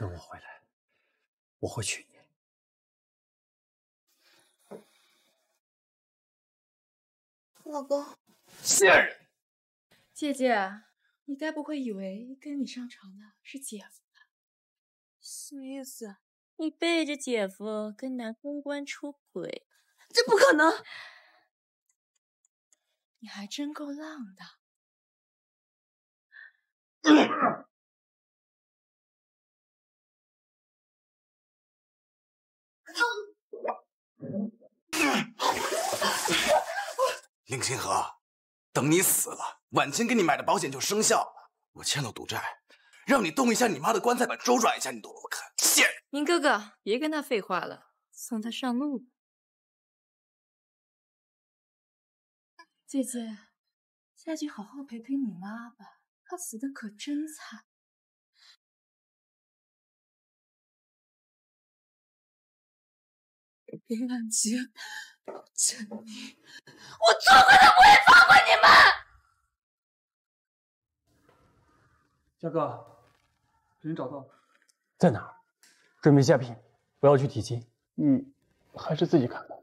等我回来，我会娶你。老公，贱人！姐姐，你该不会以为跟你上床的是姐夫吧？什么意思？你背着姐夫跟男公关出轨？这不可能！你还真够浪的。林清河，等你死了，晚清给你买的保险就生效了。我欠了赌债，让你动一下你妈的棺材板，周转一下，你都不肯，贱人！林哥哥，别跟他废话了，送他上路。姐姐，下去好好陪陪你妈吧，她死的可真惨。林安杰，陈宁，我做鬼都不会放过你们！嘉哥，人找到了，在哪儿？准备下聘，不要去提亲。你还是自己看吧。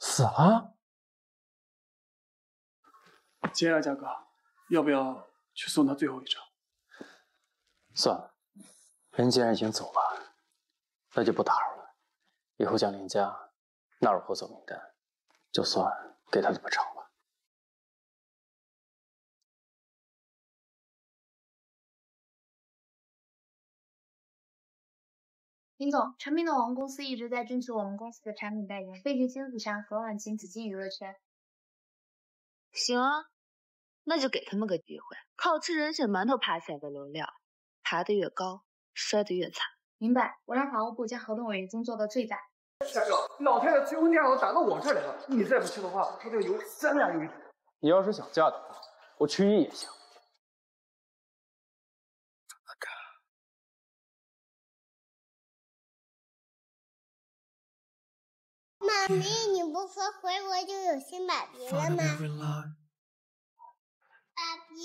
死了？亲爱的嘉哥，要不要？去送他最后一程。算了，人既然已经走了，那就不打扰了。以后将林家纳入合作名单，就算给他这么偿吧。林总，陈明的网公司一直在争取我们公司的产品代言，费尽心思想和婉晴挤进娱乐圈。行啊。那就给他们个机会，靠吃人血馒头爬起来的流量，爬得越高，摔得越惨。明白，我让法务部将合同违约金做到最大。大哥，老太太催婚电话打到我这儿来了，你再不去的话，她就有咱俩有一腿。你要是想嫁的话，我娶你也行。妈咪，你不说回国就有新爸比了吗？爸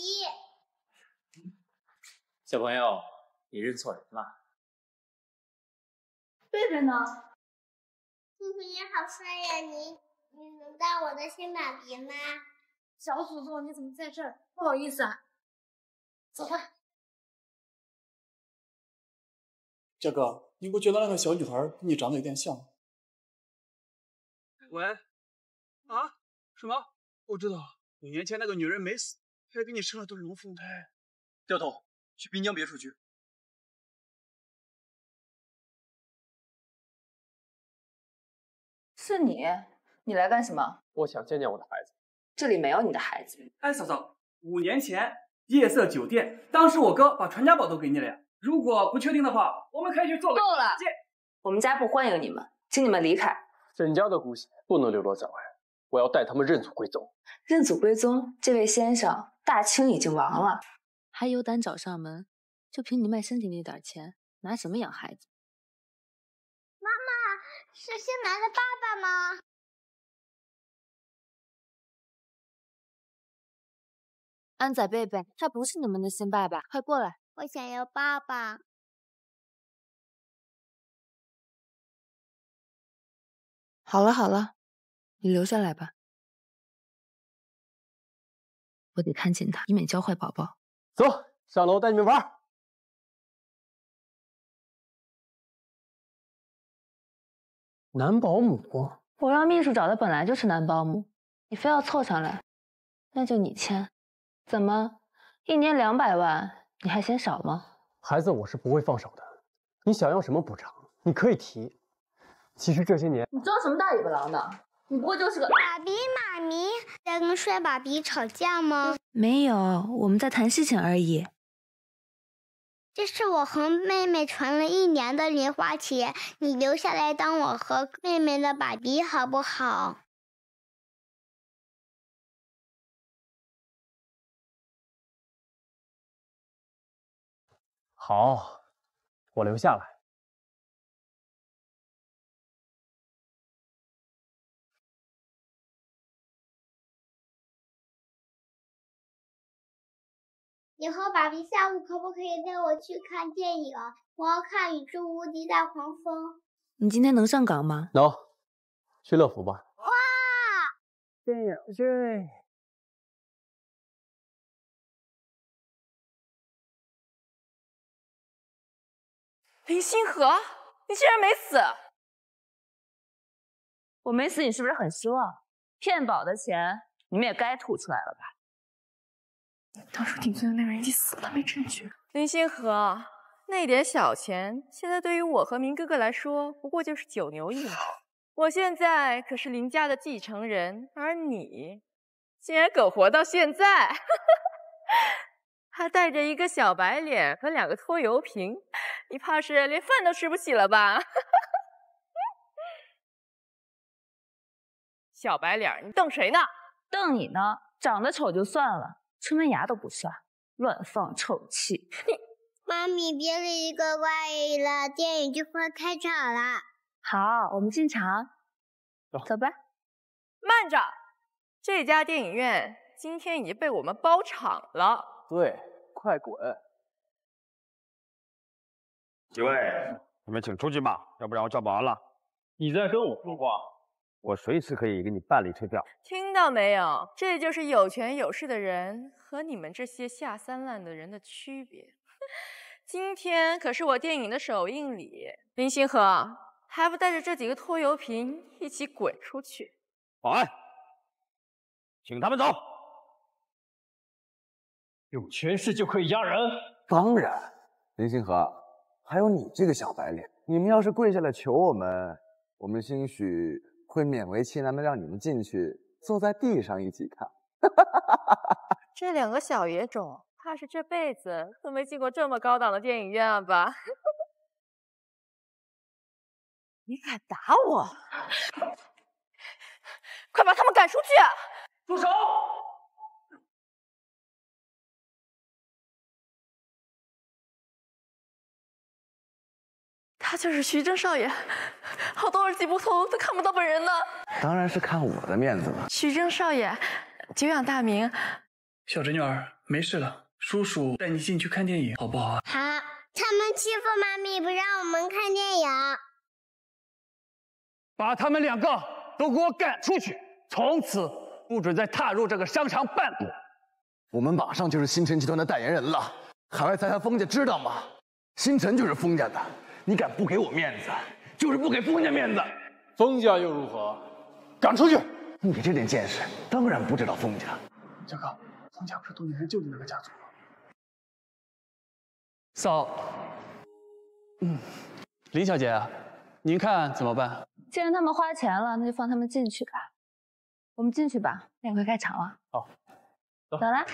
比，小朋友，你认错人了。贝贝呢？叔叔你好帅呀，你你能当我的新爸比吗？小祖宗，你怎么在这儿？不好意思啊，走吧。嘉哥，你不觉得那个小女孩跟你长得有点像？喂，啊？什么？我知道，五年前那个女人没死。还给你生了对龙凤胎，掉头去滨江别墅区。是你？你来干什么？我想见见我的孩子。这里没有你的孩子。哎，嫂嫂，五年前夜色酒店，当时我哥把传家宝都给你了呀。如果不确定的话，我们可以去做个。够了，我们家不欢迎你们，请你们离开。沈家的骨血不能流落在外，我要带他们认祖归宗。认祖归宗，这位先生。大清已经亡了，还有胆找上门？就凭你卖身体那点钱，拿什么养孩子？妈妈，是新来的爸爸吗？安仔贝贝，他不是你们的新爸爸，快过来！我想要爸爸。好了好了，你留下来吧。我得看紧他，以免教坏宝宝。走上楼带你们玩。男保姆？我让秘书找的本来就是男保姆，你非要凑上来，那就你签。怎么，一年两百万，你还嫌少吗？孩子我是不会放手的。你想要什么补偿，你可以提。其实这些年，你装什么大尾巴狼呢？你不过就是个爸比妈咪在跟帅爸比吵架吗？没有，我们在谈事情而已。这是我和妹妹存了一年的零花钱，你留下来当我和妹妹的爸比好不好？好，我留下来。以后爸比下午可不可以带我去看电影？我要看《宇宙无敌大黄蜂》。你今天能上岗吗？能，去乐福吧。哇！电影去。林星河，你竟然没死！我没死，你是不是很失望？骗保的钱，你们也该吐出来了吧？当初顶罪的那个人已经死了，没证据。林星河，那点小钱，现在对于我和明哥哥来说，不过就是九牛一毛。我现在可是林家的继承人，而你竟然苟活到现在，还带着一个小白脸和两个拖油瓶，你怕是连饭都吃不起了吧？小白脸，你瞪谁呢？瞪你呢！长得丑就算了，出门牙都不算，乱放臭气！你，妈咪别理个怪异了，电影就快开场了。好，我们进场，走走吧。慢着，这家电影院今天已经被我们包场了。对，快滚！几位，你们请出去吧，要不然我叫保安了。你在跟我说话？我随时可以给你办理退票。听到没有？这就是有权有势的人和你们这些下三滥的人的区别。今天可是我电影的首映礼，林星河还不带着这几个拖油瓶一起滚出去！保安，请他们走。有权势就可以压人？当然，林星河，还有你这个小白脸，你们要是跪下来求我们，我们兴许。会勉为其难的让你们进去，坐在地上一起看。这两个小野种，怕是这辈子都没进过这么高档的电影院了吧？你敢打我？快把他们赶出去！住手！他就是徐峥少爷，好多耳机不通都看不到本人呢。当然是看我的面子了。徐峥少爷，久仰大名。小侄女儿，没事了，叔叔带你进去看电影，好不好？好。他们欺负妈咪，不让我们看电影。把他们两个都给我赶出去，从此不准再踏入这个商场半步。我们马上就是星辰集团的代言人了，海外财团封家知道吗？星辰就是封家的。你敢不给我面子，就是不给封家面子。封家又如何？赶出去！你这点见识，当然不知道封家。小哥，封家不是多年前就你那个家族吗？嫂，嗯，林小姐，您看怎么办？既然他们花钱了，那就放他们进去吧。我们进去吧，电影快开场了。好，走。走啦。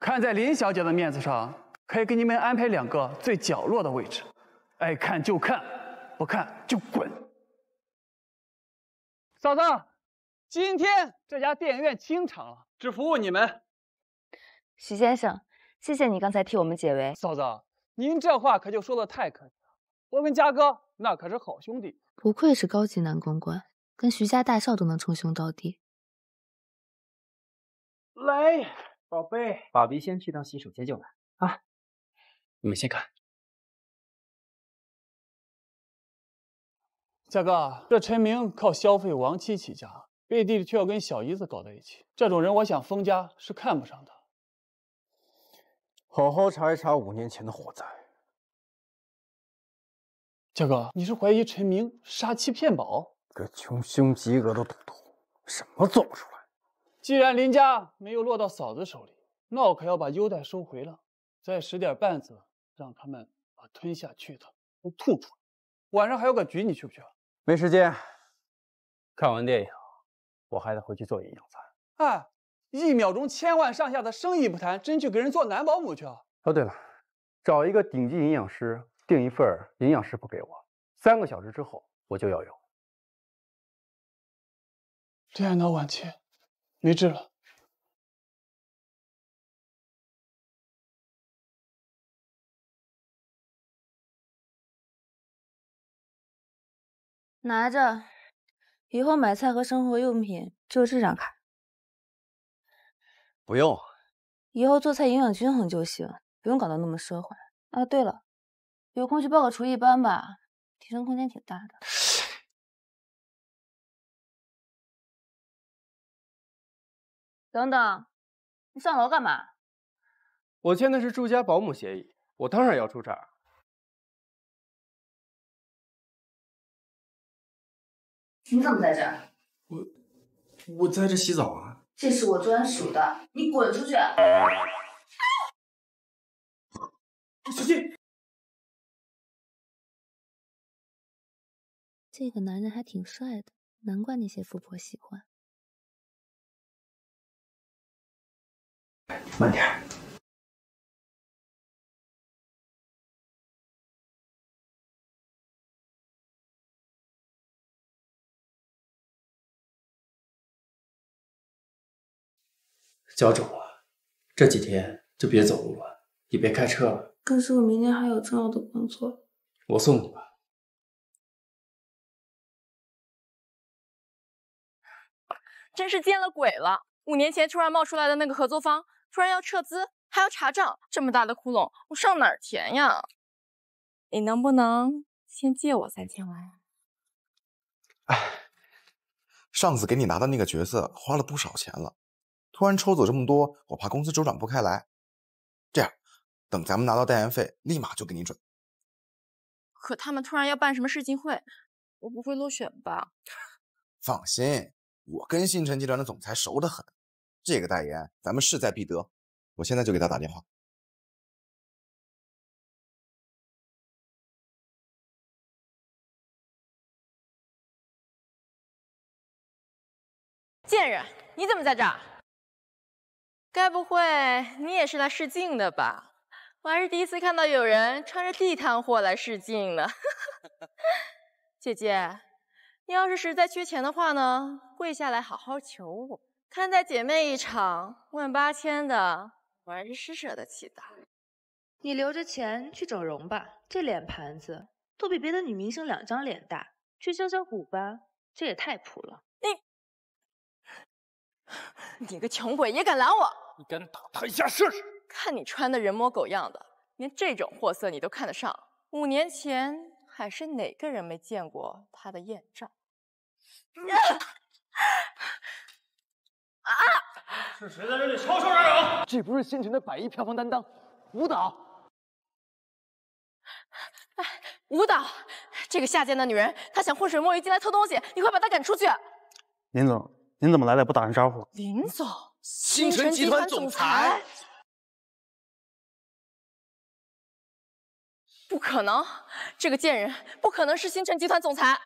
看在林小姐的面子上，可以给你们安排两个最角落的位置。爱看就看，不看就滚。嫂子，今天这家电影院清场了，只服务你们。徐先生，谢谢你刚才替我们解围。嫂子，您这话可就说的太客气了，我跟嘉哥那可是好兄弟。不愧是高级男公关，跟徐家大少都能称兄道弟。来，宝贝，爸比先去趟洗手间就来啊。你们先看。嘉哥，这陈明靠消费亡妻起家，背地里却要跟小姨子搞在一起，这种人，我想封家是看不上的。好好查一查五年前的火灾。嘉哥，你是怀疑陈明杀妻骗保？个穷凶极恶的赌徒，什么做不出来？既然林家没有落到嫂子手里，那我可要把优待收回了，再使点绊子，让他们把吞下去的都吐出来。晚上还有个局，你去不去？没时间，看完电影，我还得回去做营养餐。哎，一秒钟千万上下的生意不谈，真去给人做男保姆去啊？哦，对了，找一个顶级营养师，订一份营养师傅给我，三个小时之后我就要有。恋爱脑晚期，没治了。拿着，以后买菜和生活用品就这张卡。不用，以后做菜营养均衡就行，不用搞得那么奢华。啊，对了，有空去报个厨艺班吧，提升空间挺大的。等等，你上楼干嘛？我签的是住家保姆协议，我当然要出场。你怎么在这儿？我我在这洗澡啊。这是我专属的，你滚出去！小心！这个男人还挺帅的，难怪那些富婆喜欢。慢点。脚肿了，这几天就别走路了，也别开车了。可是我明天还有重要的工作。我送你吧。真是见了鬼了！五年前突然冒出来的那个合作方，突然要撤资，还要查账，这么大的窟窿，我上哪儿填呀？你能不能先借我三千万？哎，上次给你拿的那个角色花了不少钱了，突然抽走这么多，我怕公司周转不开来。这样，等咱们拿到代言费，立马就给你转。可他们突然要办什么试镜会，我不会落选吧？放心，我跟星辰集团的总裁熟得很，这个代言咱们势在必得。我现在就给他打电话。贱人，你怎么在这儿？该不会你也是来试镜的吧？我还是第一次看到有人穿着地摊货来试镜呢。姐姐，你要是实在缺钱的话呢，跪下来好好求我，看在姐妹一场，万八千的，我还是施舍得起的。你留着钱去整容吧，这脸盘子都比别的女明星两张脸大，去削削骨吧，这也太普了。你，个穷鬼也敢拦我？你敢打他一下试试？看你穿的人模狗样的，连这种货色你都看得上？五年前还是哪个人没见过他的艳照？啊！是谁在这里吵吵嚷嚷？这不是先前的百亿票房担当，舞蹈。哎，舞蹈！这个下贱的女人，她想浑水摸鱼进来偷东西，你快把她赶出去！林总，您怎么来了也不打声招呼？林总，星辰集团总裁。不可能，这个贱人不可能是星辰集团总裁。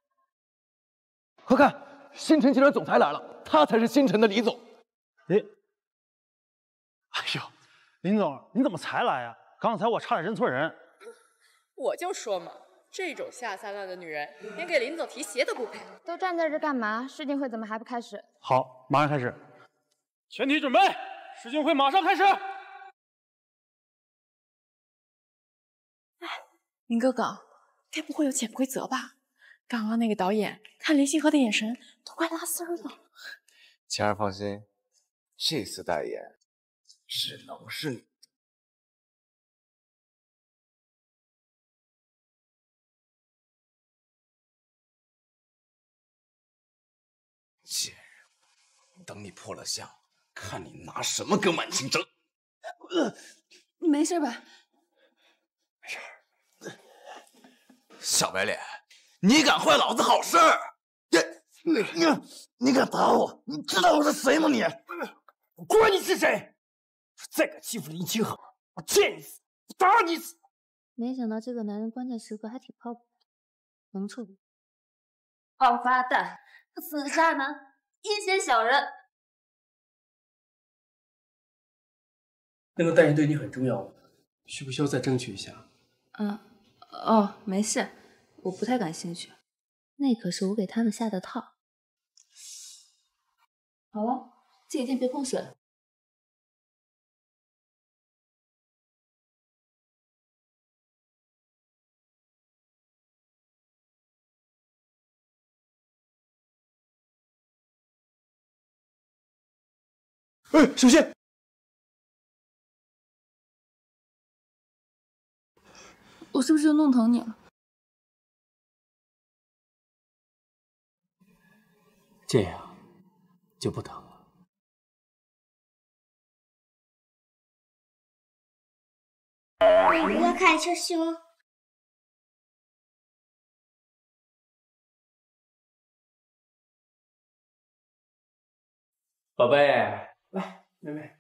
快看，星辰集团总裁来了，他才是星辰的李总。哎，哎呦，林总，你怎么才来呀？刚才我差点认错人。我就说嘛，这种下三滥的女人，连给林总提鞋都不配。都站在这干嘛？试镜会怎么还不开始？好，马上开始。全体准备，试镜会马上开始。哎林哥哥，该不会有潜规则吧？刚刚那个导演看林星河的眼神都快拉丝儿了。晴儿放心，这次代言只能是你。等你破了相，看你拿什么跟婉清争。呃，你没事吧？没事。小白脸，你敢坏老子好事儿？你你你敢打我？你知道我是谁吗？你，我管你是谁！再敢欺负林清河，我见你死，我打你死！没想到这个男人关键时刻还挺靠谱的，能处理。王八蛋，死渣男，阴险小人！那个代言对你很重要？需不需要再争取一下？嗯。哦，没事，我不太感兴趣。那可是我给他们下的套。好了，这几天别碰水。哎小心我是不是又弄疼你了？这样就不疼了。我看秋香宝贝来，妹妹。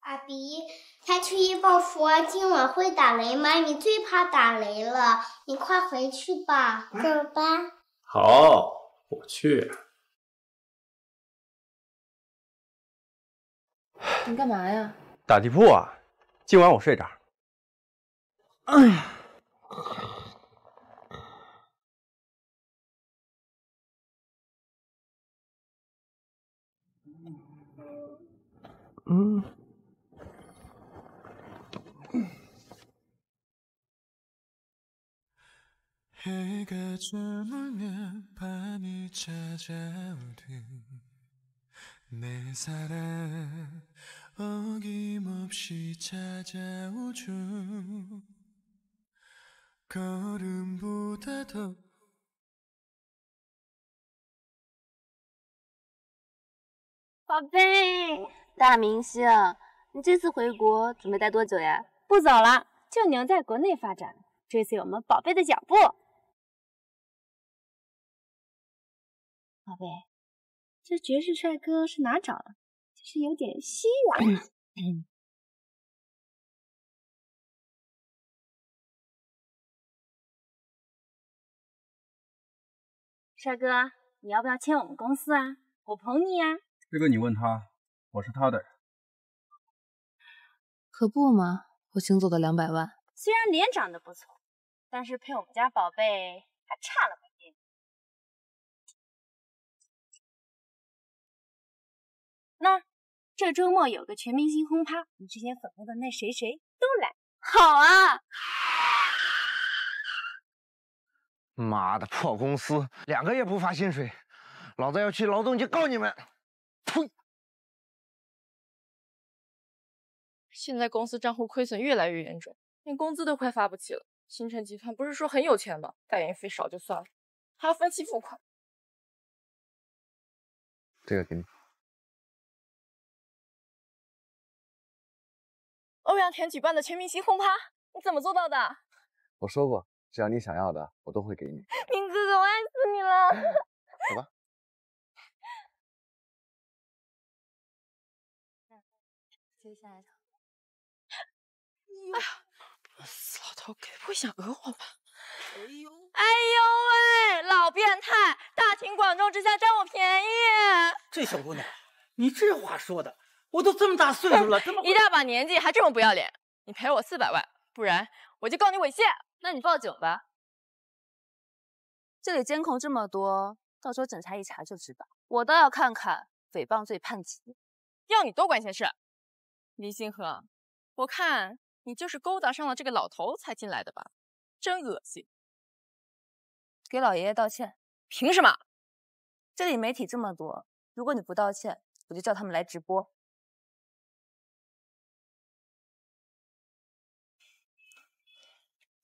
阿比，天气预报说今晚会打雷吗？你最怕打雷了，你快回去吧，走吧。好，我去。你干嘛呀？打地铺啊！今晚我睡这儿。哎呀， 음. 해가 저물면 밤이 찾아오듯 내 사랑 어김없이 찾아오죠 걸음보다 더 바베 大明星，你这次回国准备待多久呀？不走了，就留在国内发展，追随我们宝贝的脚步。宝贝，这绝世帅哥是哪找的？就是有点稀软。帅哥，你要不要签我们公司啊？我捧你呀。这个你问他，我是他的人。可不嘛，我行走的两百万。虽然脸长得不错，但是配我们家宝贝还差了。那这周末有个全明星轰趴，你之前粉过的那谁谁都来。好啊！妈的破公司，两个月不发薪水，老子要去劳动局告你们！现在公司账户亏损越来越严重，连工资都快发不起了。星辰集团不是说很有钱吗？代言费少就算了，还要分期付款。这个给你。欧阳田举办的全明星轰趴，你怎么做到的？我说过，只要你想要的，我都会给你。明哥哥，我爱死你了！走吧。接下来。哎呀，死老头，该不会想讹我吧？哎呦，哎呦喂，老变态，大庭广众之下占我便宜！这小姑娘，你这话说的，我都这么大岁数了，怎么一大把年纪还这么不要脸？你赔我四百万，不然我就告你猥亵。那你报警吧。这里监控这么多，到时候警察一查就知道。我倒要看看诽谤罪判几。要你多管闲事，林星河，我看。你就是勾搭上了这个老头才进来的吧？真恶心！给老爷爷道歉。凭什么？这里媒体这么多，如果你不道歉，我就叫他们来直播。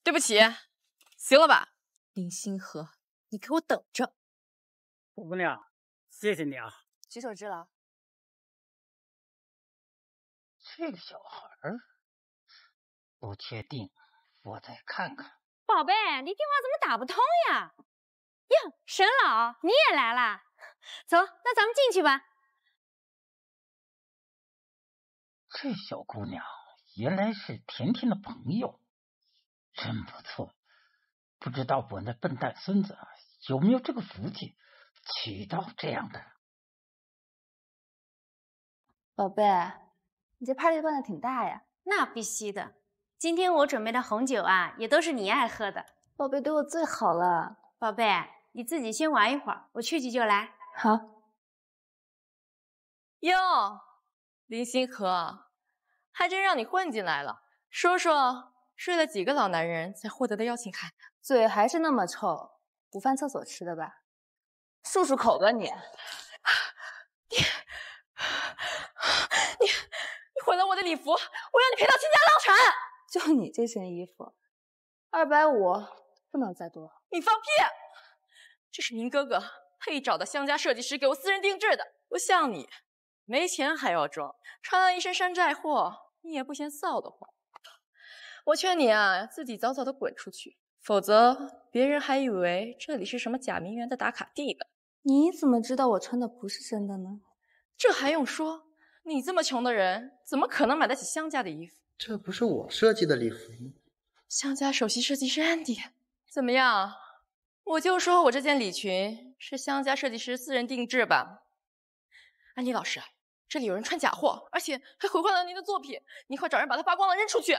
对不起，行了吧？林星河，你给我等着！五姑娘，谢谢你啊！举手之劳。这个小孩儿。不确定，我再看看。宝贝，你电话怎么打不通呀？哟，沈老，你也来啦？走，那咱们进去吧。这小姑娘原来是甜甜的朋友，真不错。不知道我那笨蛋孙子有没有这个福气娶到这样的？宝贝，你这 party 办的挺大呀。那必须的。今天我准备的红酒啊，也都是你爱喝的。宝贝对我最好了。宝贝，你自己先玩一会儿，我去去就来。好。哟，林星河，还真让你混进来了。说说，睡了几个老男人才获得的邀请函？嘴还是那么臭，午饭厕所吃的吧？漱漱口吧你。你，你，你毁了我的礼服，我要你赔到倾家荡产。就 你这身衣服，二百五，不能再多。你放屁！这是您哥哥特意找的香家设计师给我私人定制的，不像你，没钱还要装，穿了一身山寨货，你也不嫌臊得慌。我劝你啊，自己早早的滚出去，否则别人还以为这里是什么假名媛的打卡地呢。你怎么知道我穿的不是真的呢？这还用说？你这么穷的人，怎么可能买得起香家的衣服？这不是我设计的礼服吗？香家首席设计师安迪，怎么样？我就说我这件礼裙是香家设计师私人定制吧。安迪老师，这里有人穿假货，而且还毁坏了您的作品，您快找人把它扒光了扔出去。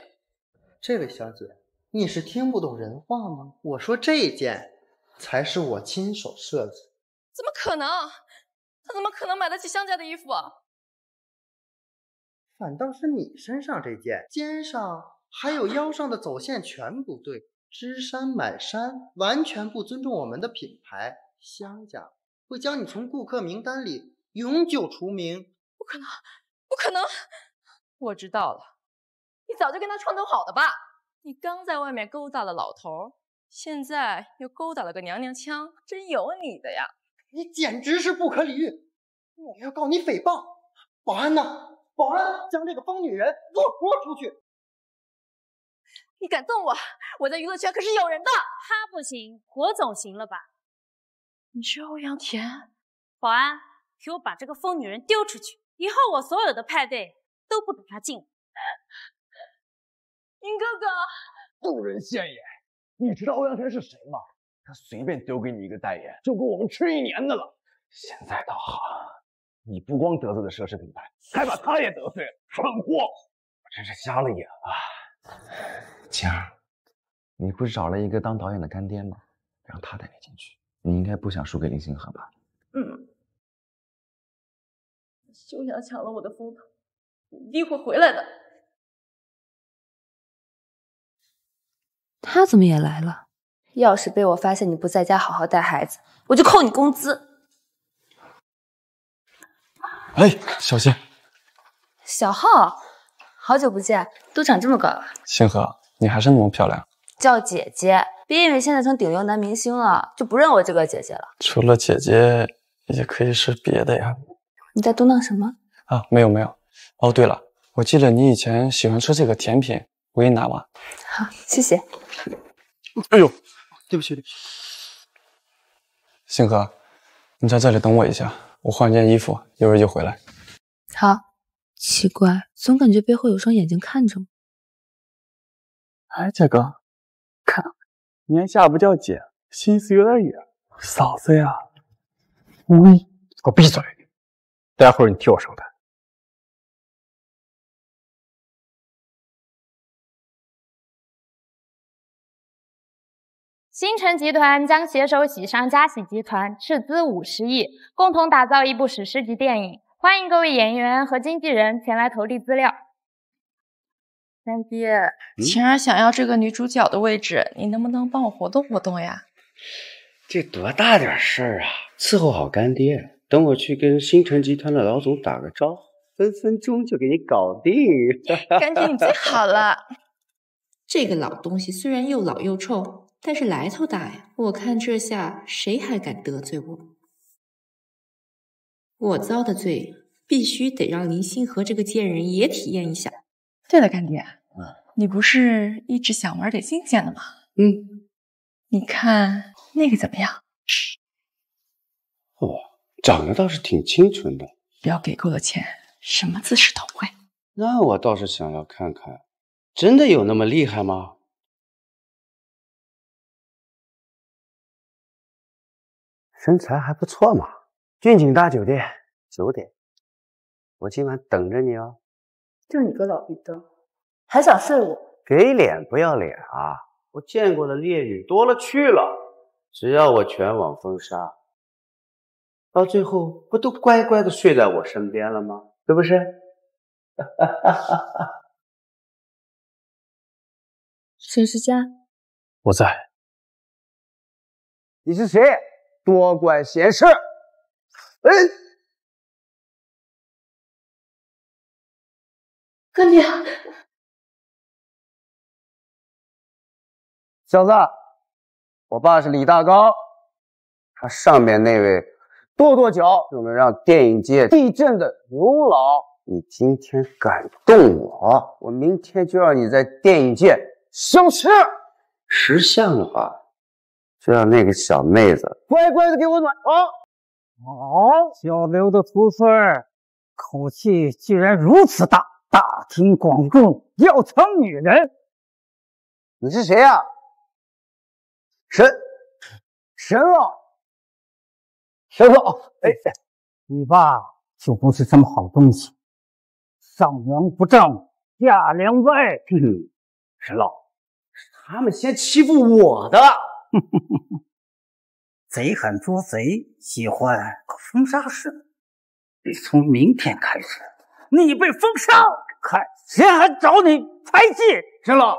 这位小姐，你是听不懂人话吗？我说这件才是我亲手设计。怎么可能？他怎么可能买得起香家的衣服啊？反倒是你身上这件，肩上还有腰上的走线全不对，知山买山，完全不尊重我们的品牌。香家会将你从顾客名单里永久除名。不可能，不可能！我知道了，你早就跟他串通好的吧？你刚在外面勾搭了老头，现在又勾搭了个娘娘腔，真有你的呀！你简直是不可理喻！我要告你诽谤！保安呢？保安，将这个疯女人给我拖出去！你敢动我，我在娱乐圈可是有人的。他不行，我总行了吧？你是欧阳田？保安，给我把这个疯女人丢出去！以后我所有的派对都不准她进。殷哥哥，不人现眼！你知道欧阳田是谁吗？他随便丢给你一个代言，就够我们吃一年的了。现在倒好，你不光得罪了奢侈品牌，还把他也得罪了，蠢货！我真是瞎了眼了。晴儿，你不是找了一个当导演的干爹吗？让他带你进去。你应该不想输给林星河吧？嗯。休想抢了我的风头，一定会回来的。他怎么也来了？要是被我发现你不在家好好带孩子，我就扣你工资。哎，小心！小浩，好久不见，都长这么高了。星河，你还是那么漂亮。叫姐姐，别以为现在成顶流男明星了就不认我这个姐姐了。除了姐姐，也可以是别的呀。你在嘟囔什么？啊，没有没有。哦，对了，我记得你以前喜欢吃这个甜品，我给你拿吧。好，谢谢。哎呦，对不起，对不起。星河，你在这里等我一下，我换件衣服，一会儿就回来。好。奇怪，总感觉背后有双眼睛看着我。哎，这个，看，年下不叫姐，心思有点野。嫂子呀，喂，给我闭嘴！待会儿你替我收摊。星辰集团将携手喜上加喜集团，斥资五十亿，共同打造一部史诗级电影。欢迎各位演员和经纪人前来投递资料。干爹，晴儿想要这个女主角的位置，你能不能帮我活动活动呀？这多大点事儿啊！伺候好干爹，等我去跟星辰集团的老总打个招呼，分分钟就给你搞定。干爹，你最好了。这个老东西虽然又老又臭，但是来头大呀！我看这下谁还敢得罪我？我遭的罪，必须得让林星河这个贱人也体验一下。对了，干爹，嗯，你不是一直想玩点新鲜的吗？嗯，你看那个怎么样？哦，长得倒是挺清纯的。只要给够了钱，什么姿势都会。那我倒是想要看看，真的有那么厉害吗？身材还不错嘛。俊景大酒店九点，我今晚等着你哦。就你个老逼灯，还想睡我？给脸不要脸啊！我见过的烈女多了去了，只要我全网封杀，到最后不都乖乖的睡在我身边了吗？是不是？沈世佳，我在。你是谁？多管闲事。哎，干爹，小子，我爸是李大刚，他上面那位跺跺脚就能让电影界地震的牛老，你今天敢动我，我明天就让你在电影界消失。识相了吧？就让那个小妹子乖乖的给我暖床。哦，小刘的徒孙儿，口气居然如此大，大庭广众要抢女人。你是谁呀、神神老，神老，哎，你爸就不是什么好东西，上梁不正下梁歪。哼，神老，他们先欺负我的。贼喊捉贼，喜欢搞封杀式。从明天开始，你被封杀，看谁还找你拍戏。沈老，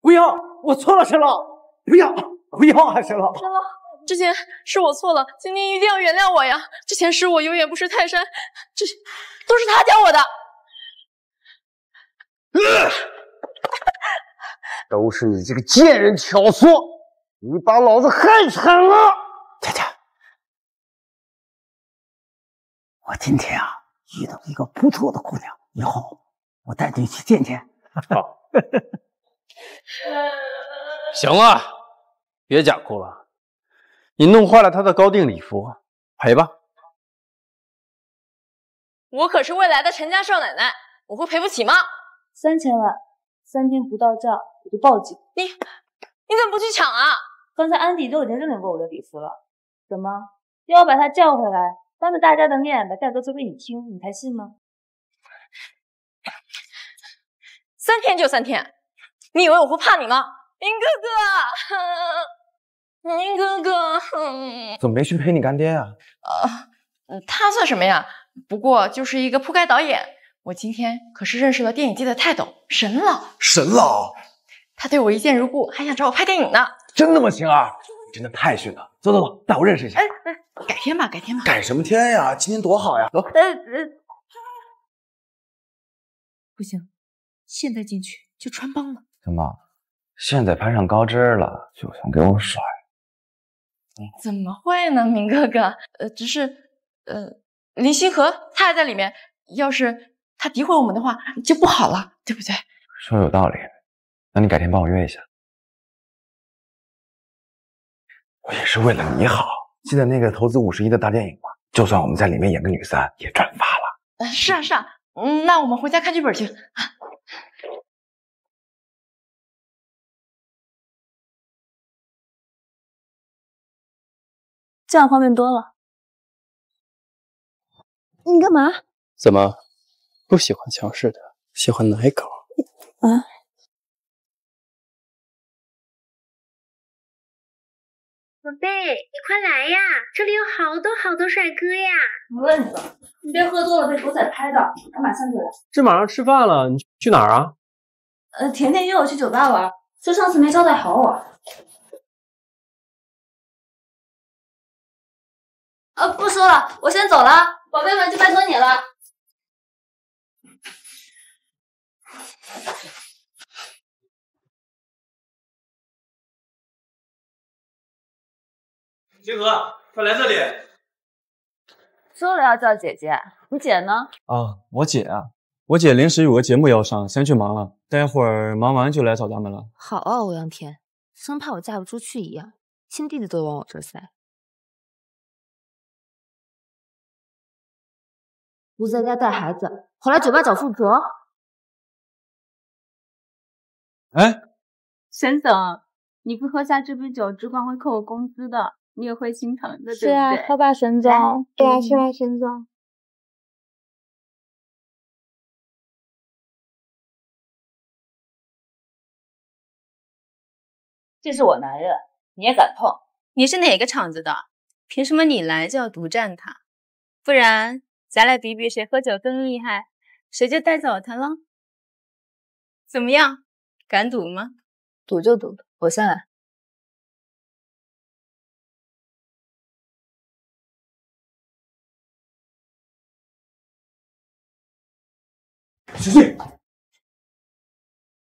不要，我错了，沈老，不要，不要啊，沈老。沈老，之前是我错了，请您一定要原谅我呀！之前是我有眼不识泰山，这都是他教我的。都是你这个贱人挑唆，你把老子害惨了。佳佳，我今天啊遇到一个不错的姑娘，以后我带你去见见。好，行了，别假哭了，你弄坏了他的高定礼服，赔吧。我可是未来的陈家少奶奶，我会赔不起吗？三千万，三天不到账我就报警。你你怎么不去抢啊？刚才安迪都已经认领过我的礼服了，怎么要把他叫回来，当着大家的面把价格说给你听，你才信吗？三天就三天，你以为我会怕你吗？林哥哥，林哥哥，嗯怎么没去陪你干爹啊？呃，他算什么呀？不过就是一个铺盖导演。我今天可是认识了电影界的泰斗沈老，沈老，他对我一见如故，还想找我拍电影呢。真的吗？晴儿，你真的太逊了。走走走，带我认识一下。哎哎，改天吧，改天吧。改什么天呀？今天多好呀！走。呃呃，不行，现在进去就穿帮了。怎么，现在攀上高枝了，就想给我甩？怎么会呢，明哥哥？呃，只是呃，林星河他还在里面，要是他诋毁我们的话，就不好了，对不对？说有道理，那你改天帮我约一下。我也是为了你好。记得那个投资五十亿的大电影吗？就算我们在里面演个女三，也赚发了。呃，是啊是啊，嗯，那我们回家看剧本去。这样方便多了。你干嘛？怎么不喜欢强势的，喜欢奶狗？啊？宝贝，你快来呀！这里有好多好多帅哥呀！我问，你别喝多了被狗仔拍到。我马上就来。这马上吃饭了，你去哪儿啊？呃，甜甜约我去酒吧玩，就上次没招待好我。呃，不说了，我先走了，宝贝们就拜托你了。星河，快来这里！说了要叫姐姐，你姐呢？啊，我姐啊，我姐临时有个节目要上，先去忙了，待会儿忙完就来找咱们了。好啊，欧阳天，生怕我嫁不出去一样，亲弟弟都往我这儿塞。不在家带孩子，跑来酒吧找负责。哎，沈总，你不喝下这杯酒，主管会扣我工资的，你也会心疼的，是啊，对不对？喝吧，沈总。对啊是吧，沈总。这是我男人，你也敢碰？你是哪个厂子的？凭什么你来就要独占他？不然咱俩比比谁喝酒更厉害，谁就带走他了。怎么样，敢赌吗？赌就赌，我先来。徐静，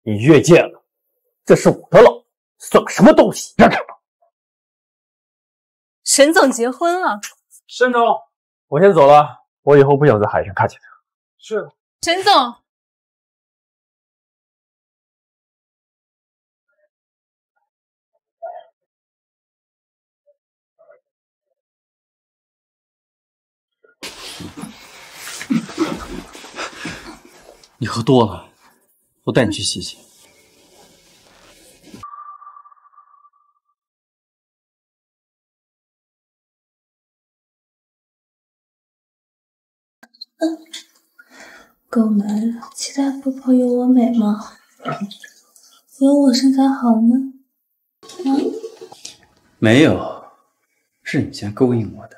你越界了，这是我的老婆，算个什么东西？让开！沈总结婚了。沈总，我先走了，我以后不想在海上看见他。是。沈总。你喝多了，我带你去洗洗。嗯，够美了，其他婆婆有我美吗？有我身材好吗？嗯，没有，是你先勾引我的。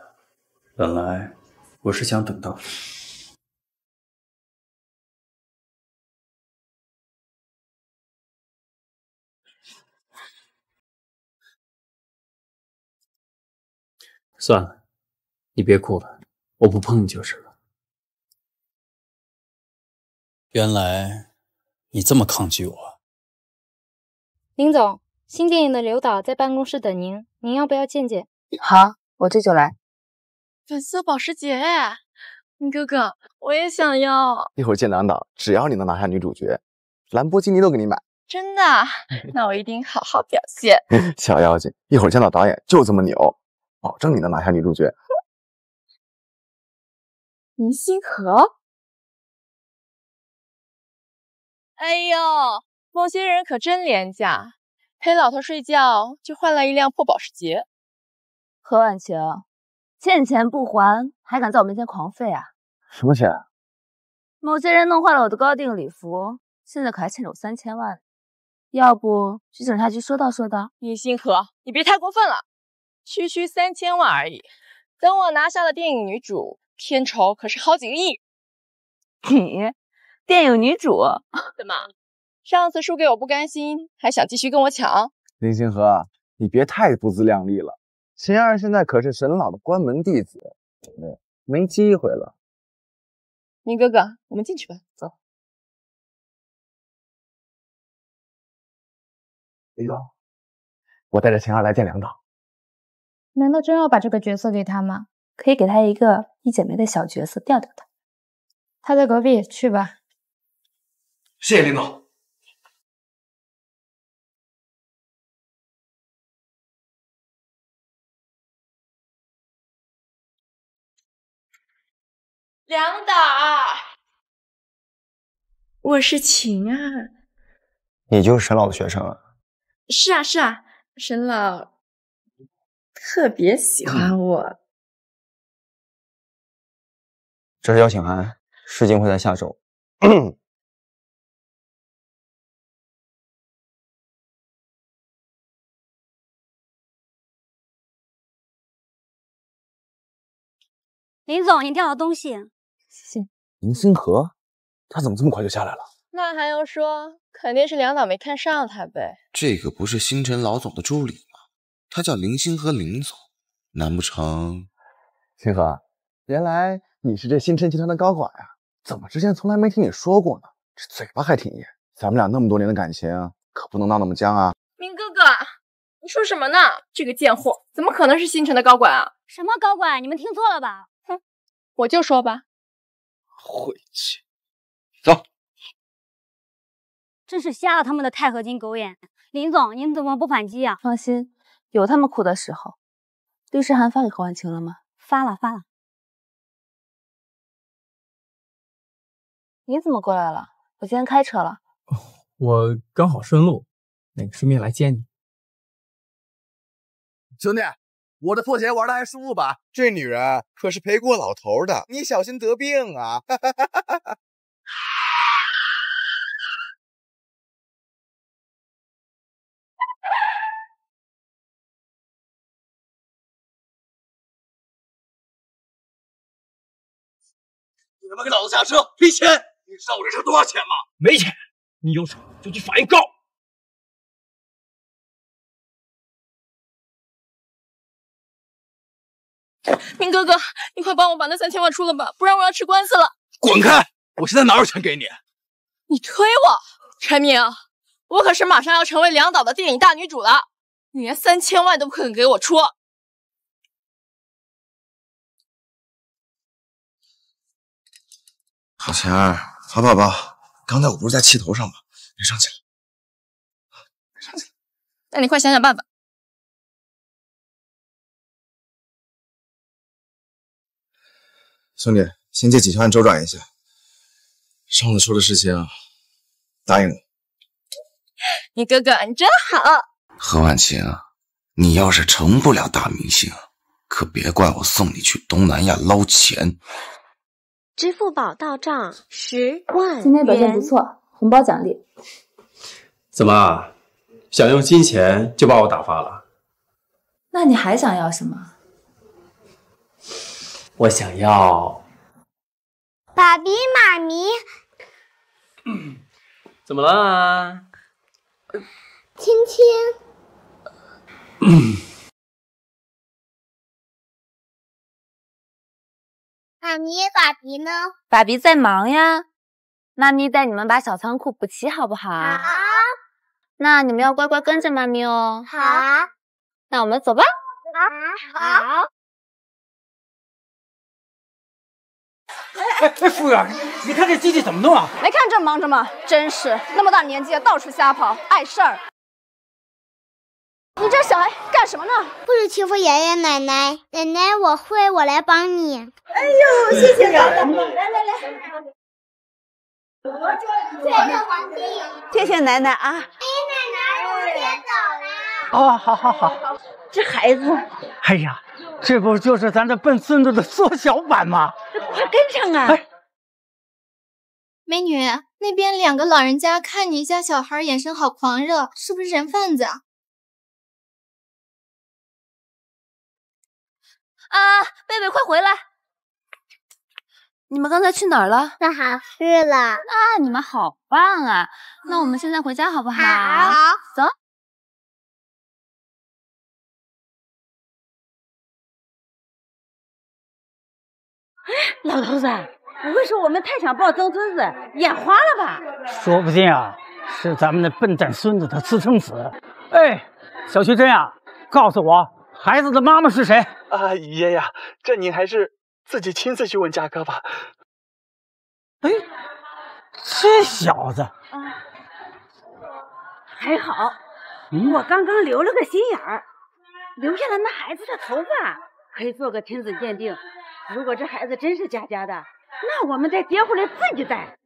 本来我是想等到算了，你别哭了，我不碰你就是了。原来你这么抗拒我。林总，新电影的刘导在办公室等您，您要不要见见？好，我这就来。粉色保时捷，林哥哥，我也想要。一会儿见梁导，只要你能拿下女主角，兰博基尼都给你买。真的？那我一定好好表现。小妖精，一会儿见到导演就这么扭。保证你能拿下女主角。林星河，哎呦，某些人可真廉价，陪老头睡觉就换来一辆破保时捷。何婉晴，欠钱不还，还敢在我面前狂吠啊？什么钱？某些人弄坏了我的高定礼服，现在可还欠着我三千万。要不去警察局说道说道？林星河，你别太过分了。区区三千万而已，等我拿下了电影女主，片酬可是好几个亿。你电影女主怎么？上次输给我不甘心，还想继续跟我抢？林星河，你别太不自量力了。秦二现在可是沈老的关门弟子，没没机会了。明哥哥，我们进去吧，走。李总，我带着秦二来见梁导。难道真要把这个角色给他吗？可以给他一个一姐妹的小角色，吊吊他。他在隔壁，去吧。谢谢林总。梁导，我是晴啊。你就是沈老的学生啊？是啊，是啊，沈老。特别喜欢我。这是邀请函，事情会在下周。林总，您掉了东西。谢谢。林星河，他怎么这么快就下来了？那还用说？肯定是梁导没看上他呗。这个不是星辰老总的助理。他叫林星河，林总，难不成？星河，原来你是这星辰集团的高管呀？怎么之前从来没听你说过呢？这嘴巴还挺严。咱们俩那么多年的感情，可不能闹那么僵啊！明哥哥，你说什么呢？这个贱货怎么可能是星辰的高管啊？什么高管？你们听错了吧？哼，我就说吧。晦气，走。真是瞎了他们的钛合金狗眼！林总，您怎么不反击呀？放心。有他们哭的时候，律师函发给何婉晴了吗？发了，发了。你怎么过来了？我今天开车了。我刚好顺路，那个顺便来接你。兄弟，我的破鞋玩的还舒服吧？这女人可是陪过老头的，你小心得病啊！他妈给老子下车！赔钱！你知道我这车多少钱吗？没钱，你有种就去法院告。明哥哥，你快帮我把那三千万出了吧，不然我要吃官司了。滚开！我现在哪有钱给你？你推我，陈明，我可是马上要成为梁导的电影大女主了，你连三千万都不肯给我出。好钱儿，好宝宝，刚才我不是在气头上吗？别生气了。那你快想想办法。兄弟，先借几千万周转一下。上次说的事情，答应我。你哥哥，你真好。何婉晴，你要是成不了大明星，可别怪我送你去东南亚捞钱。支付宝到账十万今天表现不错，红包奖励。怎么，想用金钱就把我打发了？那你还想要什么？我想要。爸比妈咪，怎么了啊？亲亲。妈咪，爸比呢？爸比在忙呀。妈咪带你们把小仓库补齐，好不好？好。那你们要乖乖跟着妈咪哦。好。那我们走吧。好。好。哎哎，服务员，你看这机器怎么弄啊？没看正忙着吗？真是那么大年纪了，到处瞎跑，碍事儿。你这小孩干什么呢？不许欺负爷爷奶奶！奶奶，我会，我来帮你。哎呦，谢谢奶奶！来来来，谢谢奶奶啊！爷爷奶奶，我先走了。哦，好好好。这孩子，哎呀，这不就是咱这笨孙子的缩小版吗？快跟上啊！美女，那边两个老人家看你家小孩眼神好狂热，是不是人贩子啊？啊，贝贝，快回来！你们刚才去哪儿了？做好事了。啊你们好棒啊！那我们现在回家好不好？好，走。老头子，不会是我们太想抱曾孙子，眼花了吧？说不定啊，是咱们那笨蛋孙子的私生子。哎，小徐真呀，告诉我，孩子的妈妈是谁？啊，爷爷，这您还是自己亲自去问嘉哥吧。哎，这小子，还好，我刚刚留了个心眼儿，留下了那孩子的头发，可以做个亲子鉴定。如果这孩子真是佳佳的，那我们再接回来自己带。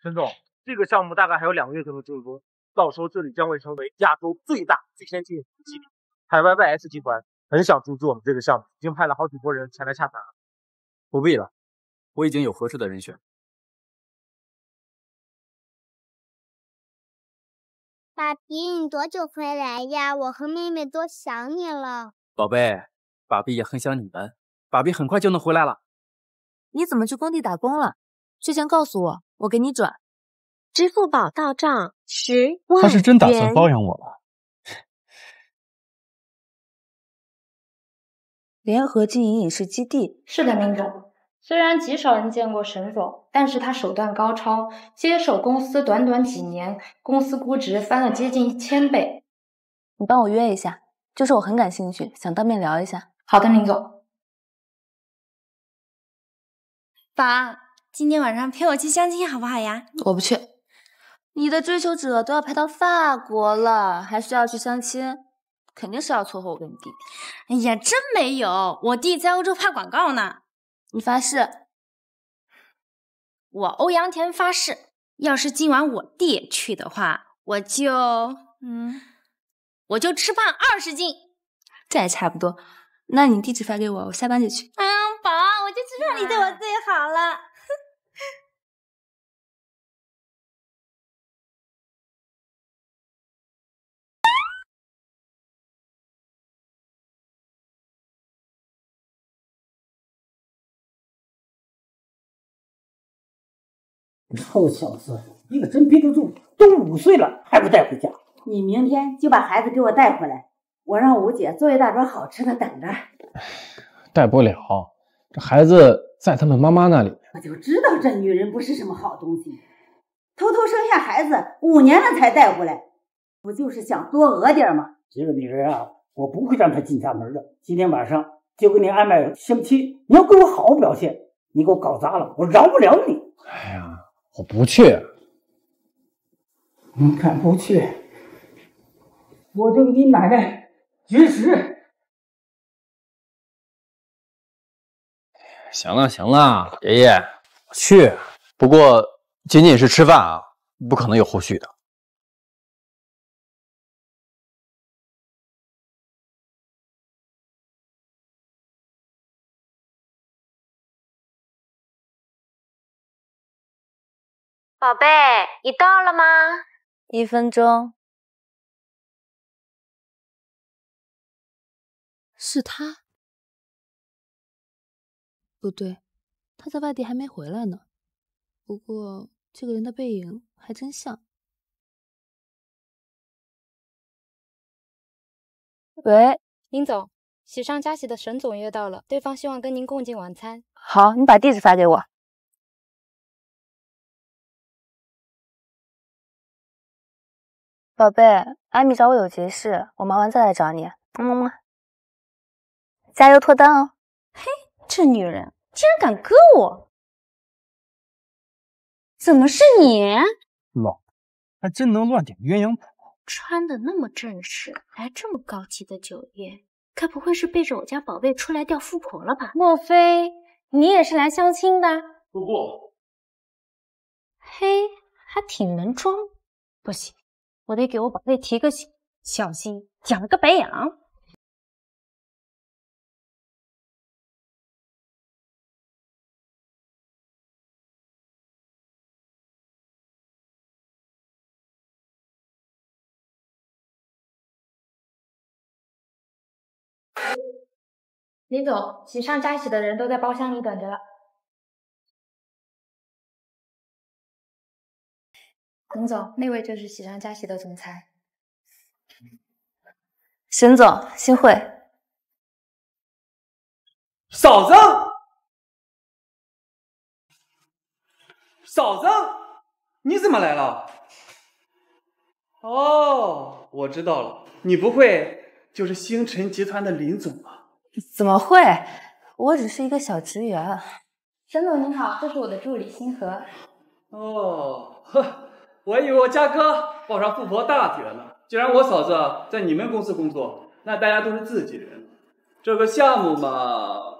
陈总，这个项目大概还有两个月就能竣工，到时候这里将会成为亚洲最大、最先进的基地。海外 YS 集团很想注资我们这个项目，已经派了好几拨人前来洽谈了。不必了，我已经有合适的人选。爸比，你多久回来呀？我和妹妹都想你了。宝贝。爸比也很想你们，爸比很快就能回来了。你怎么去工地打工了？之前告诉我，我给你转。支付宝到账十万他是真打算包养我了。联合经营影视基地。是的，林总。虽然极少人见过沈总，但是他手段高超，接手公司短短几年，公司估值翻了接近一千倍。你帮我约一下，就是我很感兴趣，想当面聊一下。好的，林总。爸，今天晚上陪我去相亲好不好呀？我不去。你的追求者都要排到法国了，还需要去相亲？肯定是要撮合我跟你弟弟。哎呀，真没有，我弟在欧洲拍广告呢。你发誓？我欧阳田发誓，要是今晚我弟也去的话，我就嗯，我就吃胖二十斤。这还差不多。那你地址发给我，我下班就去。嗯，宝，我就知道你对我最好了。臭小子，你可真憋得住！都五岁了还不带回家？你明天就把孩子给我带回来，我让吴姐做一大桌好吃的等着。带不了，这孩子在他们妈妈那里。我就知道这女人不是什么好东西。偷偷生下孩子，五年了才带回来，不就是想多讹点吗？这个女人啊，我不会让她进家门的。今天晚上就给你安排相亲，你要给我好好表现。你给我搞砸了，我饶不了你。哎呀，我不去。你敢不去，我就给你奶奶绝食。行了行了，爷爷，我去。不过仅仅是吃饭啊，不可能有后续的。宝贝，你到了吗？一分钟。是他？不对，他在外地还没回来呢。不过这个人的背影还真像。喂，林总，喜上加喜的沈总约到了，对方希望跟您共进晚餐。好，你把地址发给我。宝贝，艾米找我有急事，我忙完再来找你。么么，加油脱单哦！嘿，这女人竟然敢割我！怎么是你？老，还真能乱点鸳鸯谱。穿的那么正式，来这么高级的酒店，该不会是背着我家宝贝出来钓富婆了吧？莫非你也是来相亲的？不过，嘿，还挺能装。不行。我得给我宝贝提个醒，小心讲了个白眼狼。林总，喜上加喜的人都在包厢里等着了。林总，那位就是喜上加喜的总裁。沈总，幸会。嫂子，嫂子，你怎么来了？哦，我知道了，你不会就是星辰集团的林总吧？怎么会？我只是一个小职员。沈总您好，这是我的助理星河。哦，呵。我以为我家哥抱上富婆大腿了呢。既然我嫂子在你们公司工作，那大家都是自己人，这个项目嘛，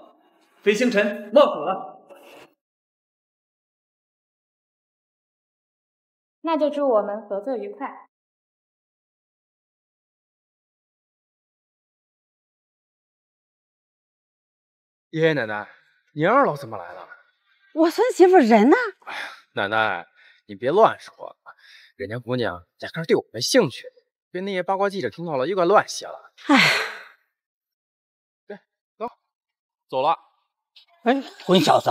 飞星辰莫属了。那就祝我们合作愉快。爷爷奶奶，您二老怎么来了？我孙媳妇人呢？哎呀，奶奶，你别乱说。人家姑娘压根对我没兴趣，被那些八卦记者听到了，又该乱写了。哎，对，走，走了。哎，混小子，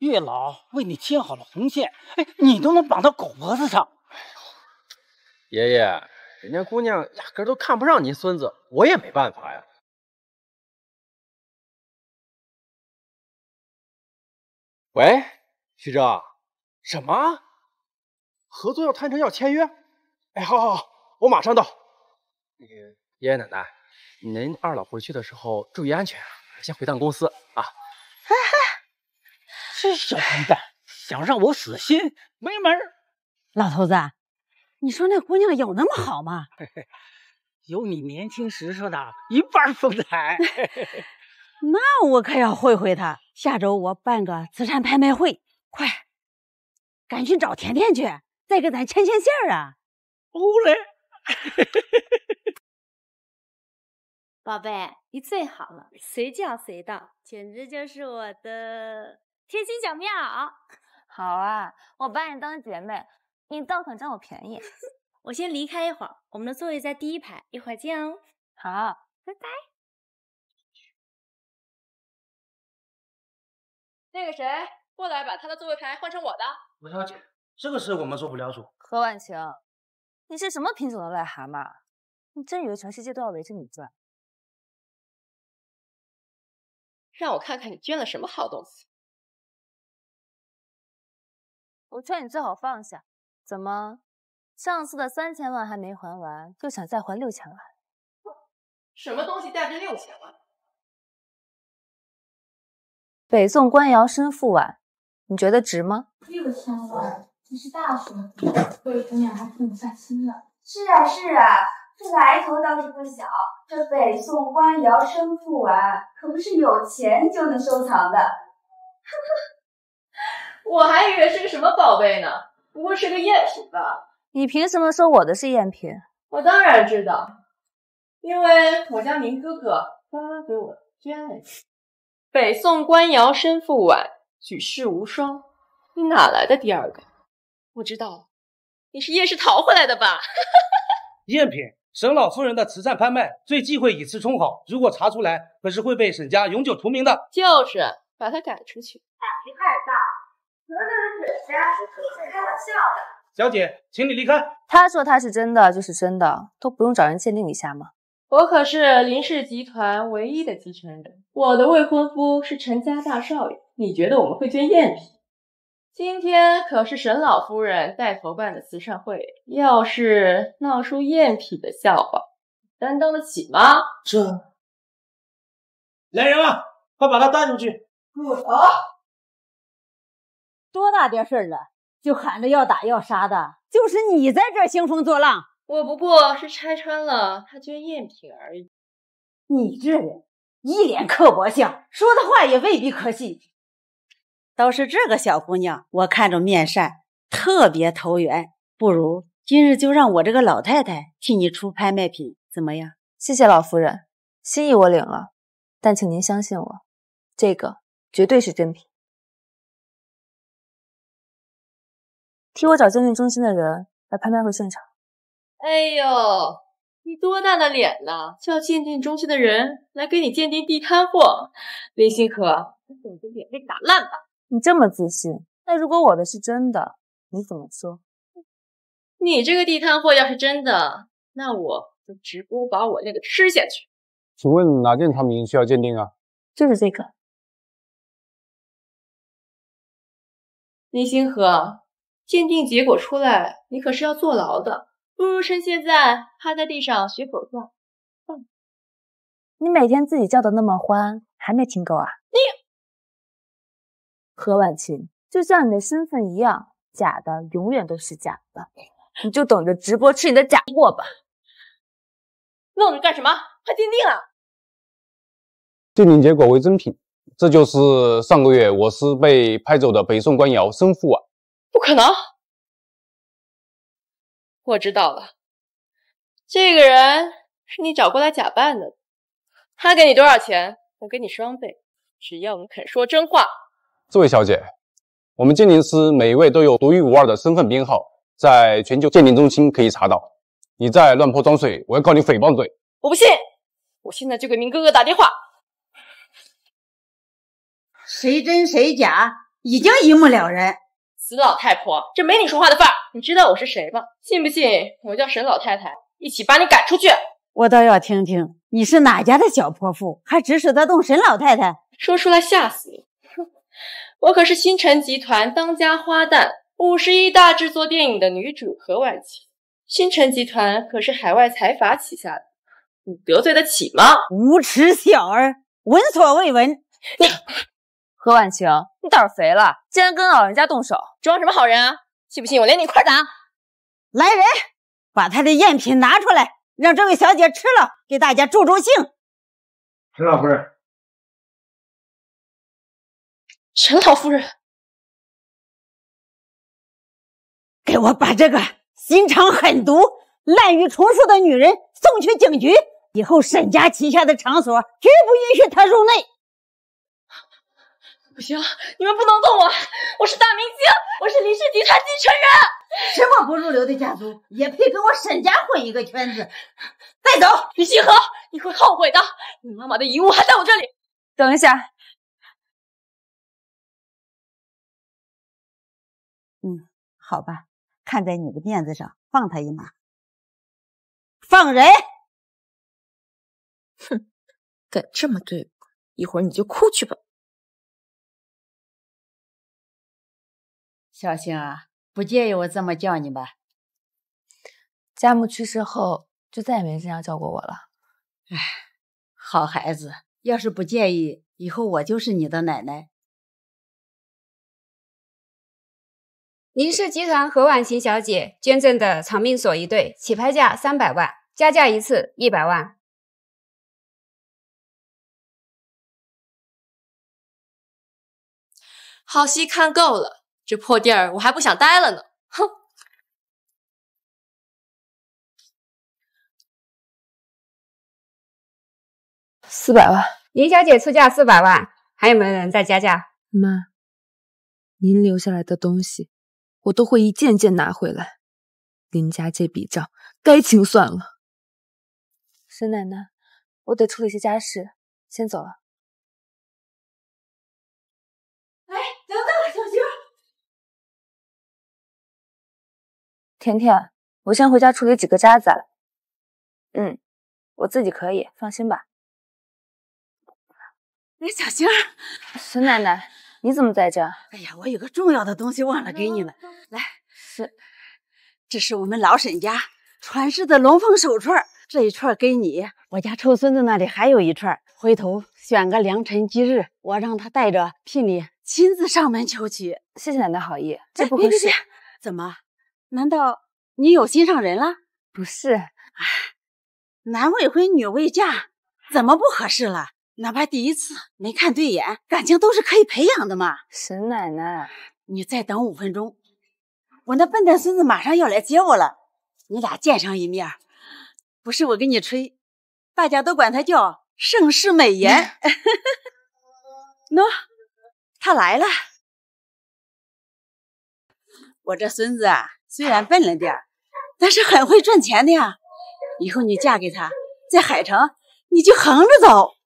月老为你牵好了红线，哎，你都能绑到狗脖子上。哎呦，爷爷，人家姑娘压根都看不上您孙子，我也没办法呀。喂，徐峥，什么？合作要谈成，要签约。哎，好，好，好，我马上到。那个爷爷奶奶，您二老回去的时候注意安全，先回趟公司啊。哎嗨，这小混蛋想让我死心，没门儿！老头子，你说那姑娘有那么好吗？有你年轻时说的一半风采。那我可要会会她。下周我办个慈善拍卖会，快，赶紧找甜甜去。再给咱牵牵线儿啊！好嘞，宝贝，你最好了，随叫随到，简直就是我的贴心小棉袄。好啊，我把你当姐妹，你倒肯占我便宜。我先离开一会儿，我们的座位在第一排，一会儿见哦。好，拜拜。那个谁，过来把他的座位牌换成我的。吴小姐。这个事我们做不了主。何婉晴，你是什么品种的癞蛤蟆？你真以为全世界都要围着你转？让我看看你捐了什么好东西！我劝你最好放下，怎么，上次的三千万还没还完，就想再还六千万？什么东西价值六千万？北宋官窑深腹碗，你觉得值吗？六千万，这是大数贵贵姑娘还挺算心的。是啊是啊，这来头倒是不小。这北宋官窑生腹碗可不是有钱就能收藏的。我还以为是个什么宝贝呢，不过是个赝品吧？你凭什么说我的是赝品？我当然知道，因为我家明哥哥刚刚给我捐了一个。北宋官窑深腹碗，举世无双。你哪来的第二个？我知道了，你是夜市淘回来的吧？赝品，沈老夫人的慈善拍卖，最忌讳以次充好。如果查出来，可是会被沈家永久除名的。就是，把他赶出去。胆子太大，得罪了沈家，是开玩笑的。小姐，请你离开。他说他是真的就是真的，都不用找人鉴定一下吗？我可是林氏集团唯一的继承人，我的未婚夫是陈家大少爷。你觉得我们会捐赝品？今天可是沈老夫人带头办的慈善会，要是闹出赝品的笑话，担当得起吗？这，来人啊，快把他带出去！住手！多大点事儿了，就喊着要打要杀的，就是你在这兴风作浪。我不过是拆穿了他捐赝品而已。你这人一脸刻薄相，说的话也未必可信。倒是这个小姑娘，我看着面善，特别投缘。不如今日就让我这个老太太替你出拍卖品，怎么样？谢谢老夫人，心意我领了，但请您相信我，这个绝对是真品。替我找鉴定中心的人来拍卖会现场。哎呦，你多大的脸呐！叫鉴定中心的人来给你鉴定地摊货，林星河，等你的脸被打烂吧！你这么自信，那如果我的是真的，你怎么说？你这个地摊货要是真的，那我就直播把我那个吃下去。请问哪件产品需要鉴定啊？就是这个。林星河，鉴定结果出来，你可是要坐牢的。不如趁现在趴在地上学狗叫。嗯，你每天自己叫的那么欢，还没听够啊？你何婉晴，就像你的身份一样，假的永远都是假的，你就等着直播吃你的假货吧。愣着干什么？快鉴定啊！鉴定结果为真品，这就是上个月我司被拍走的北宋官窑生父碗。不可能！我知道了，这个人是你找过来假扮的。他给你多少钱？我给你双倍，只要你肯说真话。这位小姐，我们鉴定师每一位都有独一无二的身份编号，在全球鉴定中心可以查到。你再乱泼脏水，我要告你诽谤罪！我不信，我现在就给明哥哥打电话。谁真谁假，已经一目了然。死老太婆，这没你说话的份儿。你知道我是谁吗？信不信我叫沈老太太一起把你赶出去？我倒要听听你是哪家的小泼妇，还指使得动沈老太太？说出来吓死你！哼，我可是星辰集团当家花旦，五十亿大制作电影的女主何婉晴。星辰集团可是海外财阀旗下的，你得罪得起吗？无耻小儿，闻所未闻！你。何婉晴，你胆儿肥了，竟然跟老人家动手，装什么好人啊？信不信我连你一块打？来人，把他的赝品拿出来，让这位小姐吃了，给大家助助兴。陈老夫沈老夫人，给我把这个心肠狠毒、滥竽充数的女人送去警局，以后沈家旗下的场所绝不允许她入内。不行，你们不能动我！我是大明星，我是林氏集团继承人。什么不入流的家族也配跟我沈家混一个圈子？带走，李星河，你会后悔的。你妈妈的遗物还在我这里。等一下。好吧，看在你的面子上，放他一马。放人！哼，敢这么对我，一会儿你就哭去吧。小星啊，不介意我这么叫你吧？家母去世后，就再也没这样叫过我了。哎，好孩子，要是不介意，以后我就是你的奶奶。林氏集团何婉晴小姐捐赠的长命锁一对，起拍价三百万，加价一次一百万。好戏看够了，这破地儿我还不想待了呢。哼！四百万，林小姐出价四百万，还有没有人再加价？妈，您留下来的东西，我都会一件件拿回来。林家这笔账该清算了。沈奶奶，我得处理些家事，先走了。哎，等等，小菊甜甜，我先回家处理几个渣子。嗯，我自己可以，放心吧。哎，小星儿，沈奶奶，你怎么在这？哎呀，我有个重要的东西忘了给你了。来，是，这是我们老沈家传世的龙凤手串，这一串给你。我家臭孙子那里还有一串，回头选个良辰吉日，我让他带着聘礼亲自上门求娶。谢谢奶奶好意，这不合适。怎么？难道你有心上人了？不是，哎，男未婚女未嫁，怎么不合适了？哪怕第一次没看对眼，感情都是可以培养的嘛。沈奶奶，你再等五分钟，我那笨蛋孙子马上要来接我了，你俩见上一面。不是我跟你吹，大家都管他叫盛世美颜。喏，他来了。我这孙子啊。虽然笨了点但是很会赚钱的呀。以后你嫁给他，在海城你就横着走。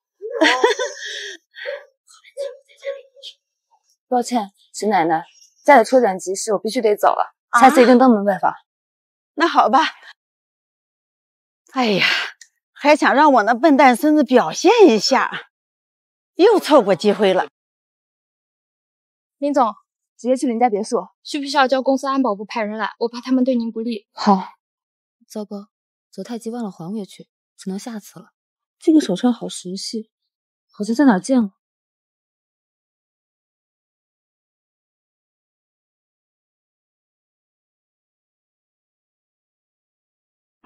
抱歉，沈奶奶，家里出点急事，我必须得走了。下次一定登门拜访。那好吧。哎呀，还想让我那笨蛋孙子表现一下，又错过机会了。林总。直接去林家别墅，需不需要叫公司安保部派人来？我怕他们对您不利。好，糟糕，走太急忘了还回去，只能下次了。这个手串好熟悉，好像在哪见过。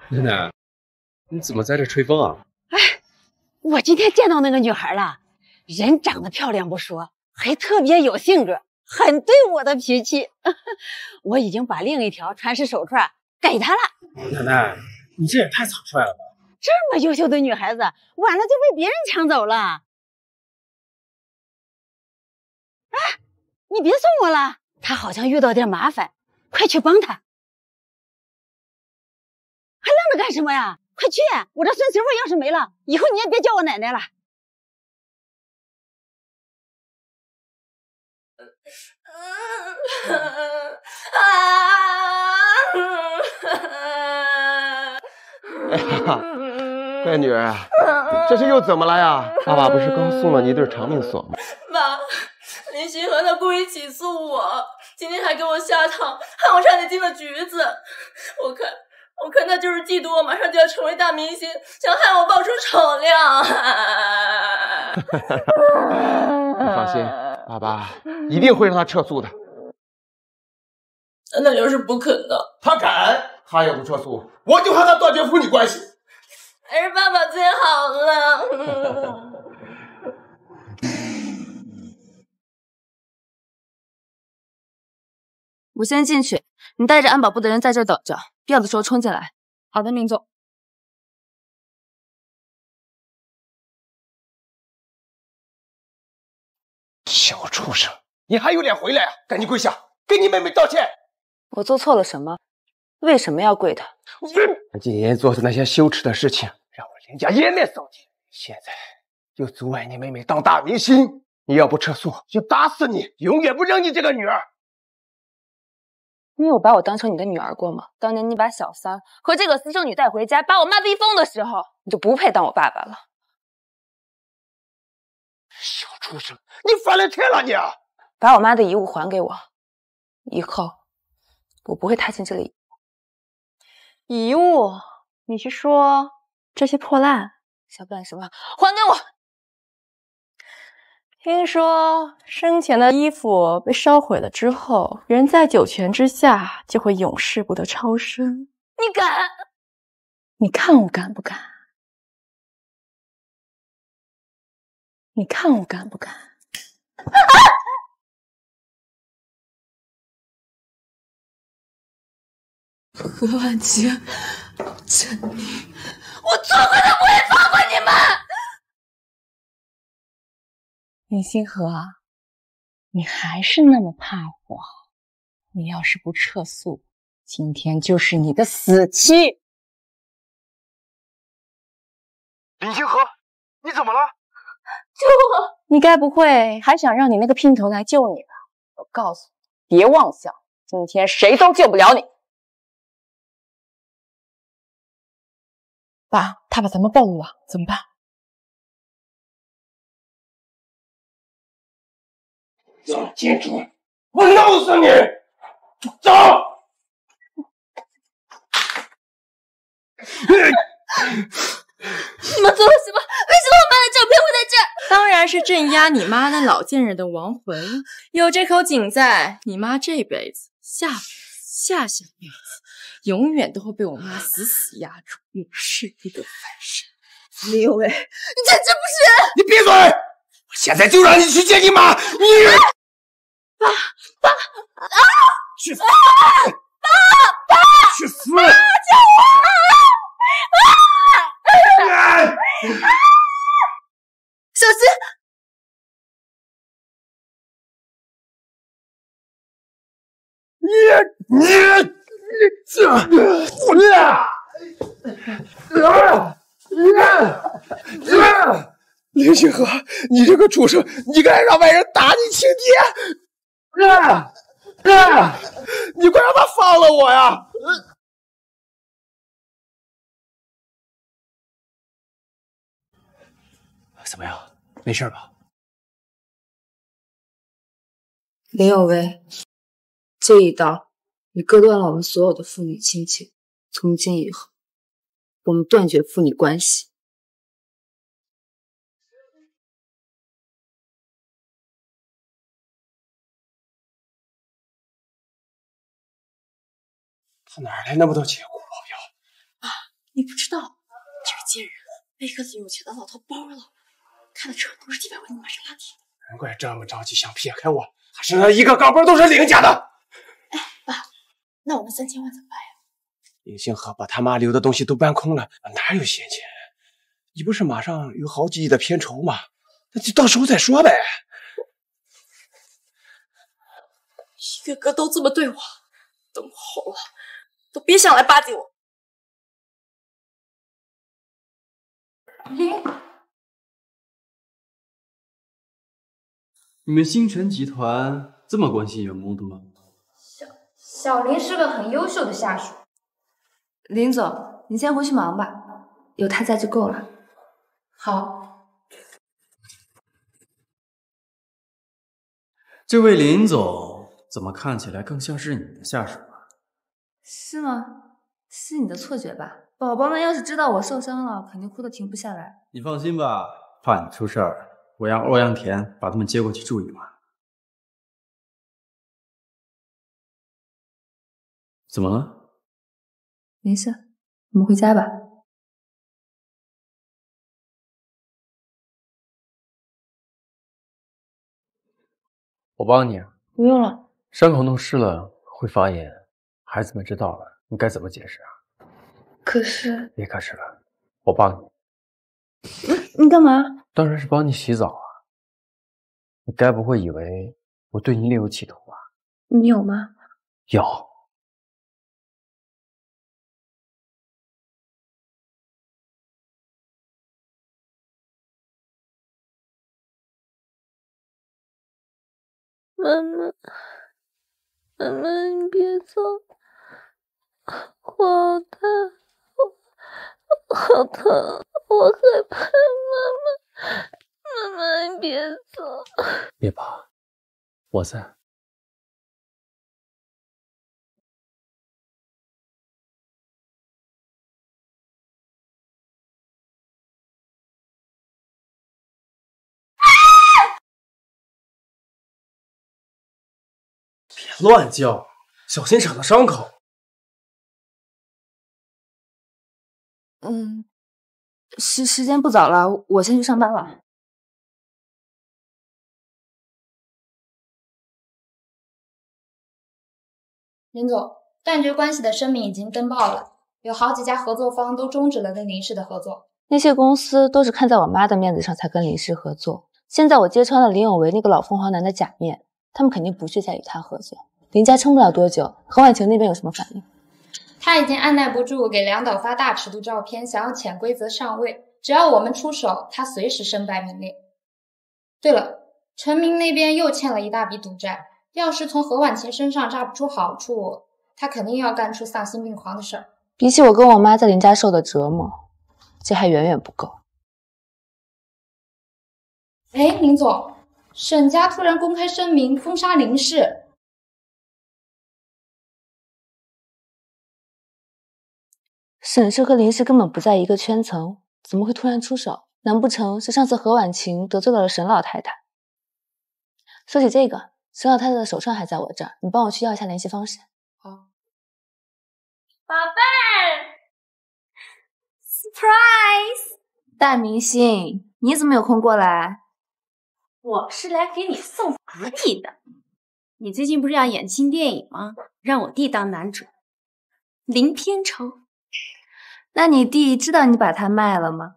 奶奶，你怎么在这吹风啊？哎，我今天见到那个女孩了，人长得漂亮不说，还特别有性格。很对我的脾气，我已经把另一条传世手串给她了。奶奶，你这也太草率了吧！这么优秀的女孩子，晚了就被别人抢走了。哎，你别送我了，他好像遇到点麻烦，快去帮他。还愣着干什么呀？快去！我这孙媳妇要是没了，以后你也别叫我奶奶了。哎呀，乖女儿，这是又怎么了呀？爸爸不是刚送了你一对长命锁吗？爸，林星河他故意起诉我，今天还给我下套，害我差点进了局子。我看，我看他就是嫉妒我马上就要成为大明星，想害我爆出丑料。你 放心，爸爸一定会让他撤诉的。那要是不肯呢？他敢，他要不撤诉，我就和他断绝父女关系。还是爸爸最好了。我先进去，你带着安保部的人在这等着，必要的时候冲进来。好的，林总。小畜生，你还有脸回来啊？赶紧跪下，给你妹妹道歉。我做错了什么？为什么要跪他？今年做的那些羞耻的事情，让我林家颜面扫地。现在又阻碍你妹妹当大明星，你要不撤诉，就打死你，永远不扔你这个女儿。你有把我当成你的女儿过吗？当年你把小三和这个私生女带回家，把我妈逼疯的时候，你就不配当我爸爸了。小畜生，你翻了天了你！把我妈的遗物还给我，以后。我不会踏进这里。遗物？你是说这些破烂？想干什么？还给我！听说生前的衣服被烧毁了之后，人在九泉之下就会永世不得超生。你敢？你看我敢不敢？你看我敢不敢？何婉晴、陈宁，我做鬼都不会放过你们！林星河，你还是那么怕我？你要是不撤诉，今天就是你的死期！林星河，你怎么了？救我！你该不会还想让你那个姘头来救你吧？我告诉你，别妄想，今天谁都救不了你。爸，他把咱们暴露了，怎么办？走进去，我弄死你！走！你们做了什么？为什么我妈的照片会在这儿？当然是镇压你妈那老贱人的亡魂。有这口井在，你妈这辈子、下辈子、下下辈子，永远都会被我妈死死压住，永世不得翻身。李有为，你简直不是人！你闭嘴！我现在就让你去见你妈！你爸爸啊！去死！爸爸！去死！救我！啊啊啊！小心！你你这混蛋！啊！林星河，你这个畜生，你敢让外人打你亲爹？哥，哥！你快让他放了我呀！怎么样？没事吧？林有为，这一刀，你割断了我们所有的父女亲情。从今以后，我们断绝父女关系。他哪来那么多钱雇保镖？爸，你不知道，这个贱人背个子有钱的老头包了，开的车都是几百万的玛莎拉蒂。难怪这么着急想撇开我，他身上一个钢包都是林家的。哎，爸，那我们三千万怎么办呀？林星河把他妈留的东西都搬空了，哪有闲钱？你不是马上有好几亿的片酬吗？那就到时候再说呗。一个个都这么对我，等我红了，都别想来巴结我。林，你们星辰集团这么关心员工的吗？小小林是个很优秀的下属。林总，你先回去忙吧，有他在就够了。好。这位林总怎么看起来更像是你的下属啊？是吗？是你的错觉吧？宝宝们要是知道我受伤了，肯定哭得停不下来。你放心吧，怕你出事儿，我让欧阳田把他们接过去住一晚。怎么了？没事，我们回家吧。我帮你。不用了。伤口弄湿了会发炎，孩子们知道了，你该怎么解释啊？可是，别可是了，我帮你。你干嘛？当然是帮你洗澡啊！你该不会以为我对你另有企图吧？你有吗？有。妈妈，妈妈，你别走，我好疼，我好疼，我害怕，妈妈，妈妈，你别走，别怕，我在。乱叫，小心扯到伤口。嗯，时时间不早了，我先去上班了。林总，断绝关系的声明已经登报了，有好几家合作方都终止了跟林氏的合作。那些公司都是看在我妈的面子上才跟林氏合作。现在我揭穿了林有为那个老凤凰男的假面，他们肯定不是在与他合作。林家撑不了多久，何婉晴那边有什么反应？他已经按耐不住给梁导发大尺度照片，想要潜规则上位。只要我们出手，他随时身败名裂。对了，陈明那边又欠了一大笔赌债，要是从何婉晴身上榨不出好处，他肯定要干出丧心病狂的事儿。比起我跟我妈在林家受的折磨，这还远远不够。哎，林总，沈家突然公开声明封杀林氏。沈氏和林氏根本不在一个圈层，怎么会突然出手？难不成是上次何婉晴得罪到了沈老太太？说起这个，沈老太太的手串还在我这儿，你帮我去要一下联系方式。好，宝贝，surprise！大明星，你怎么有空过来？我是来给你送福利的。你最近不是要演新电影吗？让我弟当男主，零片酬。那你弟知道你把他卖了吗？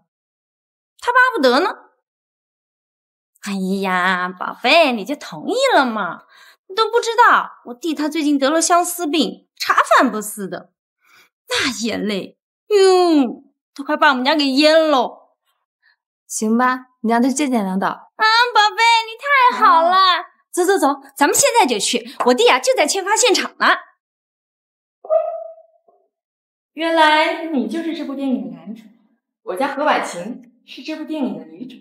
他巴不得呢。哎呀，宝贝，你就同意了嘛？你都不知道，我弟他最近得了相思病，茶饭不思的，那眼泪，哟，都快把我们家给淹喽。行吧，你让他去见见领导。啊，宝太好了！走走走，咱们现在就去。我弟啊，就在签发现场呢。原来你就是这部电影的男主，我家何婉晴是这部电影的女主。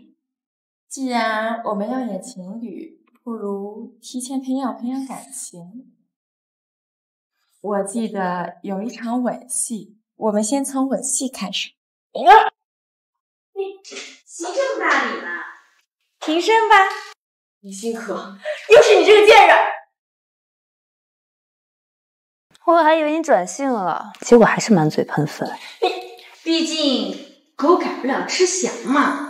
既然我们要演情侣，不如提前培养培养感情。我记得有一场吻戏，我们先从吻戏开始。你行这么大礼呢？平身吧，李星河，又是你这个贱人！我还以为你转性了，结果还是满嘴喷粪。你毕竟狗改不了吃翔嘛。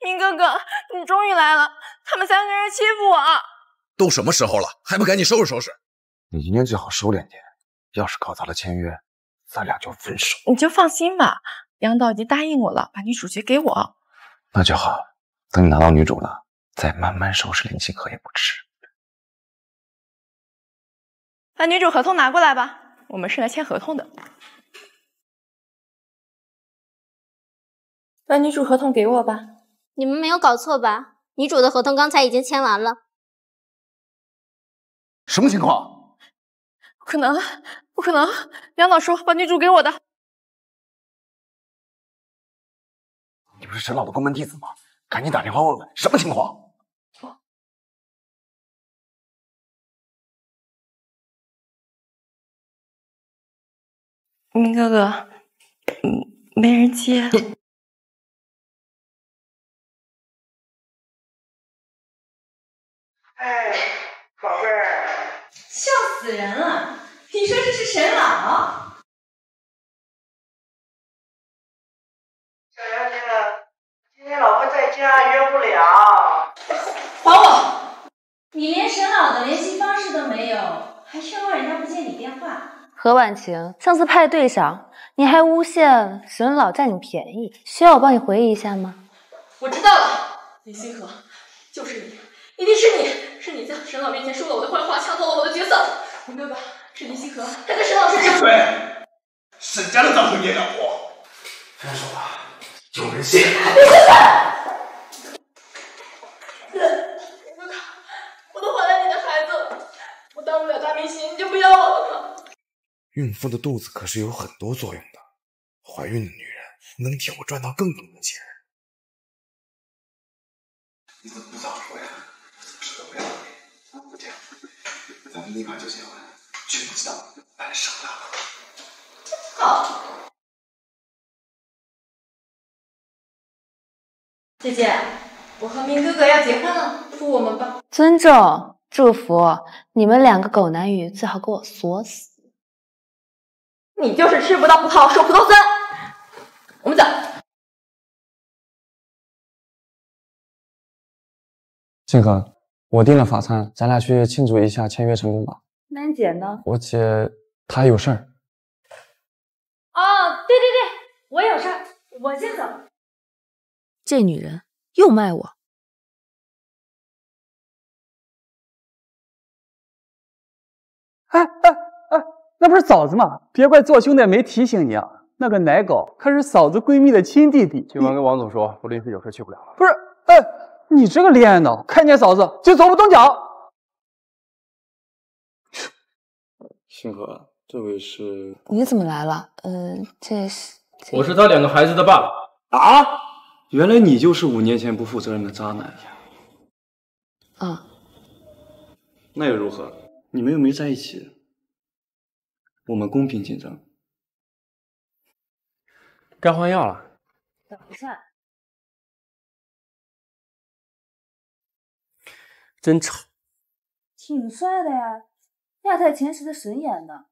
明哥哥，你终于来了！他们三个人欺负我。都什么时候了，还不赶紧收拾收拾？你今天最好收敛点，要是搞砸了签约，咱俩就分手。你就放心吧，梁导已经答应我了，把女主角给我。那就好，等你拿到女主了，再慢慢收拾林星河也不迟。把女主合同拿过来吧，我们是来签合同的。把女主合同给我吧。你们没有搞错吧？女主的合同刚才已经签完了。什么情况？不可能，不可能！杨导说把女主给我的。不是沈老的关门弟子吗？赶紧打电话问问什么情况。明哥哥，嗯，没人接。哎，宝贝儿，笑死人了！你说这是沈老？小妖精，今天老婆在家，约不了。还我！你连沈老的联系方式都没有，还奢望人家不接你电话？何婉晴，上次派对上你还诬陷沈老占你便宜，需要我帮你回忆一下吗？我知道了，林星河，就是你，一定是你，是你在沈老面前说了我的坏话，抢走了我的角色。林哥哥，是林星河，他在沈老身上。闭嘴！沈家的脏水别敢活。分手吧，有人信。林星河，林哥哥，我都怀了你的孩子，我当不了大明星，你就不要我了吗？孕妇的肚子可是有很多作用的，怀孕的女人能替我赚到更多的钱。你怎么不早说呀？舍得不要你。这样，咱们立马就结婚，全家办盛大了。好，姐姐，我和明哥哥要结婚了，祝福我们吧。尊重、祝福，你们两个狗男女最好给我锁死。你就是吃不到葡萄说葡萄酸。我们走。庆哥，我订了法餐，咱俩去庆祝一下签约成功吧。那你姐呢？我姐她有事儿。哦，对对对，我有事儿，我先走。这女人又卖我。哎哎哎，那不是嫂子吗？别怪做兄弟没提醒你啊。那个奶狗可是嫂子闺蜜的亲弟弟。今晚跟王总说，我临时有事去不了了。不是，哎，你这个恋爱脑，看见嫂子就走不动脚。星河，这位是？你怎么来了？嗯、这是我是他两个孩子的爸爸。啊！原来你就是五年前不负责任的渣男呀！啊，那又如何？你们又没在一起，我们公平竞争。该换药了。等一下，真丑。挺帅的呀，亚太前十的神颜呢。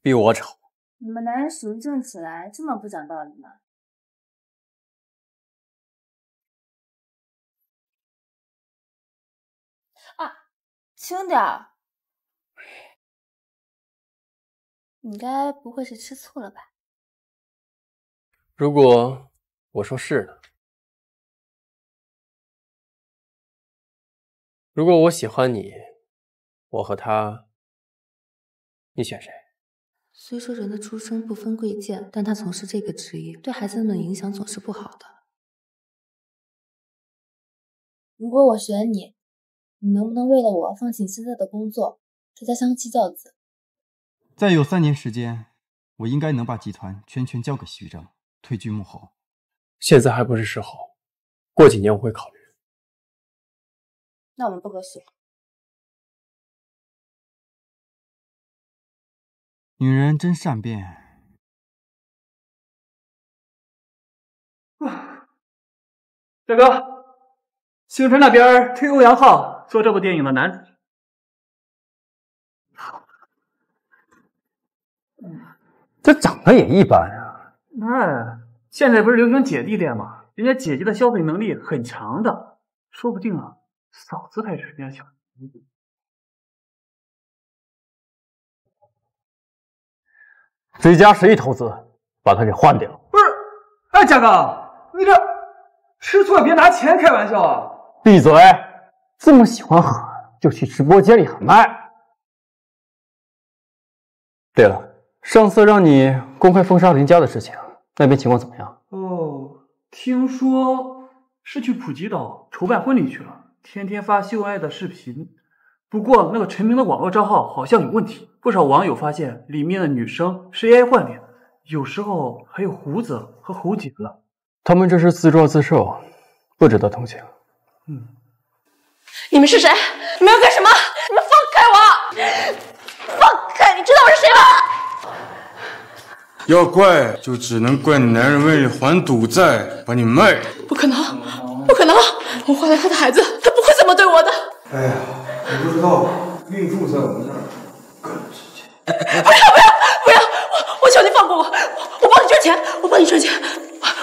比我丑。你们男人属于正起来这么不讲道理吗？轻点儿！你该不会是吃醋了吧？如果我说是呢？如果我喜欢你，我和他，你选谁？虽说人的出生不分贵贱，但他从事这个职业，对孩子们的影响总是不好的。如果我选你，你能不能为了我放弃你现在的工作，在家相妻教子？再有三年时间，我应该能把集团全权交给徐峥，退居幕后。现在还不是时候，过几年我会考虑。那我们不合适。女人真善变。大哥，星辰那边推欧阳浩做这部电影的男主。这长得也一般啊。那，现在不是流行姐弟恋吗？人家姐姐的消费能力很强的，说不定啊，嫂子才是人家小姨子。这家谁投资，把他给换掉。不是，哎，嘉哥，你这吃醋也别拿钱开玩笑啊！闭嘴！这么喜欢喊，就去直播间里喊麦。对了，上次让你公开封杀林家的事情，那边情况怎么样？哦，听说是去普吉岛筹办婚礼去了，天天发秀恩爱的视频。不过那个陈明的网络账号好像有问题，不少网友发现里面的女生是 AI 换脸，有时候还有胡子和喉结了。他们这是自作自受，不值得同情。嗯，你们是谁？你们要干什么？你们放开我！放开！你知道我是谁吗？要怪就只能怪你男人为了还赌债把你卖了。不可能，不可能！我怀了他的孩子，他不会这么对我的。哎呀，你不知道，孕妇在我们这儿更值钱。不要不要！我我求你放过我，我我帮你赚钱，我帮你赚钱。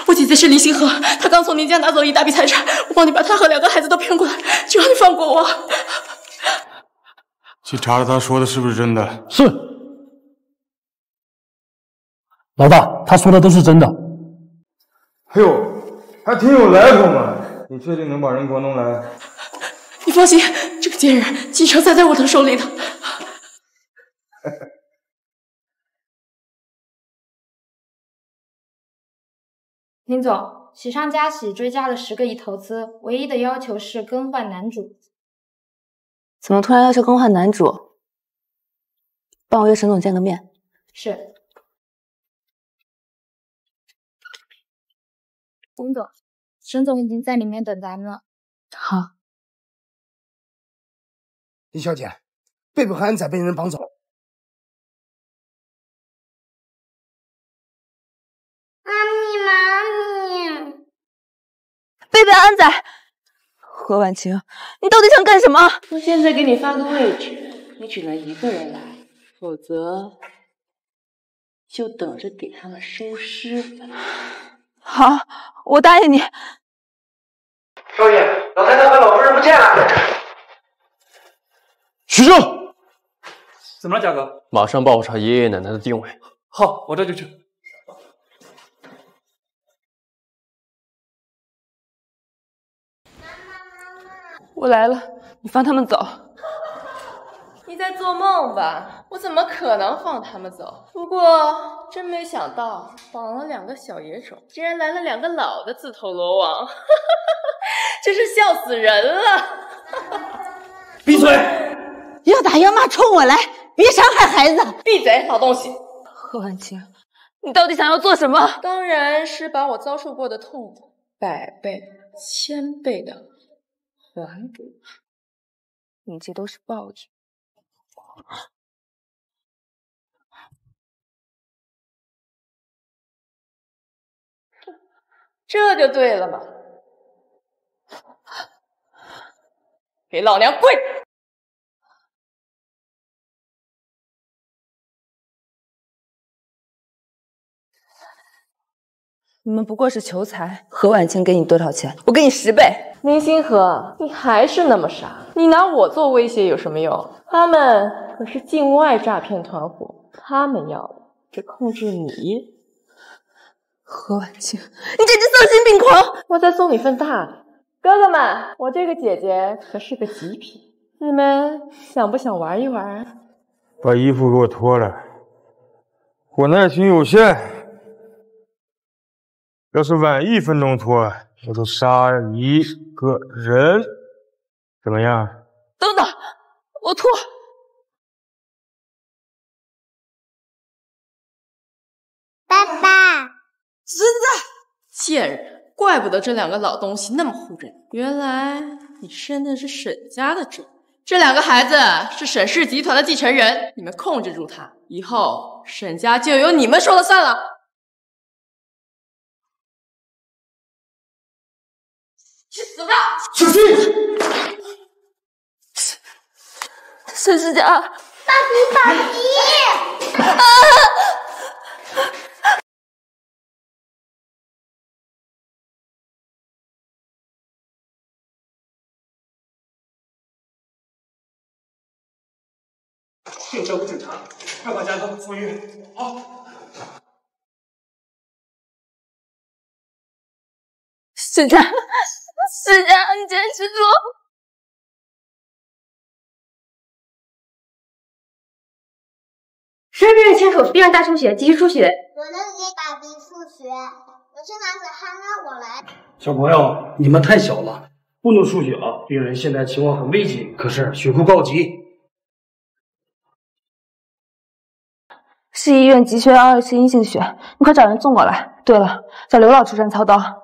我姐姐是林星河，她刚从您家拿走一大笔财产，我帮你把她和两个孩子都骗过来，求你放过我。去查查他说的是不是真的。是。老大，他说的都是真的。哎呦，还挺有来头嘛！你确定能把人给我弄来？你放心，这个贱人继承栽在我的手里的。林总，喜上加喜追加了十个亿投资，唯一的要求是更换男主。怎么突然要求更换男主？帮我约沈总见个面。是。林总，沈总已经在里面等咱们了。好。林小姐，贝贝和安仔被人绑走。妈咪，妈咪，贝贝安仔。何婉晴，你到底想干什么？我现在给你发个位置，你只能一个人来，否则就等着给他们收尸吧。好，我答应你。少爷，老太太和老夫人不见了。徐正，怎么了，贾哥？马上帮我查爷爷奶奶的定位。好，我这就去。我来了，你放他们走。你在做梦吧？我怎么可能放他们走？不过真没想到，绑了两个小野种，竟然来了两个老的自投罗网，真是笑死人了！闭嘴！要打要骂冲我来，别伤害孩子！闭嘴，老东西！贺婉清，你到底想要做什么？当然是把我遭受过的痛苦百倍、千倍的还给你。这都是报纸。这就对了嘛！给老娘跪！你们不过是求财，何婉清给你多少钱？我给你十倍。林星河，你还是那么傻！你拿我做威胁有什么用？他们可是境外诈骗团伙，他们要的只控制你。何婉清，你简直丧心病狂！我再送你份大的，哥哥们，我这个姐姐可是个极品，你们想不想玩一玩？把衣服给我脱了，我耐心有限，要是晚一分钟脱，我就杀一个人，怎么样？等等，我脱。爸爸，孙子，贱人，怪不得这两个老东西那么护着你，原来你生的是沈家的种。这两个孩子是沈氏集团的继承人，你们控制住他，以后沈家就由你们说了算了。去死吧！小心！沈世家，爸比，爸比！啊！请政府警察，快把家哥送医院！好。世家，世家，你坚持住！谁病人签署病人大出血，急需出血。我能给爸比输血，我去拿着还让我来。小朋友，你们太小了，不能输血啊！病人现在情况很危急，可是血库告急。市医院急缺 RH 阴性血，你快找人送过来。对了，找刘老出山操刀。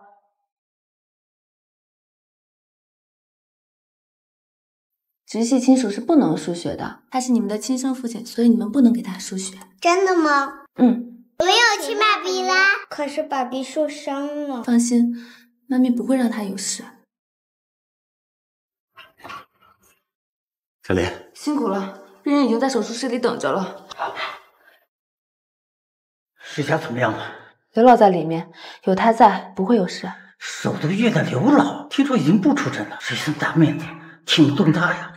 直系亲属是不能输血的，他是你们的亲生父亲，所以你们不能给他输血。真的吗？嗯。我要去爸比啦，可是爸比受伤了。放心，妈咪不会让他有事。小林，辛苦了，病人已经在手术室里等着了。世家怎么样了？刘老在里面，有他在，不会有事。守都院的刘老，听说已经不出诊了，这孙大面子挺动大呀。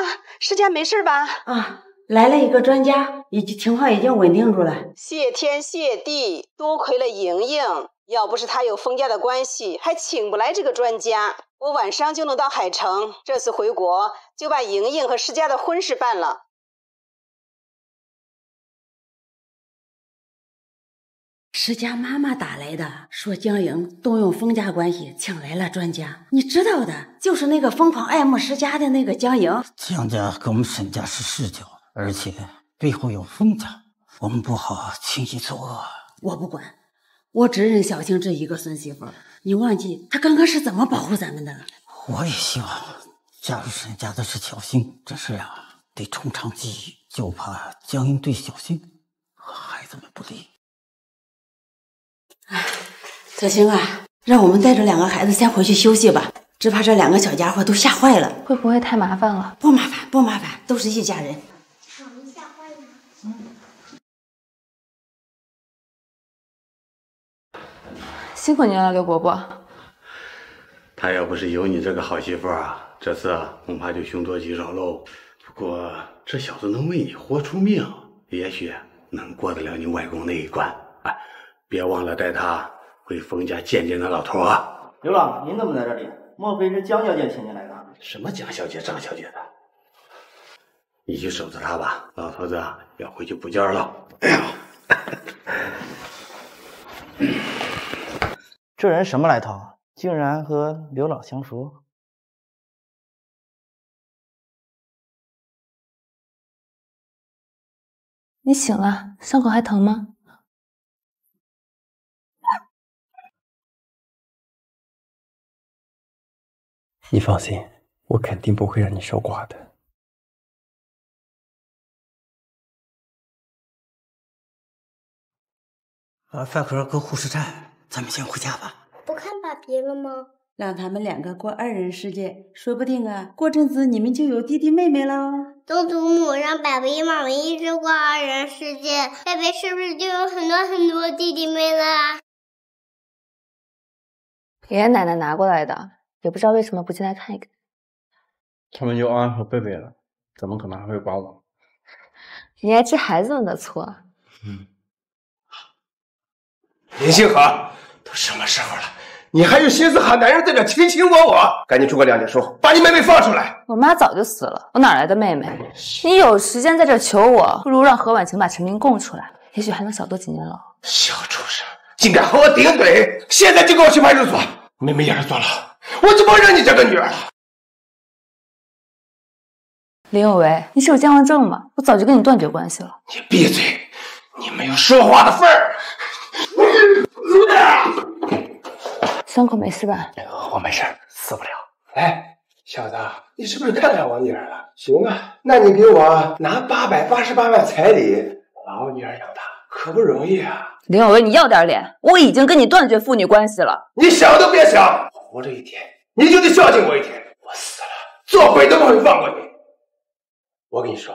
妈，世家没事吧？啊，来了一个专家，已经情况已经稳定住了。谢天谢地，多亏了莹莹，要不是她有封家的关系，还请不来这个专家。我晚上就能到海城，这次回国就把莹莹和世家的婚事办了。世家妈妈打来的，说江莹动用封家关系请来了专家，你知道的，就是那个疯狂爱慕石家的那个江莹。江家跟我们沈家是世交，而且背后有封家，我们不好轻易作恶。我不管，我只认小青这一个孙媳妇。你忘记她刚刚是怎么保护咱们的了？我也希望嫁入沈家的是小青，这事啊，得从长计议，就怕江莹对小青和孩子们不利。子星啊，让我们带着两个孩子先回去休息吧，只怕这两个小家伙都吓坏了。会不会太麻烦了？不麻烦，不麻烦，都是一家人。辛苦您了，刘伯伯。他要不是有你这个好媳妇儿啊，这次恐怕就凶多吉少喽。不过这小子能为你豁出命，也许能过得了你外公那一关。哎，别忘了带他回冯家见见那老头啊。刘老，您怎么在这里？莫非是江小姐请您来的？什么江小姐、张小姐的？你去守着他吧，老头子要回去补觉了。这人什么来头？竟然和刘老相熟？你醒了，伤口还疼吗？你放心，我肯定不会让你守寡的。啊，饭盒搁护士站，咱们先回家吧。不看爸比了吗？让他们两个过二人世界，说不定啊，过阵子你们就有弟弟妹妹了。曾祖母让爸比妈妈一直过二人世界，贝贝是不是就有很多很多弟弟妹了？爷爷奶奶拿过来的，也不知道为什么不进来看一看。他们有安安和贝贝了，怎么可能还会管我？你还吃孩子们的错？林星河，都什么时候了，你还有心思喊男人在这卿卿我我？赶紧出个谅解书，把你妹妹放出来！我妈早就死了，我哪来的妹妹？你有时间在这求我，不如让何婉晴把陈明供出来，也许还能少坐几年牢。小畜生，竟敢和我顶嘴！现在就给我去派出所！妹妹也是坐牢，我就不认你这个女儿了。林有为，你是有健忘症吗？我早就跟你断绝关系了。你闭嘴！你没有说话的份儿！伤口没事吧？我没事，死不了。哎，小子，你是不是看上我女儿了？行啊，那你给我拿八百八十八万彩礼，把我女儿养大可不容易啊！林有为，你要点脸！我已经跟你断绝父女关系了。你想都别想！活着一天，你就得孝敬我一天。我死了，做鬼都不会放过你。我跟你说，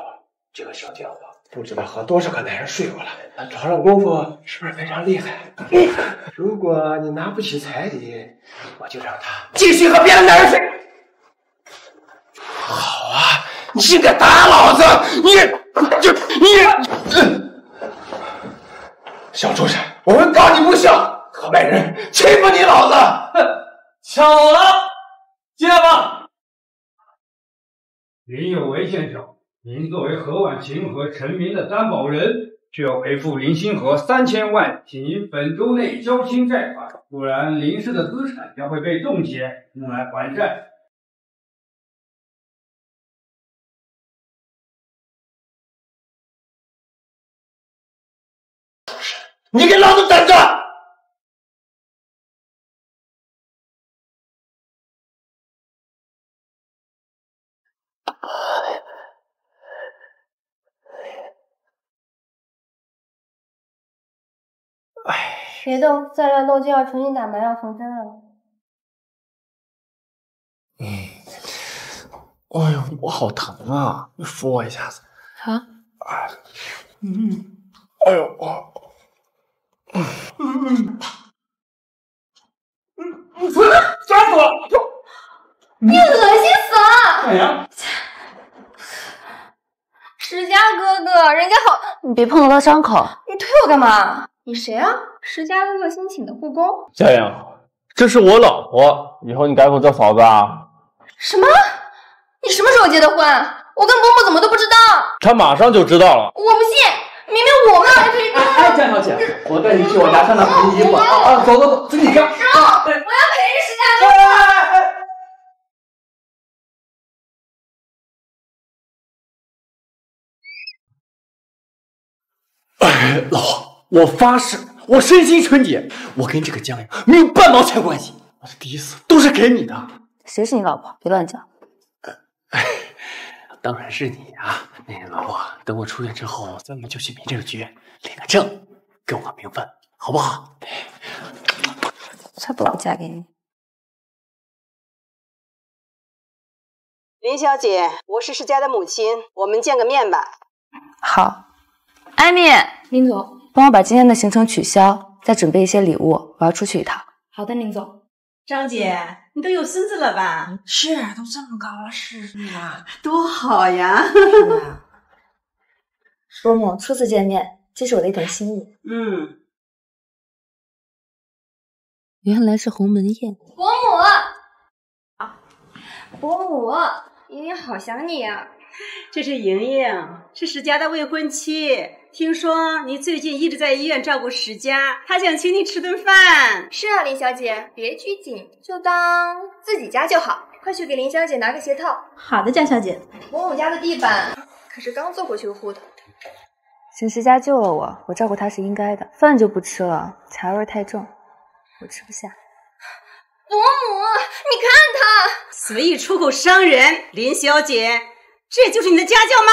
这个小家伙不知道和多少个男人睡过了，那床上功夫是不是非常厉害？如果你拿不起彩礼，我就让他继续和别的男人睡。好啊，你竟敢打老子！你就你，小畜生，我会告你不孝，和外人欺负你老子！哼，巧了，进来吧。林有为先生，您作为何婉晴和陈明的担保人，需要赔付林星河三千万，请您本周内交清债款，不然林氏的资产将会被冻结，用来还债。你给老子等着！别动，再乱动就要重新打麻药缝针了。哎呦，我好疼啊！你扶我一下子。好。哎，嗯，哎呦，我，嗯。嗯。嗯，扎死我！你恶心死了！哎呀，石家哥哥，人家好，你别碰到他伤口。你推我干嘛？你谁啊？石家哥哥新请的护工？佳颖，这是我老婆，以后你改口叫嫂子啊。什么？你什么时候结的婚？我跟伯母怎么都不知道？她马上就知道了。我不信，明明我们俩可以。哎，江小姐，我带你去我家上那陪衣服啊啊！走走走，自己干。走，我要陪着石家哥哥。哎，老王，我发誓，我身心纯洁，我跟这个江阳没有半毛钱关系。我的第一次都是给你的。谁是你老婆？别乱讲。当然是你啊！那个老婆，等我出院之后，咱们就去民政局领个证，给我个名分，好不好？才不会嫁给你。林小姐，我是世家的母亲，我们见个面吧。好，艾米，林总，帮我把今天的行程取消，再准备一些礼物，我要出去一趟。好的，林总。张姐，你都有孙子了吧？是，都这么高了，是啊，多好呀！伯母，初次见面，这是我的一点心意。嗯，原来是鸿门宴。伯母，啊，伯母，莹莹好想你啊、这是莹莹，是石家的未婚妻。听说你最近一直在医院照顾石家，他想请你吃顿饭。是啊，林小姐，别拘谨，就当自己家就好。快去给林小姐拿个鞋套。好的，江小姐。伯母家的地板可是刚做过修护的。沈石家救了我，我照顾他是应该的。饭就不吃了，茶味太重，我吃不下。伯母，你看他随意出口伤人，林小姐，这就是你的家教吗？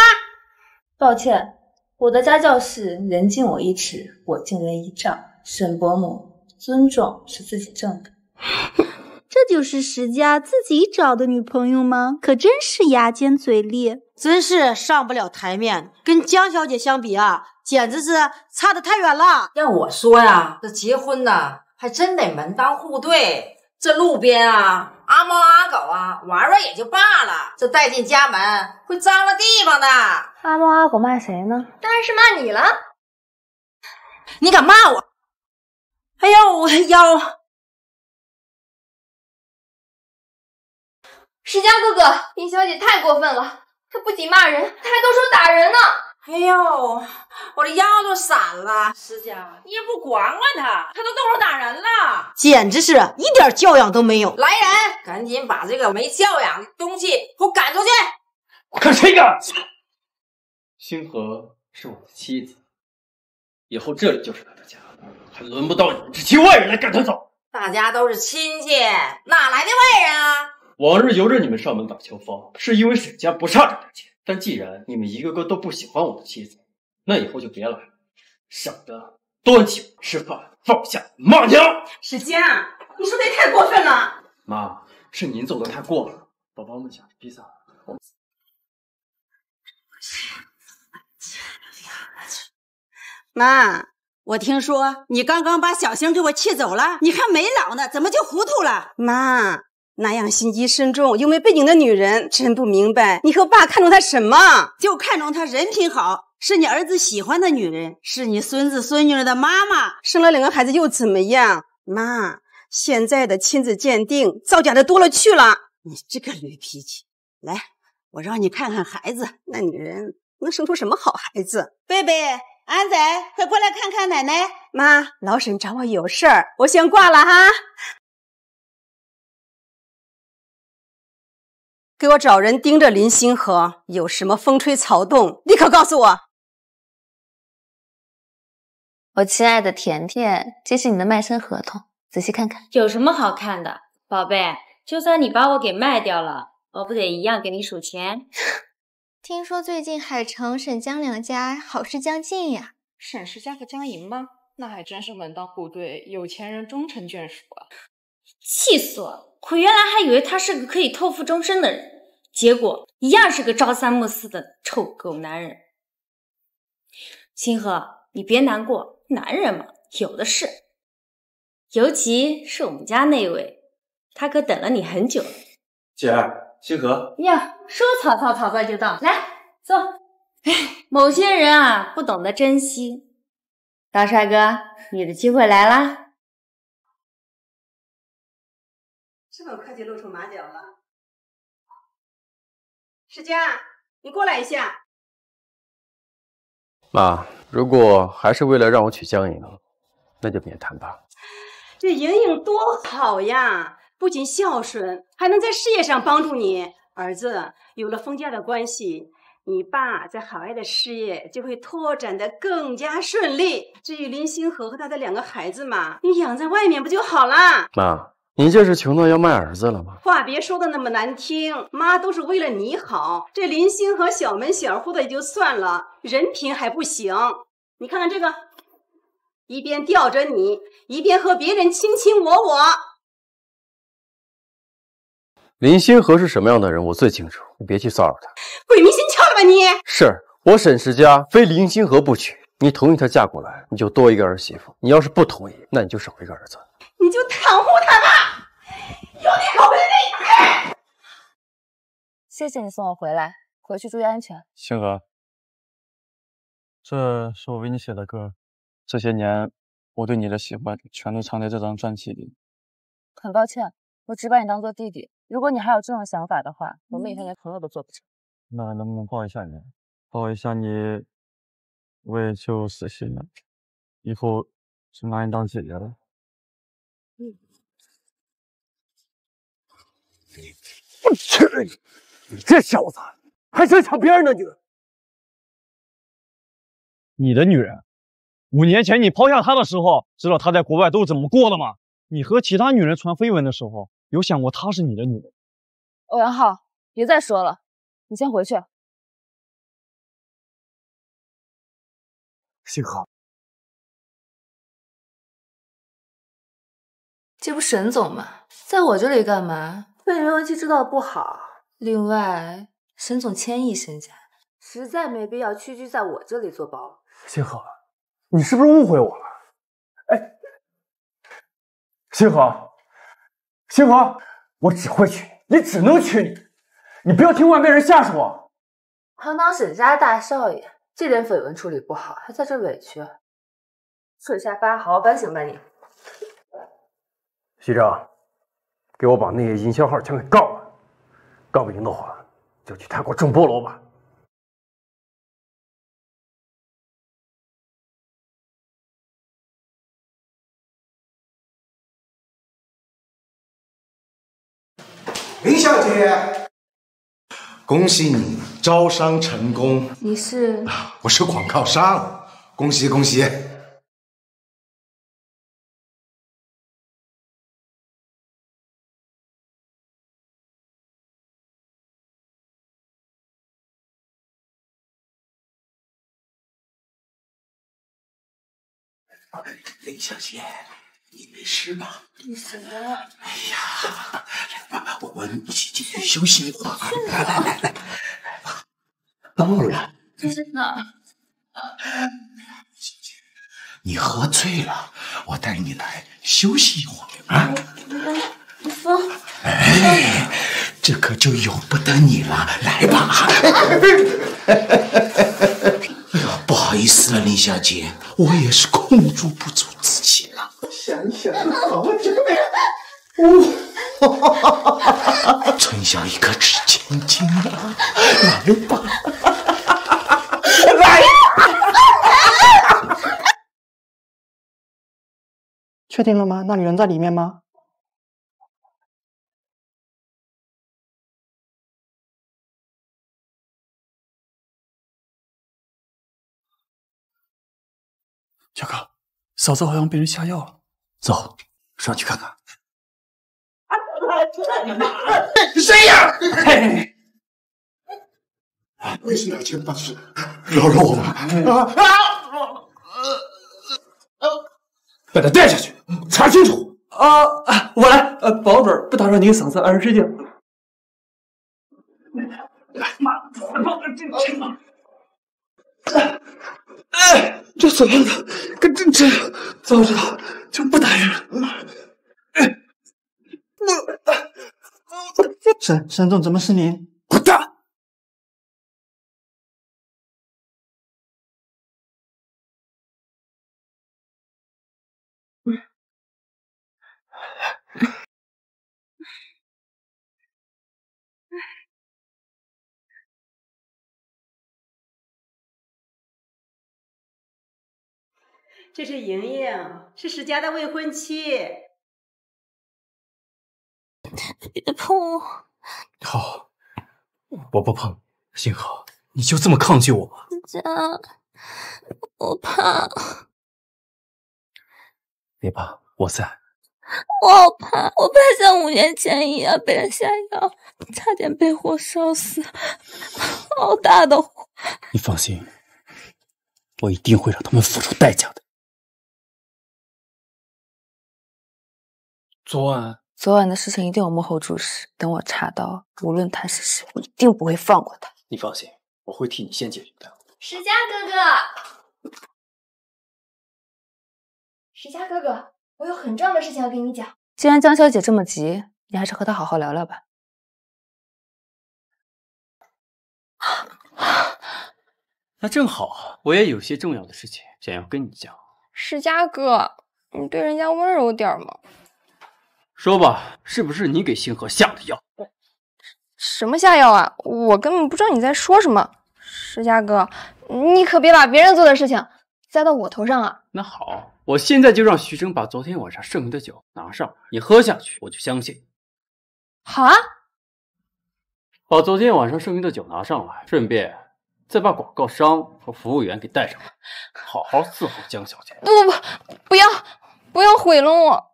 抱歉，我的家教是人敬我一尺，我敬人一丈。沈伯母，尊重是自己挣的。这就是石家自己找的女朋友吗？可真是牙尖嘴利，真是上不了台面。跟江小姐相比啊，简直是差得太远了。要我说呀，这结婚呐，还真得门当户对。这路边啊，阿猫阿狗啊，玩玩也就罢了，这带进家门会脏了地方的。阿猫阿狗骂谁呢？当然是骂你了。你敢骂我？哎呦，我的腰！石家哥哥，林小姐太过分了，她不仅骂人，她还动手打人呢。哎呦，我的腰都闪了！石家，你也不管管他，他都动手打人了，简直是一点教养都没有。来人，赶紧把这个没教养的东西给我赶出去！我看谁敢！星河是我的妻子，以后这里就是他的家，还轮不到你们这些外人来赶他走。大家都是亲戚，哪来的外人啊？往日由着你们上门打秋风，是因为沈家不差这点钱。但既然你们一个个都不喜欢我的妻子，那以后就别来，省得端起碗吃饭，放下骂娘。史坚，你说的也太过分了。妈，是您做的太过了。宝宝们想吃披萨，我们妈，我听说你刚刚把小星给我气走了，你还没老呢，怎么就糊涂了？妈。那样心机深重又没背景的女人，真不明白你和爸看中她什么？就看中她人品好，是你儿子喜欢的女人，是你孙子孙女的妈妈。生了两个孩子又怎么样？妈，现在的亲子鉴定造假的多了去了。你这个驴脾气，来，我让你看看孩子，那女人能生出什么好孩子？贝贝，安仔，快过来看看奶奶。妈，老沈找我有事儿，我先挂了哈。给我找人盯着林星河，有什么风吹草动，立刻告诉我。我亲爱的甜甜，这是你的卖身合同，仔细看看。有什么好看的，宝贝？就算你把我给卖掉了，我不得一样给你数钱？听说最近海城沈江两家好事将近呀。沈氏家和江莹吗？那还真是门当户对，有钱人终成眷属啊！气死我了！我原来还以为他是个可以托付终身的人。结果一样是个朝三暮四的臭狗男人。星河，你别难过，男人嘛，有的是。尤其是我们家那位，他可等了你很久了。姐儿，星河呀，说曹操，曹操就到，来坐。哎，某些人啊，不懂得珍惜。大帅哥，你的机会来啦！这么快就露出马脚了？世佳，你过来一下。妈，如果还是为了让我娶江莹，那就免谈吧。这莹莹多好呀，不仅孝顺，还能在事业上帮助你。儿子有了封家的关系，你爸在海外的事业就会拓展的更加顺利。至于林星河和他的两个孩子嘛，你养在外面不就好了？妈。你这是穷到要卖儿子了吗？话别说的那么难听，妈都是为了你好。这林星河小门小户的也就算了，人品还不行。你看看这个，一边吊着你，一边和别人卿卿我我。林星河是什么样的人，我最清楚。你别去骚扰他。鬼迷心窍了吧你？是我沈世家非林星河不娶。你同意她嫁过来，你就多一个儿媳妇；你要是不同意，那你就少一个儿子。你就袒护他吧，有你狗屁的谢谢你送我回来，回去注意安全。星河，这是我为你写的歌，这些年我对你的喜欢全都藏在这张专辑里。很抱歉，我只把你当做弟弟。如果你还有这种想法的话，我们以后连朋友都做不成。那能不能抱一下你？抱一下你，我也就死心了。以后就拿你当姐姐了。嗯。我去，你这小子还想抢别人的女人？你的女人？五年前你抛下她的时候，知道她在国外都是怎么过的吗？你和其他女人传绯闻的时候。有想过她是你的女人？欧阳浩，别再说了，你先回去。星河，这不沈总吗？在我这里干嘛？被袁文琪知道不好。另外，沈总千亿身家，实在没必要屈居在我这里做保姆。星河，你是不是误会我了？哎，星河。星河，我只会娶你，也只能娶你。你不要听外面人瞎说。堂堂沈家大少爷，这点绯闻处理不好，还在这委屈。睡下吧，好好反省吧你。徐峥，给我把那些营销号全给告了。告不赢的话，就去泰国种菠萝吧。林小姐，恭喜你招商成功。你是？我是广告商，恭喜恭喜。林小姐。你没事吧？你什么？哎呀，来吧，我们一起进去休息一会儿。来来来来，到了。这是哪？小姐，你喝醉了，我带你来休息一会儿啊。你疯？哎，这可就由不得你了。来吧。不好意思了，林小姐，我也是控制不住自己了。想想好久没，春宵一刻值千金啊！来吧，来吧！确定了吗？那里人在里面吗？小哥，嫂子好像被人下药了。走上去看看。谁呀？为什么要钱办事？饶了我吧！啊啊！把他带下去，查清楚。啊，我来。呃，保准不打扰您嫂子二人之境。妈，保准真沉吗？哎，这死样子可真沉。早知道。就不打人了。沈沈总，怎么是您？滚蛋！这是莹莹，是史家的未婚妻。别碰我！好，我不碰。星河，你就这么抗拒我吗？家，我怕。别怕，我在。我好怕，我怕像五年前一样被人下药，差点被火烧死，好大的火！你放心，我一定会让他们付出代价的。昨晚，昨晚的事情一定有幕后主使。等我查到，无论他是谁，我一定不会放过他。你放心，我会替你先解决的。石家哥哥，石家哥哥，我有很重要的事情要跟你讲。既然江小姐这么急，你还是和她好好聊聊吧。那正好，我也有些重要的事情想要跟你讲。石家哥，你对人家温柔点嘛。说吧，是不是你给星河下的药？什么下药啊？我根本不知道你在说什么。石家哥，你可别把别人做的事情栽到我头上啊！那好，我现在就让徐峥把昨天晚上剩余的酒拿上，你喝下去，我就相信。好啊，把昨天晚上剩余的酒拿上来，顺便再把广告商和服务员给带上来，好好伺候江小姐。不不不，不要不要毁了我！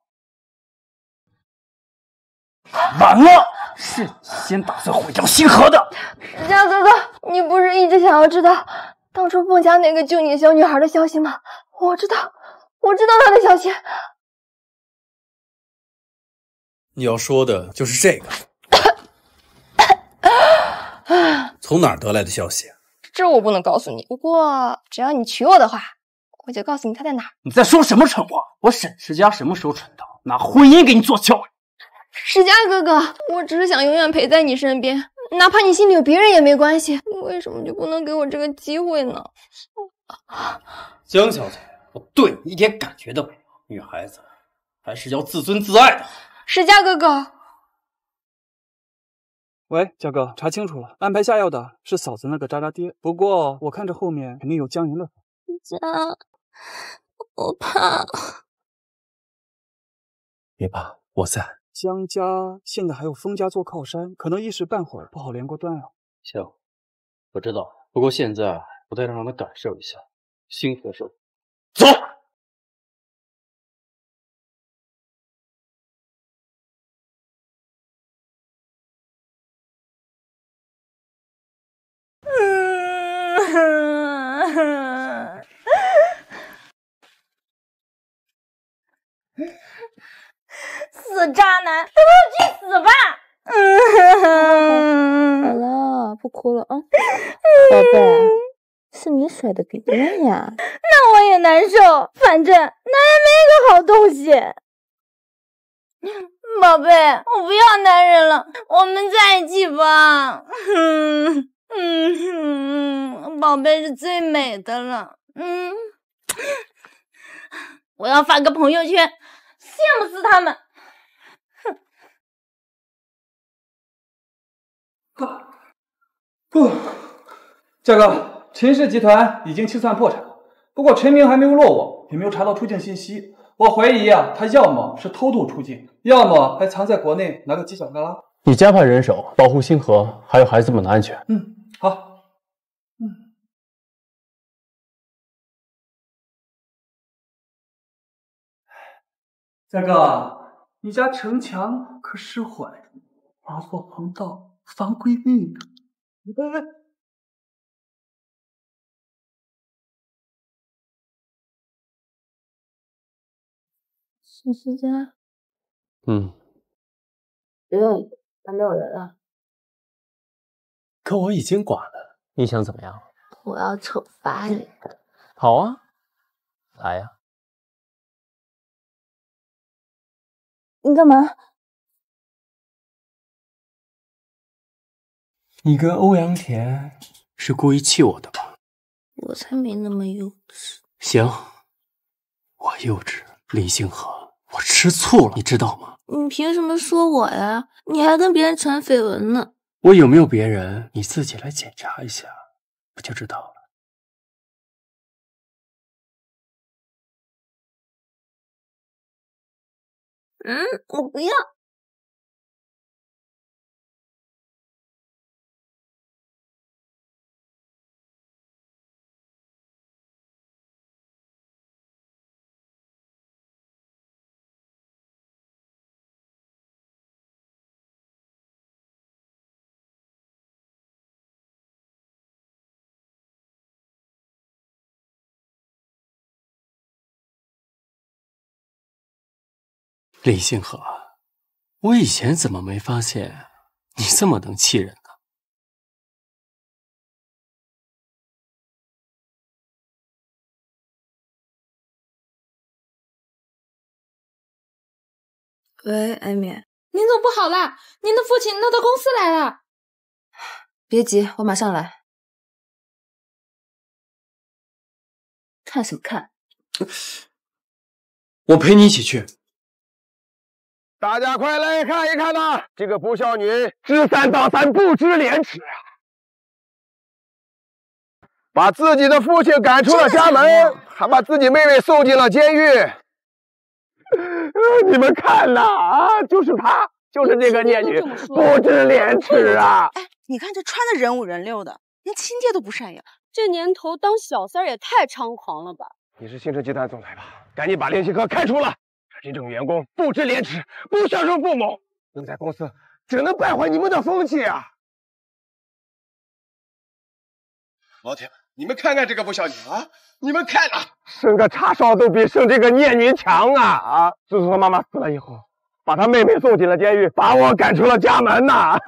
完了，是你先打算毁掉星河的。家哥哥，你不是一直想要知道当初凤家那个救你的小女孩的消息吗？我知道，我知道她的消息。你要说的就是这个。从哪儿得来的消息？这我不能告诉你。不过只要你娶我的话，我就告诉你她在哪儿。你在说什么蠢话？我沈世家什么时候蠢到拿婚姻给你做交易？石家哥哥，我只是想永远陪在你身边，哪怕你心里有别人也没关系。你为什么就不能给我这个机会呢？江小姐，我对你一点感觉都没有。女孩子还是要自尊自爱的。石家哥哥，喂，嘉哥，查清楚了，安排下药的是嫂子那个渣渣爹。不过我看着后面肯定有江莹的。家，我怕。别怕，我在。江家现在还有封家做靠山，可能一时半会儿不好连过端啊。行，我知道。不过现在我再让他感受一下星河受。走。死渣男，都给我去死吧！嗯好了，不哭了啊，宝贝，是你甩的别人呀。那我也难受，反正男人没个好东西。宝贝，我不要男人了，我们在一起吧。嗯嗯嗯，宝贝是最美的了。嗯，我要发个朋友圈，羡慕死他们。不，嘉哥，陈氏集团已经清算破产，不过陈明还没有落网，也没有查到出境信息。我怀疑啊，他要么是偷渡出境，要么还藏在国内拿个犄角旮旯。你加派人手保护星河还有孩子们的安全。嗯，好。嗯，嘉哥，你家城墙可失毁，防火防盗防闺蜜呢。哎，沈世家，嗯，不用，还没有人啊。可我已经管了，你想怎么样？我要惩罚你。好啊，来呀！你干嘛？你跟欧阳田是故意气我的吧？我才没那么幼稚。行，我幼稚，林星河，我吃醋了，你知道吗？你凭什么说我呀？你还跟别人传绯闻呢。我有没有别人？你自己来检查一下，不就知道了。嗯，我不要。李星河，我以前怎么没发现你这么能气人呢？喂，艾米，林总不好了，您的父亲闹到公司来了。别急，我马上来。看什么看？我陪你一起去。大家快来看一看呐！这个不孝女知三道三，不知廉耻啊！把自己的父亲赶出了家门，还把自己妹妹送进了监狱。你们看呐，啊，就是她，就是这个孽女，不知廉耻啊！哎，你看这穿的人五人六的，连亲爹都不赡养，这年头当小三儿也太猖狂了吧！你是星辰集团总裁吧？赶紧把林星科开除了！这种员工不知廉耻，不孝顺父母，留在公司只能败坏你们的风气啊！老铁们，你们看看这个不孝女啊！你们看啊，生个叉烧都比生这个孽女强啊！啊！自从她妈妈死了以后，把她妹妹送进了监狱，把我赶出了家门呐！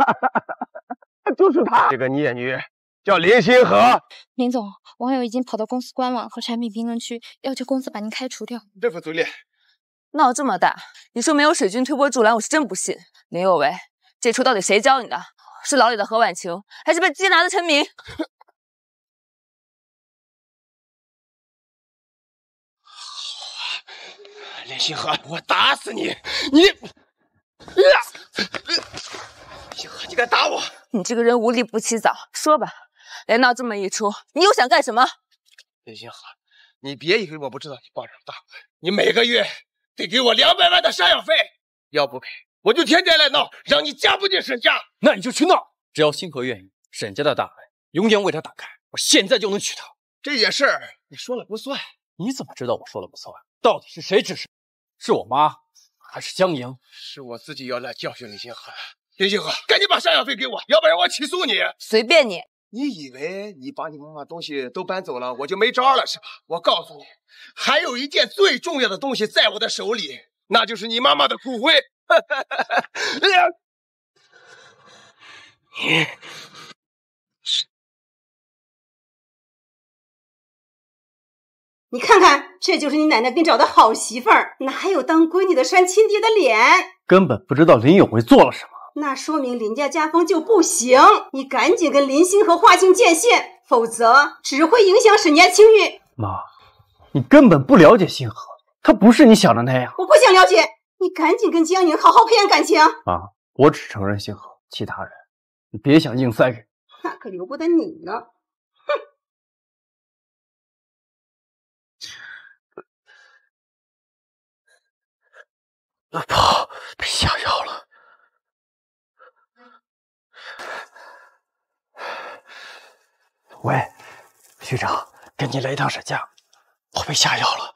就是她，这个孽女叫林星河。林总，网友已经跑到公司官网和产品评论区，要求公司把您开除掉。这副嘴脸！闹这么大，你说没有水军推波助澜，我是真不信。林有为，这出到底谁教你的？是牢里的何婉晴，还是被缉拿的陈明？林星河，我打死你！你，星河，你敢打我？你这个人无利不起早。说吧，连闹这么一出，你又想干什么？林星河，你别以为我不知道你抱这么大，你每个月得给我两百万的赡养费，要不给我就天天来闹，让你嫁不进沈家。那你就去闹，只要星河愿意，沈家的大门永远为他打开。我现在就能娶她。这件事你说了不算。你怎么知道我说了不算？到底是谁指使？是我妈还是江莹？是我自己要来教训林星河。林星河，赶紧把赡养费给我，要不然我起诉你。随便你。你以为你把你妈妈东西都搬走了，我就没招了是吧？我告诉你，还有一件最重要的东西在我的手里，那就是你妈妈的骨灰。你。你看看，这就是你奶奶给你找的好媳妇儿，哪有当闺女的扇亲爹的脸？根本不知道林有为做了什么，那说明林家家风就不行。你赶紧跟林星河划清界限，否则只会影响沈家清誉。妈，你根本不了解星河，他不是你想的那样。我不想了解，你赶紧跟江宁好好培养感情。妈，我只承认星河，其他人你别想硬塞人。那可留不得你呢。老婆被下药了。喂，局长，赶紧来一趟沈家，我被下药了。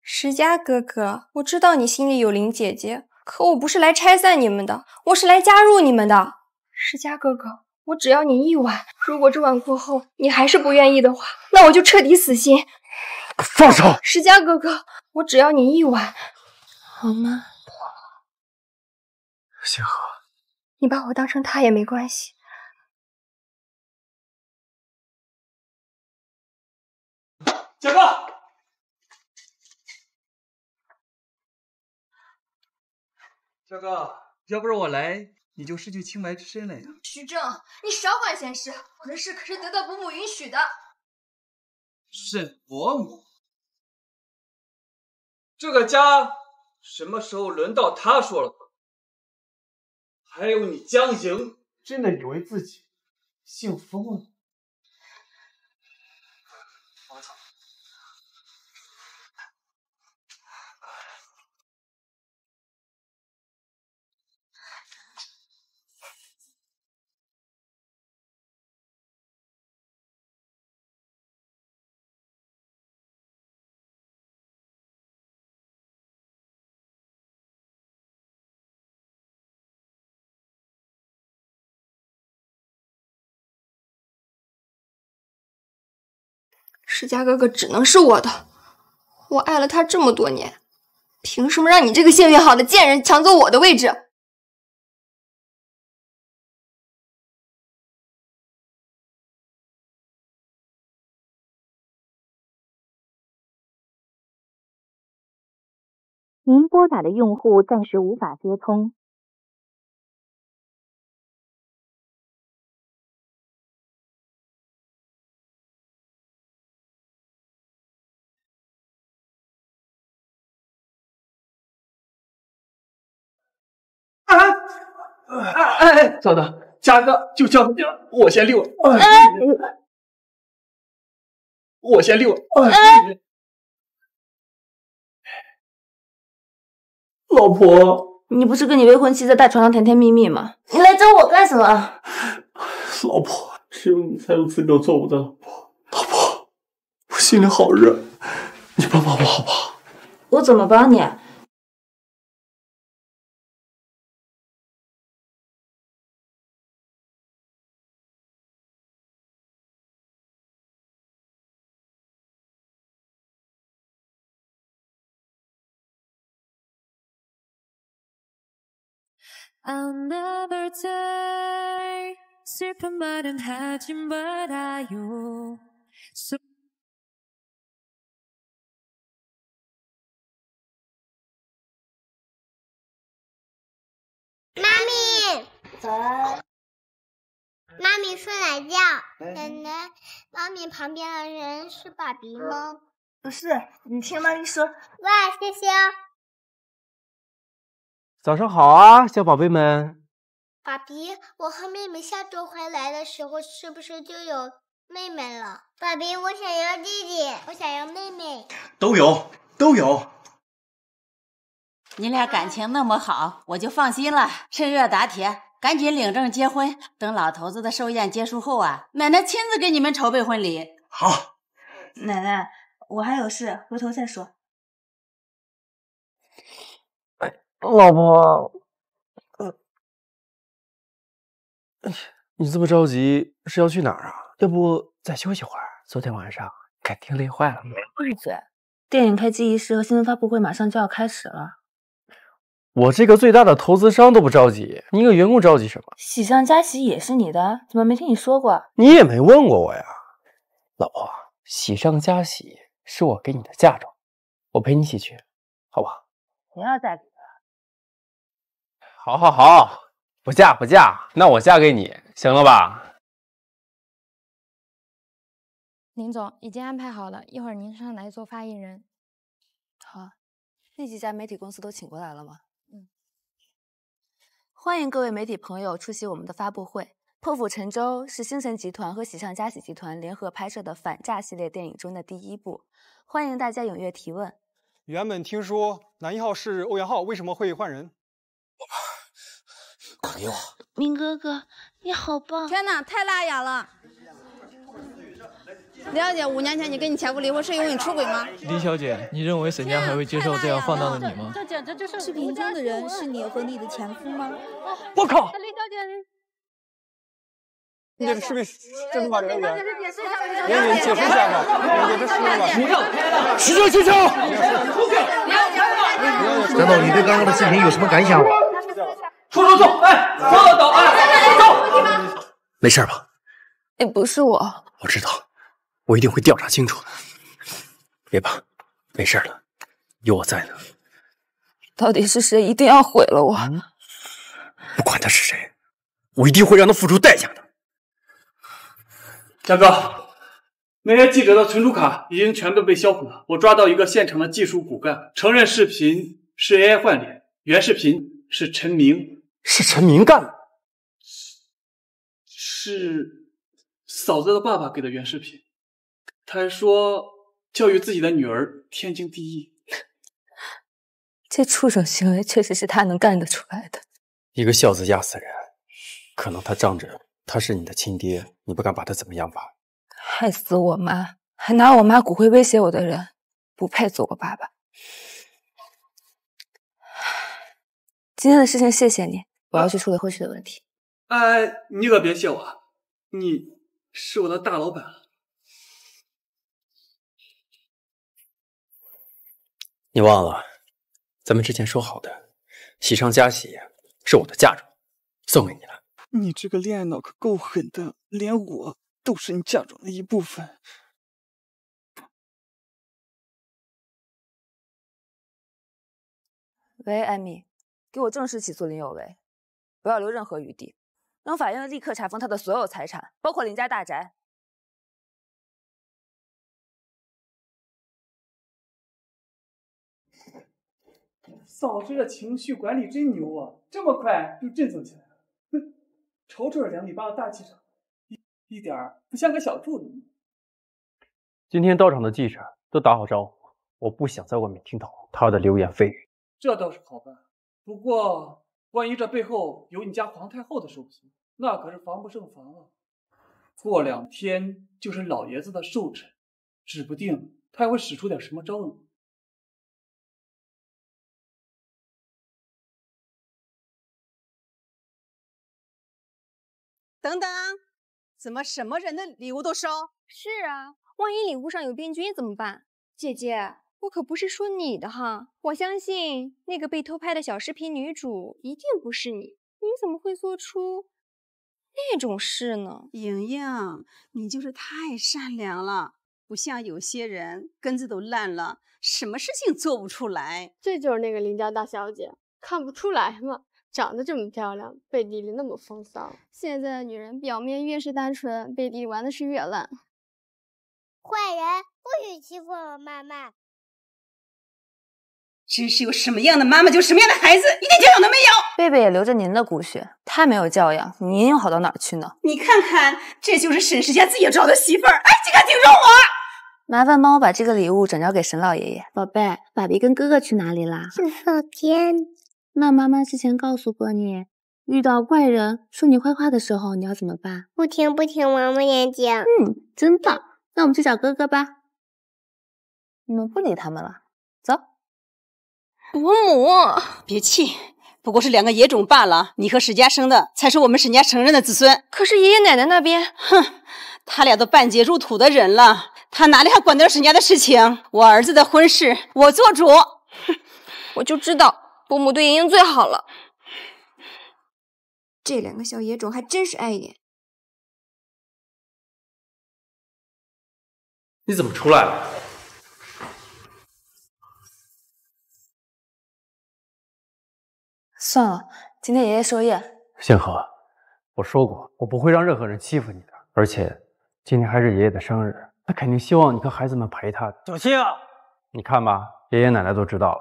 石家哥哥，我知道你心里有林姐姐，可我不是来拆散你们的，我是来加入你们的。石家哥哥。我只要你一晚，如果这晚过后你还是不愿意的话，那我就彻底死心。放手，石家哥哥，我只要你一晚，好吗？星河，你把我当成他也没关系。小哥，小哥，要不是我来。你就失去清白之身了呀！徐正，你少管闲事，我的事可是得到伯母允许的。沈伯母，这个家什么时候轮到他说了？还有你江莹，真的以为自己姓封了？世家哥哥只能是我的，我爱了他这么多年，凭什么让你这个幸运好的贱人抢走我的位置？您拨打的用户暂时无法接通。哎哎，哎，嫂子，嘉哥就叫你了，我先溜了。我先溜了。老婆，你不是跟你未婚妻在大床上甜甜蜜蜜吗？你来找我干什么？老婆，只有你才有资格做我的老婆。老婆，我心里好热，你帮帮我好不好？我怎么帮你？I'll never die 슬픈 말은 하지 말아요 소-妈咪，妈咪睡懒觉。奶奶，妈咪旁边的人是爸比吗？不是，你听妈咪说。哇，谢谢哦。 早上好啊，小宝贝们。爸比，我和妹妹下周回来的时候，是不是就有妹妹了？爸比，我想要弟弟，我想要妹妹。都有，都有。你俩感情那么好，我就放心了。趁热打铁，赶紧领证结婚。等老头子的寿宴结束后啊，奶奶亲自给你们筹备婚礼。好，奶奶，我还有事，回头再说。老婆，呃，哎呀，你这么着急是要去哪儿啊？要不再休息会儿？昨天晚上肯定累坏了。闭嘴！电影开机仪式和新闻发布会马上就要开始了，我这个最大的投资商都不着急，你一个员工着急什么？喜上加喜也是你的，怎么没听你说过？你也没问过我呀，老婆，喜上加喜是我给你的嫁妆，我陪你一起去，好不好？不要再。好，好，好，不嫁不嫁，那我嫁给你，行了吧？林总已经安排好了，一会儿您上来做发言人。好，那几家媒体公司都请过来了吗？嗯。欢迎各位媒体朋友出席我们的发布会。《破釜沉舟》是星辰集团和喜上加喜集团联合拍摄的反诈系列电影中的第一部，欢迎大家踊跃提问。原本听说男一号是欧阳浩，为什么会换人？快给我！明哥哥，你好棒！天哪，太辣眼了！李小姐，五年前你跟你前夫离婚是因为你出轨吗？李小姐，你认为沈家还会接受这样放荡的你吗？这简直就是视频中的人是你和你的前夫吗？我靠！李小姐，你这个视频真他妈留言，赶紧解释一下吧，你这说吧。不要拍了，取消取消！难道你对刚刚的视频有什么感想？出出出！哎，坐倒！哎，走！没事吧？哎，不是我，我知道，我一定会调查清楚的。别怕，没事了，有我在呢。到底是谁一定要毁了我？不管他是谁，我一定会让他付出代价的。嘉哥，那些记者的存储卡已经全部被销毁了。我抓到一个现场的技术骨干，承认视频是 AI 换脸，原视频是陈明，是陈明干的，是是嫂子的爸爸给的原视频。他还说教育自己的女儿天经地义。这畜生行为确实是他能干得出来的。一个孝子压死人，可能他仗着他是你的亲爹，你不敢把他怎么样吧？害死我妈，还拿我妈骨灰威胁我的人，不配做我爸爸。今天的事情谢谢你，我要去处理后续的问题。哎，你可别谢我，你是我的大老板。你忘了咱们之前说好的，喜上加喜是我的嫁妆，送给你了。你这个恋爱脑可够狠的，连我都是你嫁妆的一部分。喂，艾米，给我正式起诉林有为。不要留任何余地，让法院立刻查封他的所有财产，包括林家大宅。嫂子的情绪管理真牛啊，这么快就振作起来了。哼，瞅瞅这两米八的大气场，一一点儿不像个小助理。今天到场的记者都打好招呼，我不想在外面听到他的流言蜚语。这倒是好办，不过万一这背后有你家皇太后的手笔，那可是防不胜防啊。过两天就是老爷子的寿辰，指不定他还会使出点什么招呢。等等，怎么什么人的礼物都收？是啊，万一礼物上有病菌怎么办？姐姐，我可不是说你的哈，我相信那个被偷拍的小视频女主一定不是你，你怎么会做出那种事呢？莹莹，你就是太善良了，不像有些人根子都烂了，什么事情做不出来。这就是那个邻家大小姐，看不出来吗？长得这么漂亮，背地里那么风骚。现在的女人表面越是单纯，背地里玩的是越烂。坏人不许欺负我妈妈！真是有什么样的妈妈就什么样的孩子，一点教养都没有。贝贝也流着您的骨血，太没有教养，您又好到哪儿去呢？你看看，这就是沈世家自己找的媳妇儿，哎，竟敢顶撞我！麻烦帮我把这个礼物转交给沈老爷爷。宝贝，爸比跟哥哥去哪里啦？去后天。那妈妈之前告诉过你，遇到怪人说你坏话的时候，你要怎么办？不听不听，王母眼睛。嗯，真棒。那我们去找哥哥吧。你们不理他们了，走。伯母，别气，不过是两个野种罢了。你和史家生的，才是我们沈家承认的子孙。可是爷爷奶奶那边，哼，他俩都半截入土的人了，他哪里还管得了沈家的事情？我儿子的婚事，我做主。哼，我就知道。伯母对莹莹最好了，这两个小野种还真是碍眼。你怎么出来了？算了，今天爷爷寿宴。星河，我说过，我不会让任何人欺负你的。而且今天还是爷爷的生日，他肯定希望你和孩子们陪他。小青，你看吧，爷爷奶奶都知道了。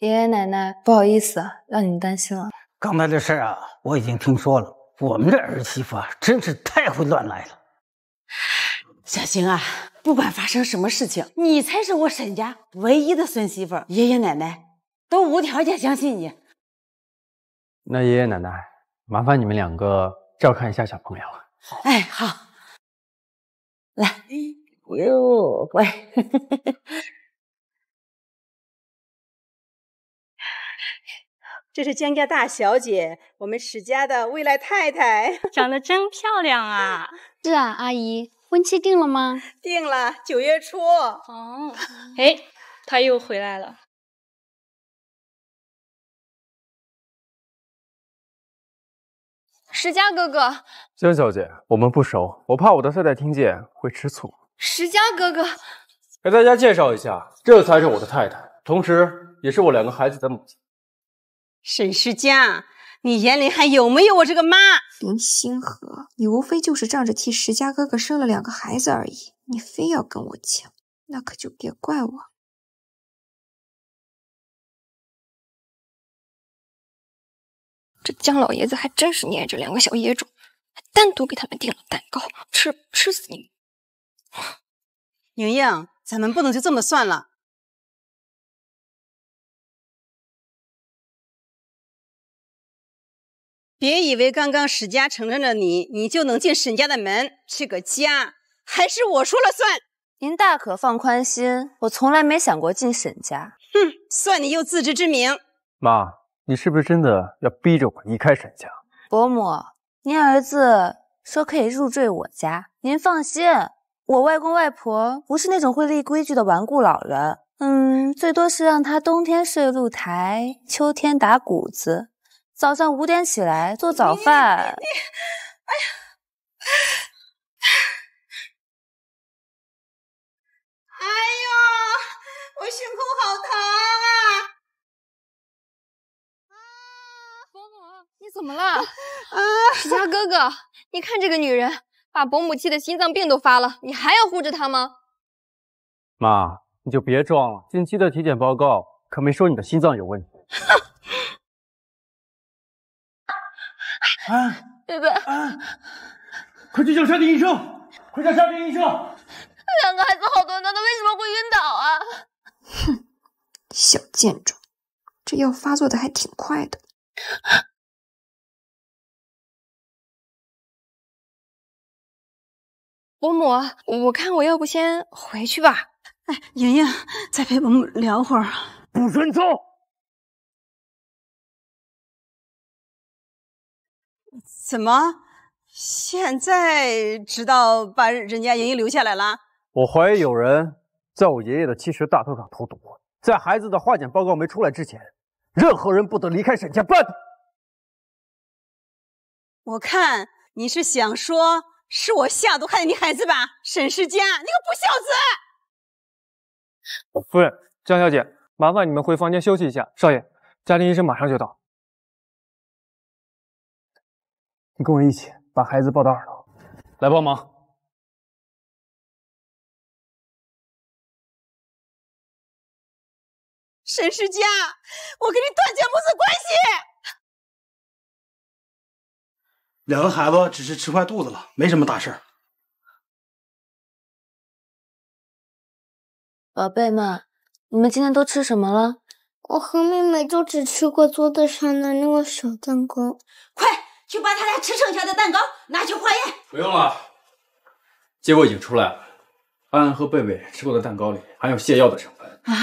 爷爷奶奶，不好意思啊，让你们担心了。刚才这事啊，我已经听说了。我们这儿媳妇啊，真是太会乱来了。小星啊，不管发生什么事情，你才是我沈家唯一的孙媳妇，爷爷奶奶都无条件相信你。那爷爷奶奶，麻烦你们两个照看一下小朋友。好，哎，好。来，哟，乖。这是江家大小姐，我们史家的未来太太，长得真漂亮啊！是啊，阿姨，婚期定了吗？定了，九月初。哦，哎，他又回来了。石家哥哥，江小姐，我们不熟，我怕我的太太听见会吃醋。石家哥哥，给大家介绍一下，这才是我的太太，同时也是我两个孩子的母亲。沈世家，你眼里还有没有我这个妈？林星河，你无非就是仗着替石家哥哥生了两个孩子而已，你非要跟我抢，那可就别怪我。这姜老爷子还真是念着两个小野种，还单独给他们订了蛋糕，吃吃死你！莹莹，咱们不能就这么算了。别以为刚刚史家承认了你，你就能进沈家的门。这个家还是我说了算。您大可放宽心，我从来没想过进沈家。哼，算你有自知之明。妈，你是不是真的要逼着我离开沈家？伯母，您儿子说可以入赘我家，您放心，我外公外婆不是那种会立规矩的顽固老人，嗯，最多是让他冬天睡露台，秋天打谷子，早上五点起来做早饭。哎呀，哎呦，我胸口好疼啊！你怎么了？啊，史家哥哥，你看这个女人，把伯母气的心脏病都发了，你还要护着她吗？妈，你就别装了，近期的体检报告可没说你的心脏有问题。啊，贝贝，快去叫家庭医生！快叫家庭医生！两个孩子好端端的，为什么会晕倒啊？哼，小贱种，这药发作的还挺快的。伯母，我看我要不先回去吧。哎，莹莹，再陪伯母聊会儿。不准走！怎么，现在知道把人家莹莹留下来了？我怀疑有人在我爷爷的七十大寿上投毒，在孩子的化检报告没出来之前，任何人不得离开沈家半步。我看你是想说。是我下毒害的你孩子吧，沈世佳，你个不孝子！夫人，江小姐，麻烦你们回房间休息一下。少爷，家庭医生马上就到。你跟我一起把孩子抱到二楼，来帮忙。沈世佳，我跟你断绝母子关系。两个孩子只是吃坏肚子了，没什么大事儿。宝贝们，你们今天都吃什么了？我和妹妹就只吃过桌子上的那个小蛋糕。快去把他俩吃剩下的蛋糕拿去化验。不用了，结果已经出来了。安安和贝贝吃过的蛋糕里含有泻药的成分啊！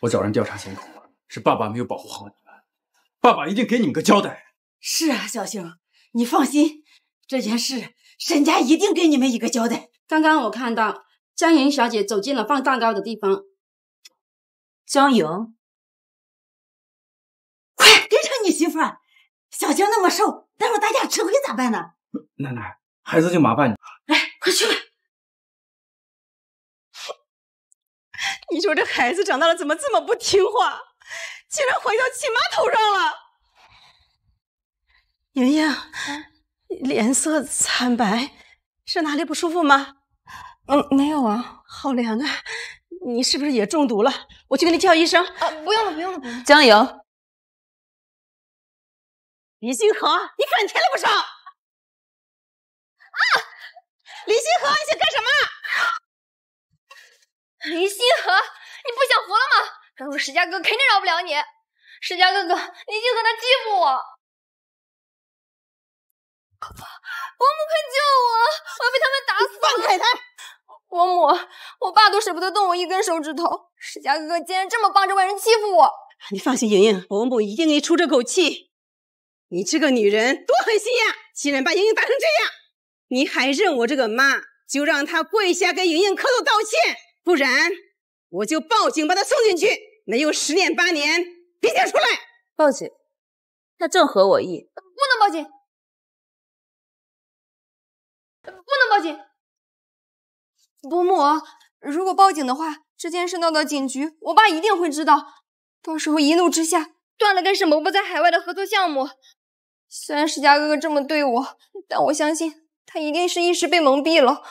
我找人调查监控了，是爸爸没有保护好你们。爸爸一定给你们个交代。是啊，小星。你放心，这件事沈家一定给你们一个交代。刚刚我看到江莹小姐走进了放蛋糕的地方。江莹，快跟上你媳妇儿！小江那么瘦，待会儿大家吃亏咋办呢？奶奶，孩子就麻烦你了。来，快去吧。你说这孩子长大了怎么这么不听话，竟然回到亲妈头上了？莹莹，脸色惨白，是哪里不舒服吗？嗯，没有啊，好凉啊！你是不是也中毒了？我去给你叫医生。啊，不用了，不用了，不用了。江莹，李星河，你反天了不少！啊，李星河，你想干什么？李星河，你不想活了吗？等会石家哥肯定饶不了你。石家哥哥，李星河他欺负我。伯母，快救我！我要被他们打死！放开他！伯母，我爸都舍不得动我一根手指头，史家哥哥竟然这么帮着外人欺负我！你放心，莹莹，伯母一定给你出这口气。你这个女人多狠心呀！竟然把莹莹打成这样！你还认我这个妈，就让她跪下给莹莹磕头道歉，不然我就报警把她送进去，没有十年八年，别想出来！报警？那正合我意。不能报警！不能报警，伯母，如果报警的话，这件事闹到警局，我爸一定会知道，到时候一怒之下断了跟沈伯伯在海外的合作项目。虽然史家哥哥这么对我，但我相信他一定是一时被蒙蔽了。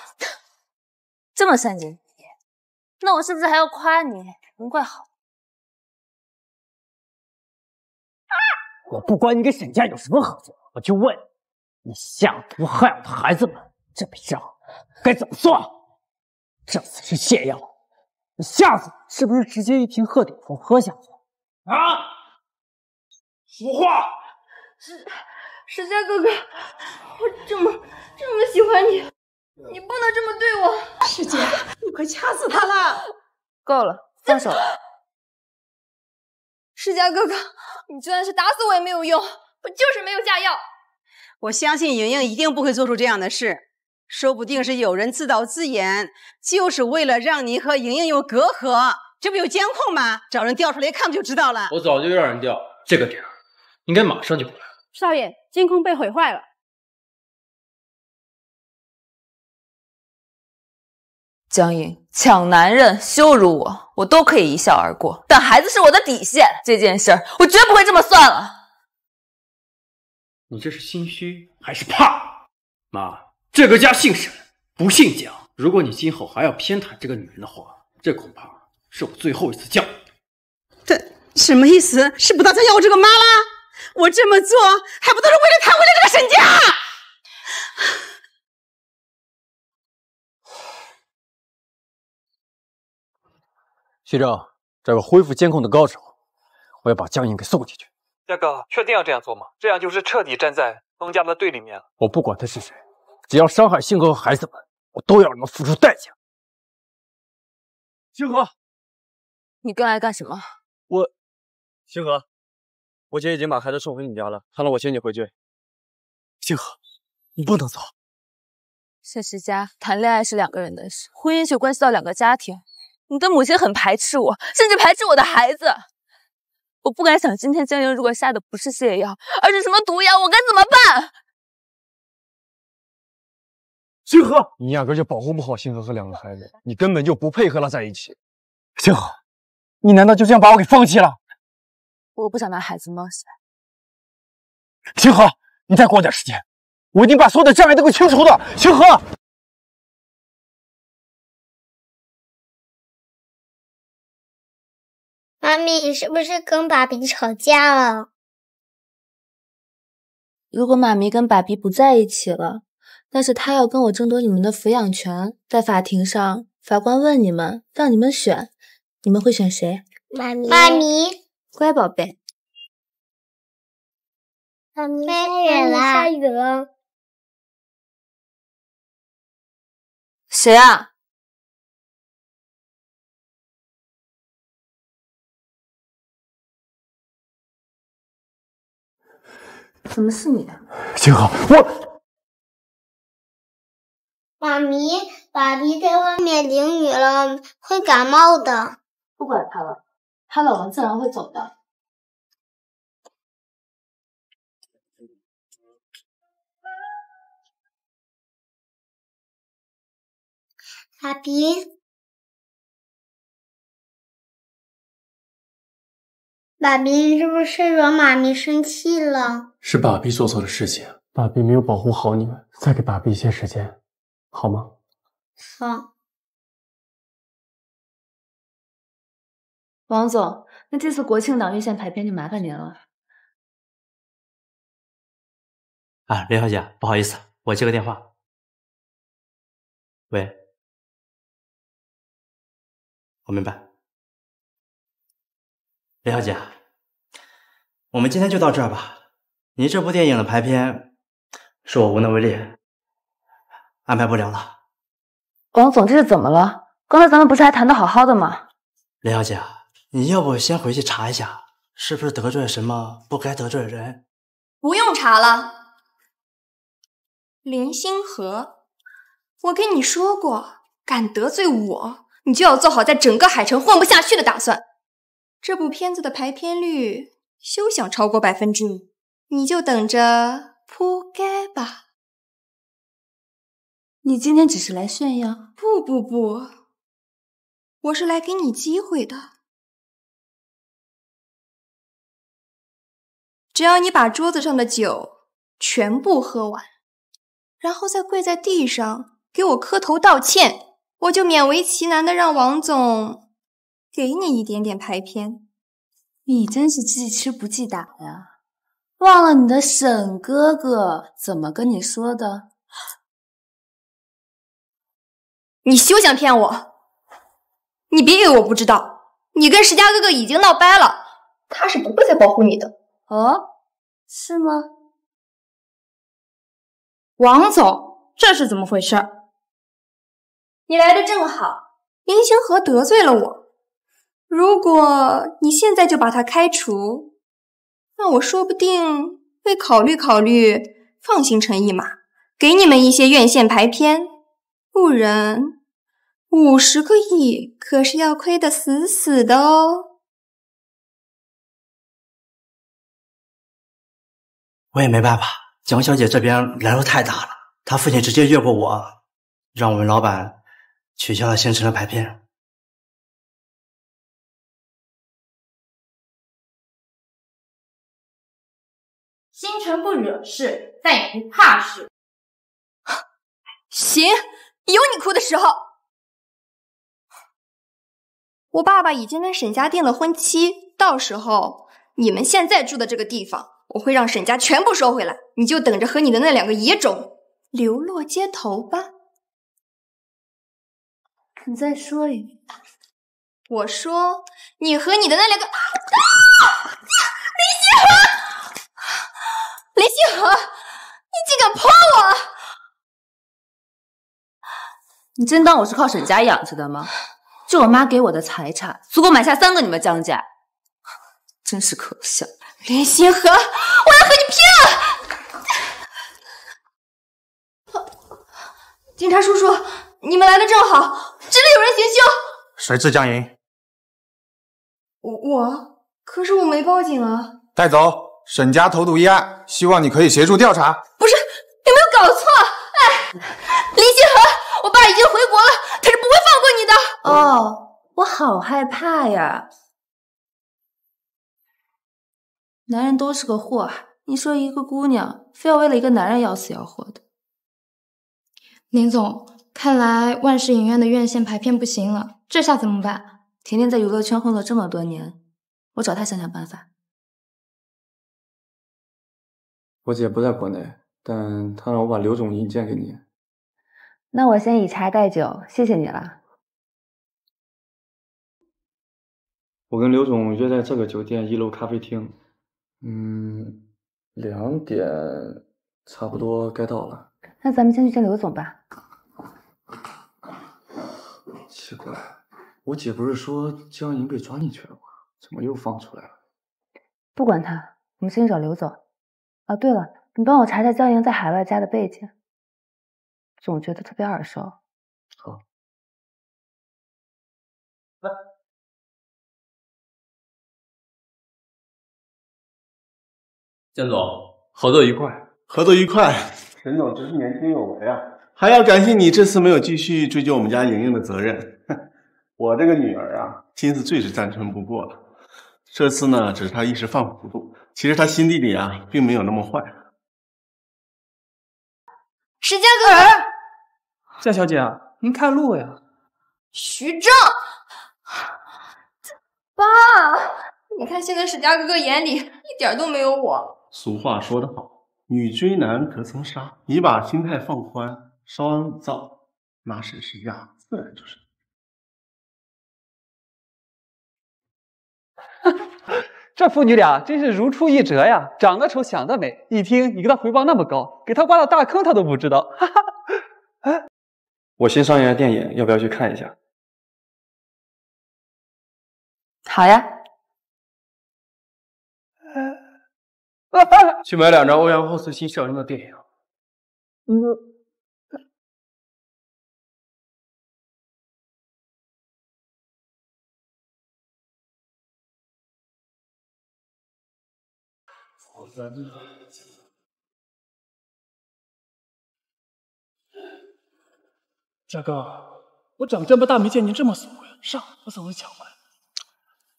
这么善解人意，那我是不是还要夸你人怪好？我不管你跟沈家有什么合作，我就问你下毒害我的孩子们。这笔账该怎么算？这次是泻药，下次是不是直接一瓶鹤顶红喝下去？啊！说话！石石家哥哥，我这么这么喜欢你，你不能这么对我！石姐，你快掐死他了！够了，放手！石 家哥哥，你就算是打死我也没有用，我就是没有下药。我相信莹莹一定不会做出这样的事。说不定是有人自导自演，就是为了让你和莹莹有隔阂，这不有监控吗？找人调出来一看不就知道了？我早就让人调，这个点儿应该马上就回来了。少爷，监控被毁坏了。江颖，抢男人、羞辱我，我都可以一笑而过，但孩子是我的底线，这件事儿我绝不会这么算了。你这是心虚还是怕？妈，这个家姓沈，不姓蒋。如果你今后还要偏袒这个女人的话，这恐怕是我最后一次教育。这什么意思？是不打算要我这个妈啦？我这么做还不都是为了他，为了这个沈家？徐正，这个恢复监控的高手，我要把江颖给送进去。大哥，确定要这样做吗？这样就是彻底站在封家的对立面了。我不管他是谁，只要伤害星河和孩子们，我都要让他付出代价。星河，你跟来干什么？我，星河，我姐已经把孩子送回你家了，她让我接你回去。星河，你不能走。沈世佳，谈恋爱是两个人的事，婚姻却关系到两个家庭。你的母亲很排斥我，甚至排斥我的孩子。我不敢想，今天江莹如果下的不是泻药，而是什么毒药，我该怎么办？星河，你压根就保护不好星河和两个孩子，你根本就不配和他在一起。星河，你难道就这样把我给放弃了？我不想拿孩子冒险。星河，你再给我点时间，我一定把所有的障碍都给清除的。星河。妈咪，你是不是跟爸比吵架了？如果妈咪跟爸比不在一起了，但是他要跟我争夺你们的抚养权，在法庭上，法官问你们，让你们选，你们会选谁？妈咪，妈咪，乖宝贝。妈咪，下雨了，下雨了。谁啊？怎么是你？星河，我。妈咪，爸比在外面淋雨了，会感冒的。不管他了，他冷了自然会走的。爸比，爸比，你是不是惹妈咪生气了？是爸比做错了事情，爸比没有保护好你们，再给爸比一些时间，好吗？好。王总，那这次国庆档院线排片就麻烦您了。啊，林小姐，不好意思，我接个电话。喂，我明白。林小姐，我们今天就到这儿吧。您这部电影的排片，是我无能为力，安排不了了。王总，这是怎么了？刚才咱们不是还谈的好好的吗？林小姐，你要不先回去查一下，是不是得罪了什么不该得罪的人？不用查了。林星河，我跟你说过，敢得罪我，你就要做好在整个海城混不下去的打算。这部片子的排片率休想超过百分之五，你就等着扑街吧。你今天只是来炫耀？不不不，我是来给你机会的。只要你把桌子上的酒全部喝完，然后再跪在地上给我磕头道歉，我就勉为其难的让王总给你一点点排片。你真是记吃不记打呀！忘了你的沈哥哥怎么跟你说的？你休想骗我！你别以为我不知道，你跟石家哥哥已经闹掰了，他是不会再保护你的。哦，是吗？王总，这是怎么回事？你来的正好，林星河得罪了我。如果你现在就把他开除，那我说不定会考虑考虑放星辰一马，给你们一些院线排片。不然，五十个亿可是要亏得死死的哦。我也没办法，蒋小姐这边来路太大了，她父亲直接越过我，让我们老板取消了星辰的排片。星辰不惹事，但也不怕事。行，有你哭的时候。我爸爸已经跟沈家订了婚期，到时候你们现在住的这个地方，我会让沈家全部收回来，你就等着和你的那两个野种流落街头吧。你再说一遍。我说，你和你的那两个……啊！林星河，林星河，你竟敢泼我！你真当我是靠沈家养着的吗？就我妈给我的财产，足够买下三个你们江家，真是可笑。林星河，我要和你拼了！警察叔叔，你们来的正好，这里有人行凶。谁是江莹？我我，可是我没报警啊。带走，沈家投毒一案，希望你可以协助调查。不是，有没有搞错？哎，林星河，我爸已经回国了，他是不会放过你的。哦，我好害怕呀！男人都是个祸，你说一个姑娘非要为了一个男人要死要活的。林总，看来万氏影院的院线排片不行了，这下怎么办？甜甜在娱乐圈混了这么多年，我找她想想办法。我姐不在国内，但她让我把刘总引荐给你。那我先以茶代酒，谢谢你了。我跟刘总约在这个酒店一楼咖啡厅，嗯，两点差不多该到了。那咱们先去见刘总吧。奇怪，我姐不是说江莹被抓进去了吗？怎么又放出来了？不管他，我们先去找刘总。哦，对了，你帮我查查江莹在海外家的背景，总觉得特别耳熟。好。来。江总，合作愉快，合作愉快。沈总真是年轻有为啊！还要感谢你这次没有继续追究我们家莹莹的责任。我这个女儿啊，心思最是单纯不过了。这次呢，只是她一时犯糊涂，其实她心地里啊，并没有那么坏。石家哥，夏小姐，您看路呀！徐正，爸，你看现在史家哥哥眼里一点都没有我。俗话说得好，女追男隔层纱。你把心态放宽，稍安勿躁，那沈世家自然就是。这父女俩真是如出一辙呀，长得丑，想得美。一听你给他回报那么高，给他挖了大坑他都不知道。哈哈，哎，我新上映的电影要不要去看一下？好呀。去买两张欧阳浩斯新上映的电影。嗯。嘉哥，我长这么大没见您这么怂呀！上，把嫂子抢回来。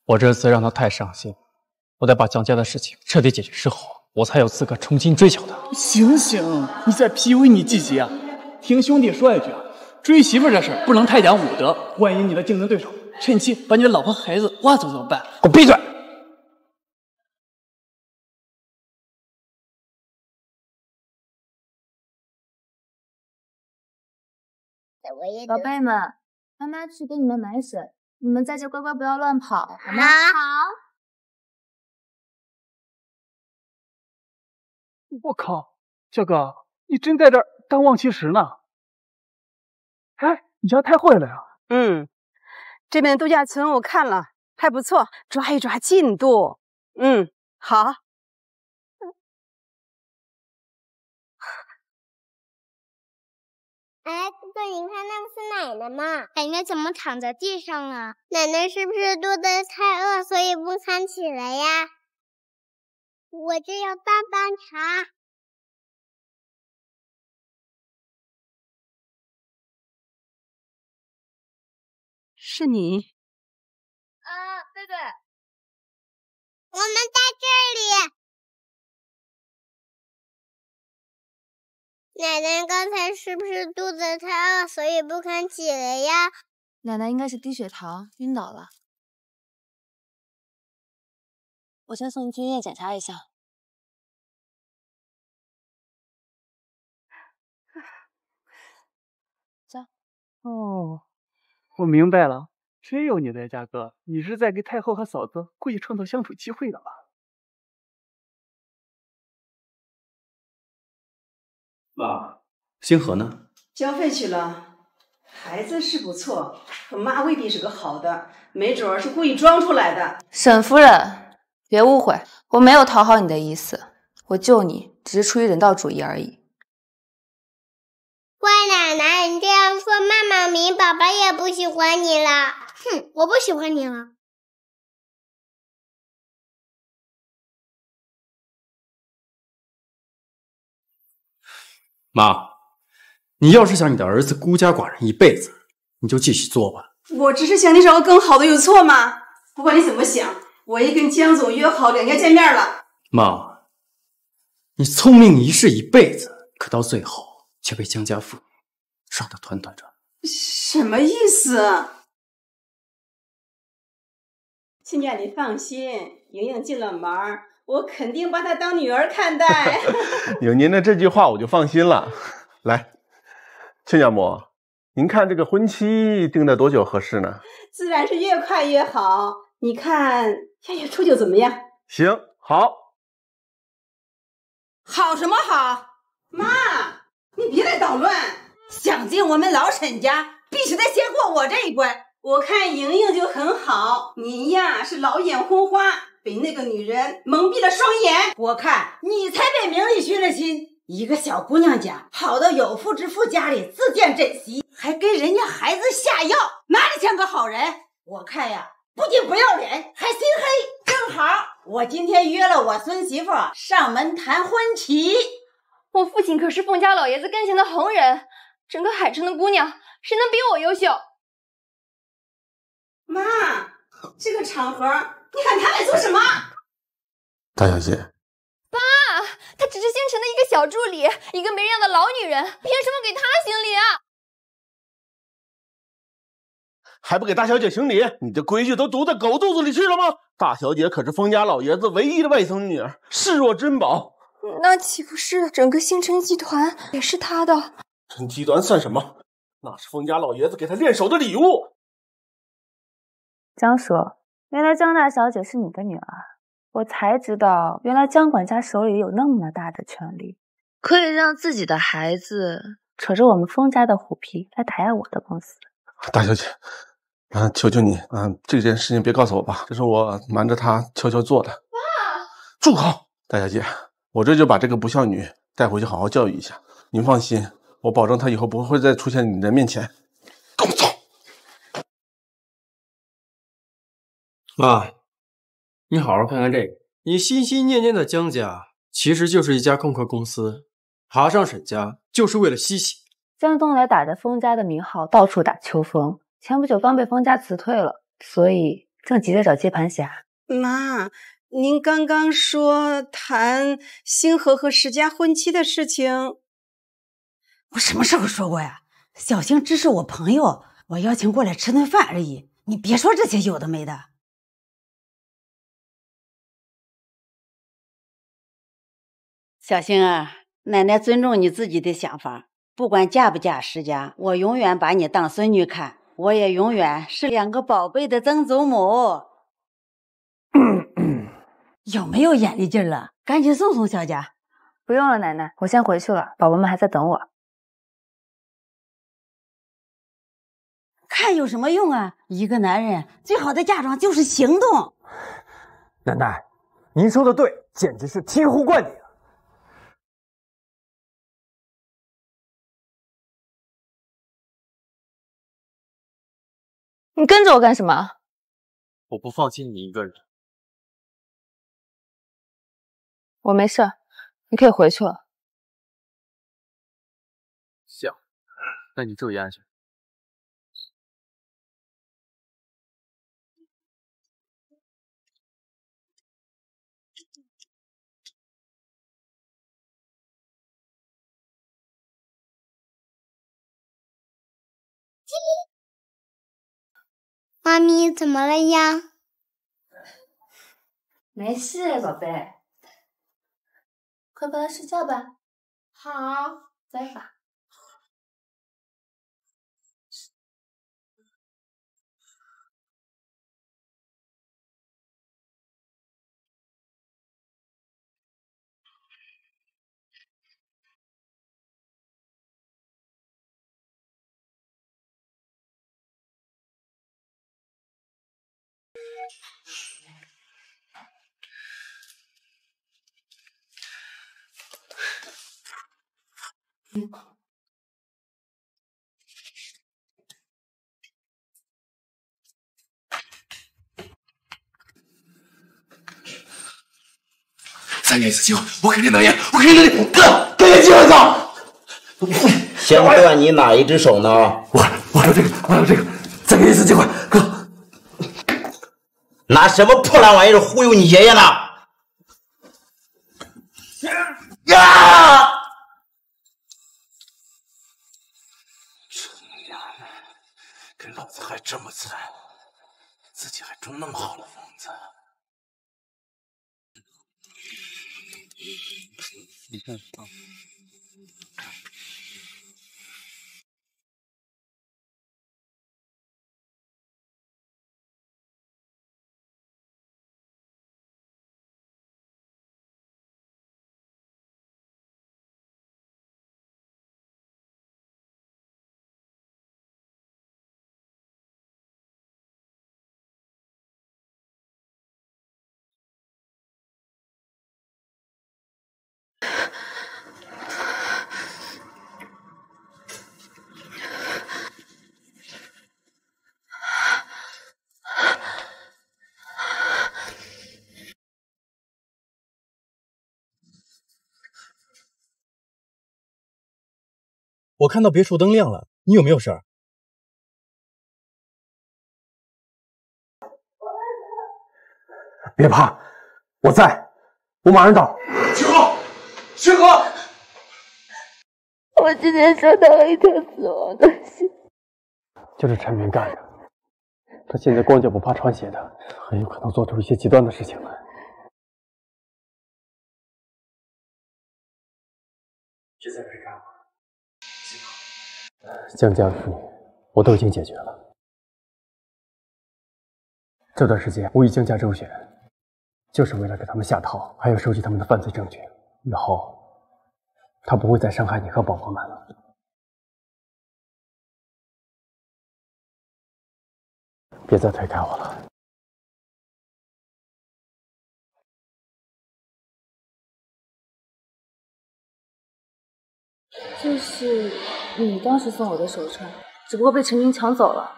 我这次让他太伤心。我得把江家的事情彻底解决之后，我才有资格重新追求她。醒醒，你在 PUA 你自己啊！听兄弟说一句啊，追媳妇这事不能太讲武德，万一你的竞争对手趁机把你的老婆孩子挖走怎么办？给我闭嘴！宝贝们，妈妈去给你们买水，你们在这乖乖不要乱跑，好吗？好。我靠，小哥，你真在这儿当望其石呢？哎，你家太会了呀！嗯，这边度假村我看了，还不错，抓一抓进度。嗯，好。哎，哥哥，你看那不是奶奶吗？奶奶怎么躺在地上了？奶奶是不是肚子太饿，所以不敢起来呀？我这要棒棒茶。是你。啊，贝贝，我们在这里。奶奶刚才是不是肚子太饿，所以不肯起来呀？奶奶应该是低血糖晕倒了。我先送你去医院检查一下。走。哦，我明白了，真有你的佳哥，你是在给太后和嫂子故意创造相处机会的吧？妈，星河呢？交费去了。孩子是不错，可妈未必是个好的，没准儿是故意装出来的。沈夫人，别误会，我没有讨好你的意思，我救你只是出于人道主义而已。乖奶奶，你这样说，妈妈明宝宝也不喜欢你了。哼，我不喜欢你了。妈，你要是想你的儿子孤家寡人一辈子，你就继续做吧。我只是想你找个更好的，有错吗？不管你怎么想，我也跟江总约好两家见面了。妈，你聪明一世一辈子，可到最后却被江家父母耍得团团转。什么意思？亲家，你放心，莹莹进了门儿，我肯定把她当女儿看待。有您的这句话，我就放心了。来，亲家母，您看这个婚期定在多久合适呢？自然是越快越好。你看下月初九怎么样？行，好。好什么好？妈，你别来捣乱。想进我们老沈家，必须得先过我这一关。我看莹莹就很好，您呀是老眼昏花，被那个女人蒙蔽了双眼。我看你才被名利熏了心。一个小姑娘家跑到有妇之夫家里自荐枕席，还给人家孩子下药，哪里像个好人？我看呀，不仅不要脸，还心黑。正好我今天约了我孙媳妇上门谈婚期。我父亲可是凤家老爷子跟前的红人，整个海城的姑娘，谁能比我优秀？妈，这个场合你喊他来做什么？大小姐，爸，她只是星辰的一个小助理，一个没人要的老女人，凭什么给她行礼啊？还不给大小姐行礼？你的规矩都读在狗肚子里去了吗？大小姐可是封家老爷子唯一的外甥女儿，视若珍宝。那岂不是整个星辰集团也是她的？陈集团算什么？那是封家老爷子给她练手的礼物。江叔，原来江大小姐是你的女儿，我才知道，原来江管家手里有那么大的权力，可以让自己的孩子扯着我们封家的虎皮来打压我的公司。大小姐，啊，求求你，啊，这件事情别告诉我爸，这是我瞒着他悄悄做的。爸，住口！大小姐，我这就把这个不孝女带回去好好教育一下。您放心，我保证她以后不会再出现你的面前。跟我走。妈，你好好看看这个，你心心念念的江家，其实就是一家空壳公司，爬上沈家就是为了吸血。江东来打着封家的名号，到处打秋风。前不久刚被封家辞退了，所以正急着找接盘侠。妈，您刚刚说谈星河和石家婚期的事情，我什么时候说过呀？小星只是我朋友，我邀请过来吃顿饭而已。你别说这些有的没的。小星啊，奶奶尊重你自己的想法。不管嫁不嫁石家，我永远把你当孙女看，我也永远是两个宝贝的曾祖母。有没有眼力劲了？赶紧送送小佳。不用了，奶奶，我先回去了，宝宝们还在等我。看有什么用啊？一个男人最好的嫁妆就是行动。奶奶，您说的对，简直是醍醐灌顶。你跟着我干什么？我不放心你一个人。我没事，你可以回去了。行，那你注意安全。妈咪怎么了呀？没事，宝贝，快回来睡觉吧。好，在吧。再给一次机会，我肯定能赢，我肯定能赢！哥，给点机会哥！先断你哪一只手呢？我我有这个，我有这个，再给一次机会，哥！拿什么破烂玩意儿忽悠你爷爷呢？呀！给老子还这么惨，自己还住那么好的房子。你看啊。我看到别墅灯亮了，你有没有事儿？别怕，我在，我马上到。星河，星河，我今天收到了一条死亡的信，就是陈明干的。他现在光脚不怕穿鞋的，很有可能做出一些极端的事情来。江家的妇女，我都已经解决了。这段时间我与江家周旋，就是为了给他们下套，还有收集他们的犯罪证据。以后他不会再伤害你和宝宝们了。别再推开我了。这是你当时送我的手串，只不过被陈明抢走了。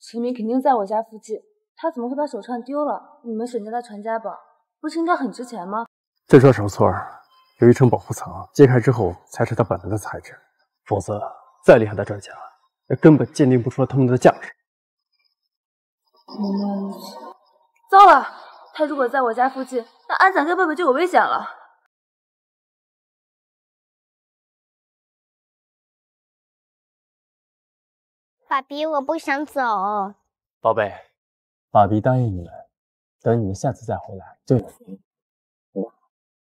陈明肯定在我家附近，他怎么会把手串丢了？你们沈家的传家宝，不是应该很值钱吗？这串手串有一层保护层，揭开之后才是它本来的材质，否则再厉害的专家也根本鉴定不出它们的价值。原来如此，糟了！他如果在我家附近，那安仔跟贝贝就有危险了。爸比，我不想走。宝贝，爸比答应你们，等你们下次再回来就有。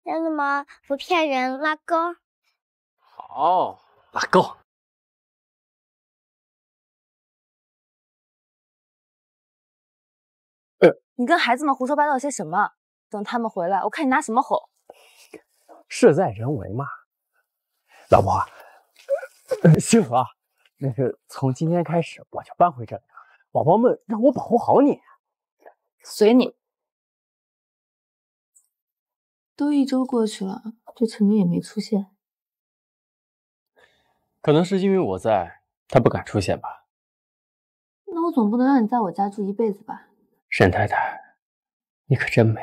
真的吗？不骗人，拉钩。好，拉钩。你跟孩子们胡说八道些什么？等他们回来，我看你拿什么吼。事在人为嘛。老婆，呃星河，那是从今天开始我就搬回这里了，宝宝们让我保护好你。随你。都一周过去了，这陈明也没出现。可能是因为我在，他不敢出现吧。那我总不能让你在我家住一辈子吧？沈太太，你可真美。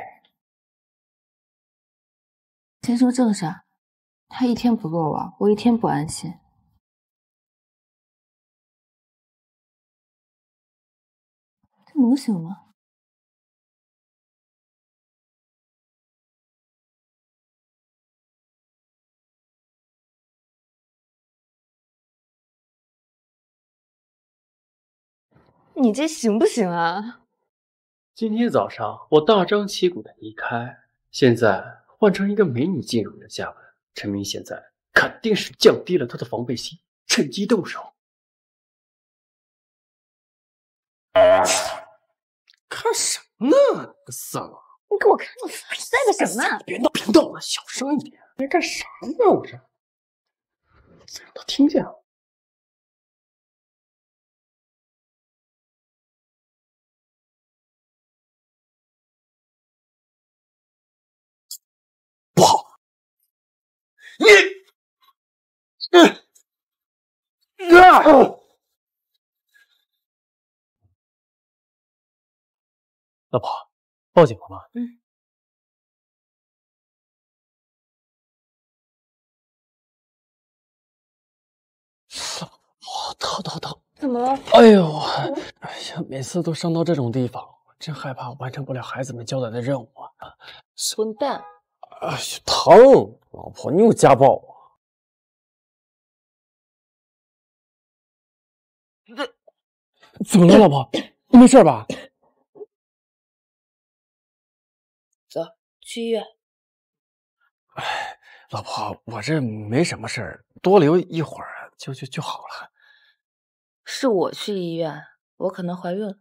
先说正事，他一天不给我玩，我一天不安心。能行吗？你这行不行啊？今天早上我大张旗鼓的离开，现在换成一个美女进入你的家门，陈明现在肯定是降低了他的防备心，趁机动手。看什么呢？个色狼！你给我看个啥？在干什么？别闹别闹了，小声一点！你干啥呢？我这，他听见了。不好！你，嗯，啊！老婆，报警了吗？嗯。好疼疼疼！怎么了？哎呦，哎呀，每次都伤到这种地方，真害怕完成不了孩子们交代的任务啊！混蛋！哎呀，疼！老婆，你又家暴我！怎么了，老婆？你没事吧？走，去医院。哎，老婆，我这没什么事儿，多留一会儿就就就好了。是我去医院，我可能怀孕了。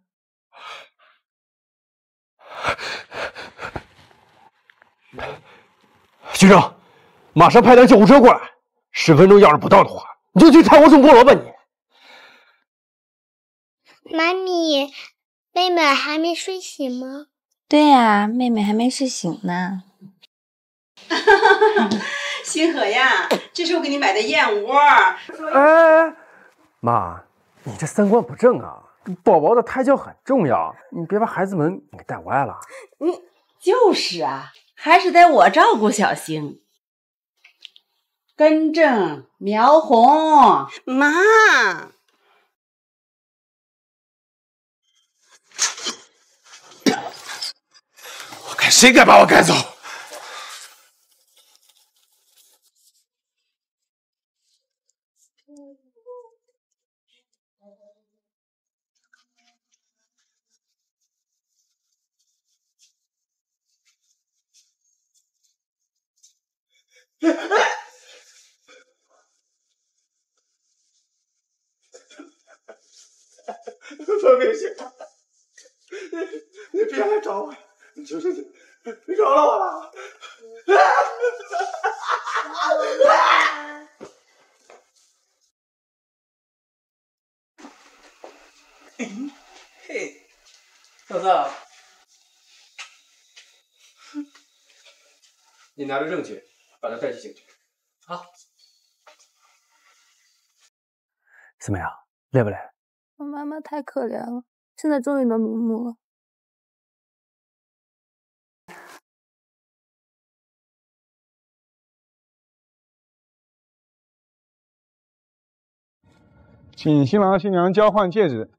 局长，马上派辆救护车过来。十分钟要是不到的话，你就去泰国种菠萝吧。你，妈咪，妹妹还没睡醒吗？对呀、妹妹还没睡醒呢。星河呀，这是我给你买的燕窝。哎哎哎，妈，你这三观不正啊！宝宝的胎教很重要，你别把孩子们给带歪了。你，就是啊，还是得我照顾小星。根正苗红，妈。谁敢把我赶走！方明星，你别来找我，你求求，你 饶了我吧！嘿，小子，你拿着证据，把他带去警局。好。怎么样，累不累？我妈妈太可怜了，现在终于能瞑目了。请新郎新娘交换戒指。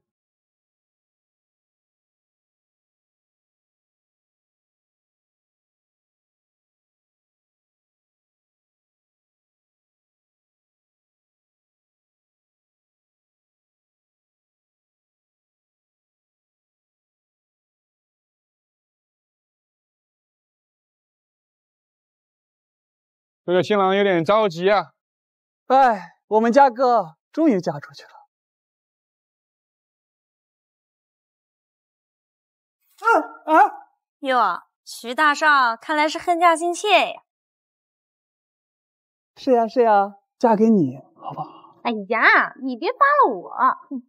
这个新郎有点着急啊。哎，我们家哥终于嫁出去了。啊啊！哟，徐大少看来是恨嫁心切呀。是呀是呀，嫁给你好不好？哎呀，你别扒了我。哼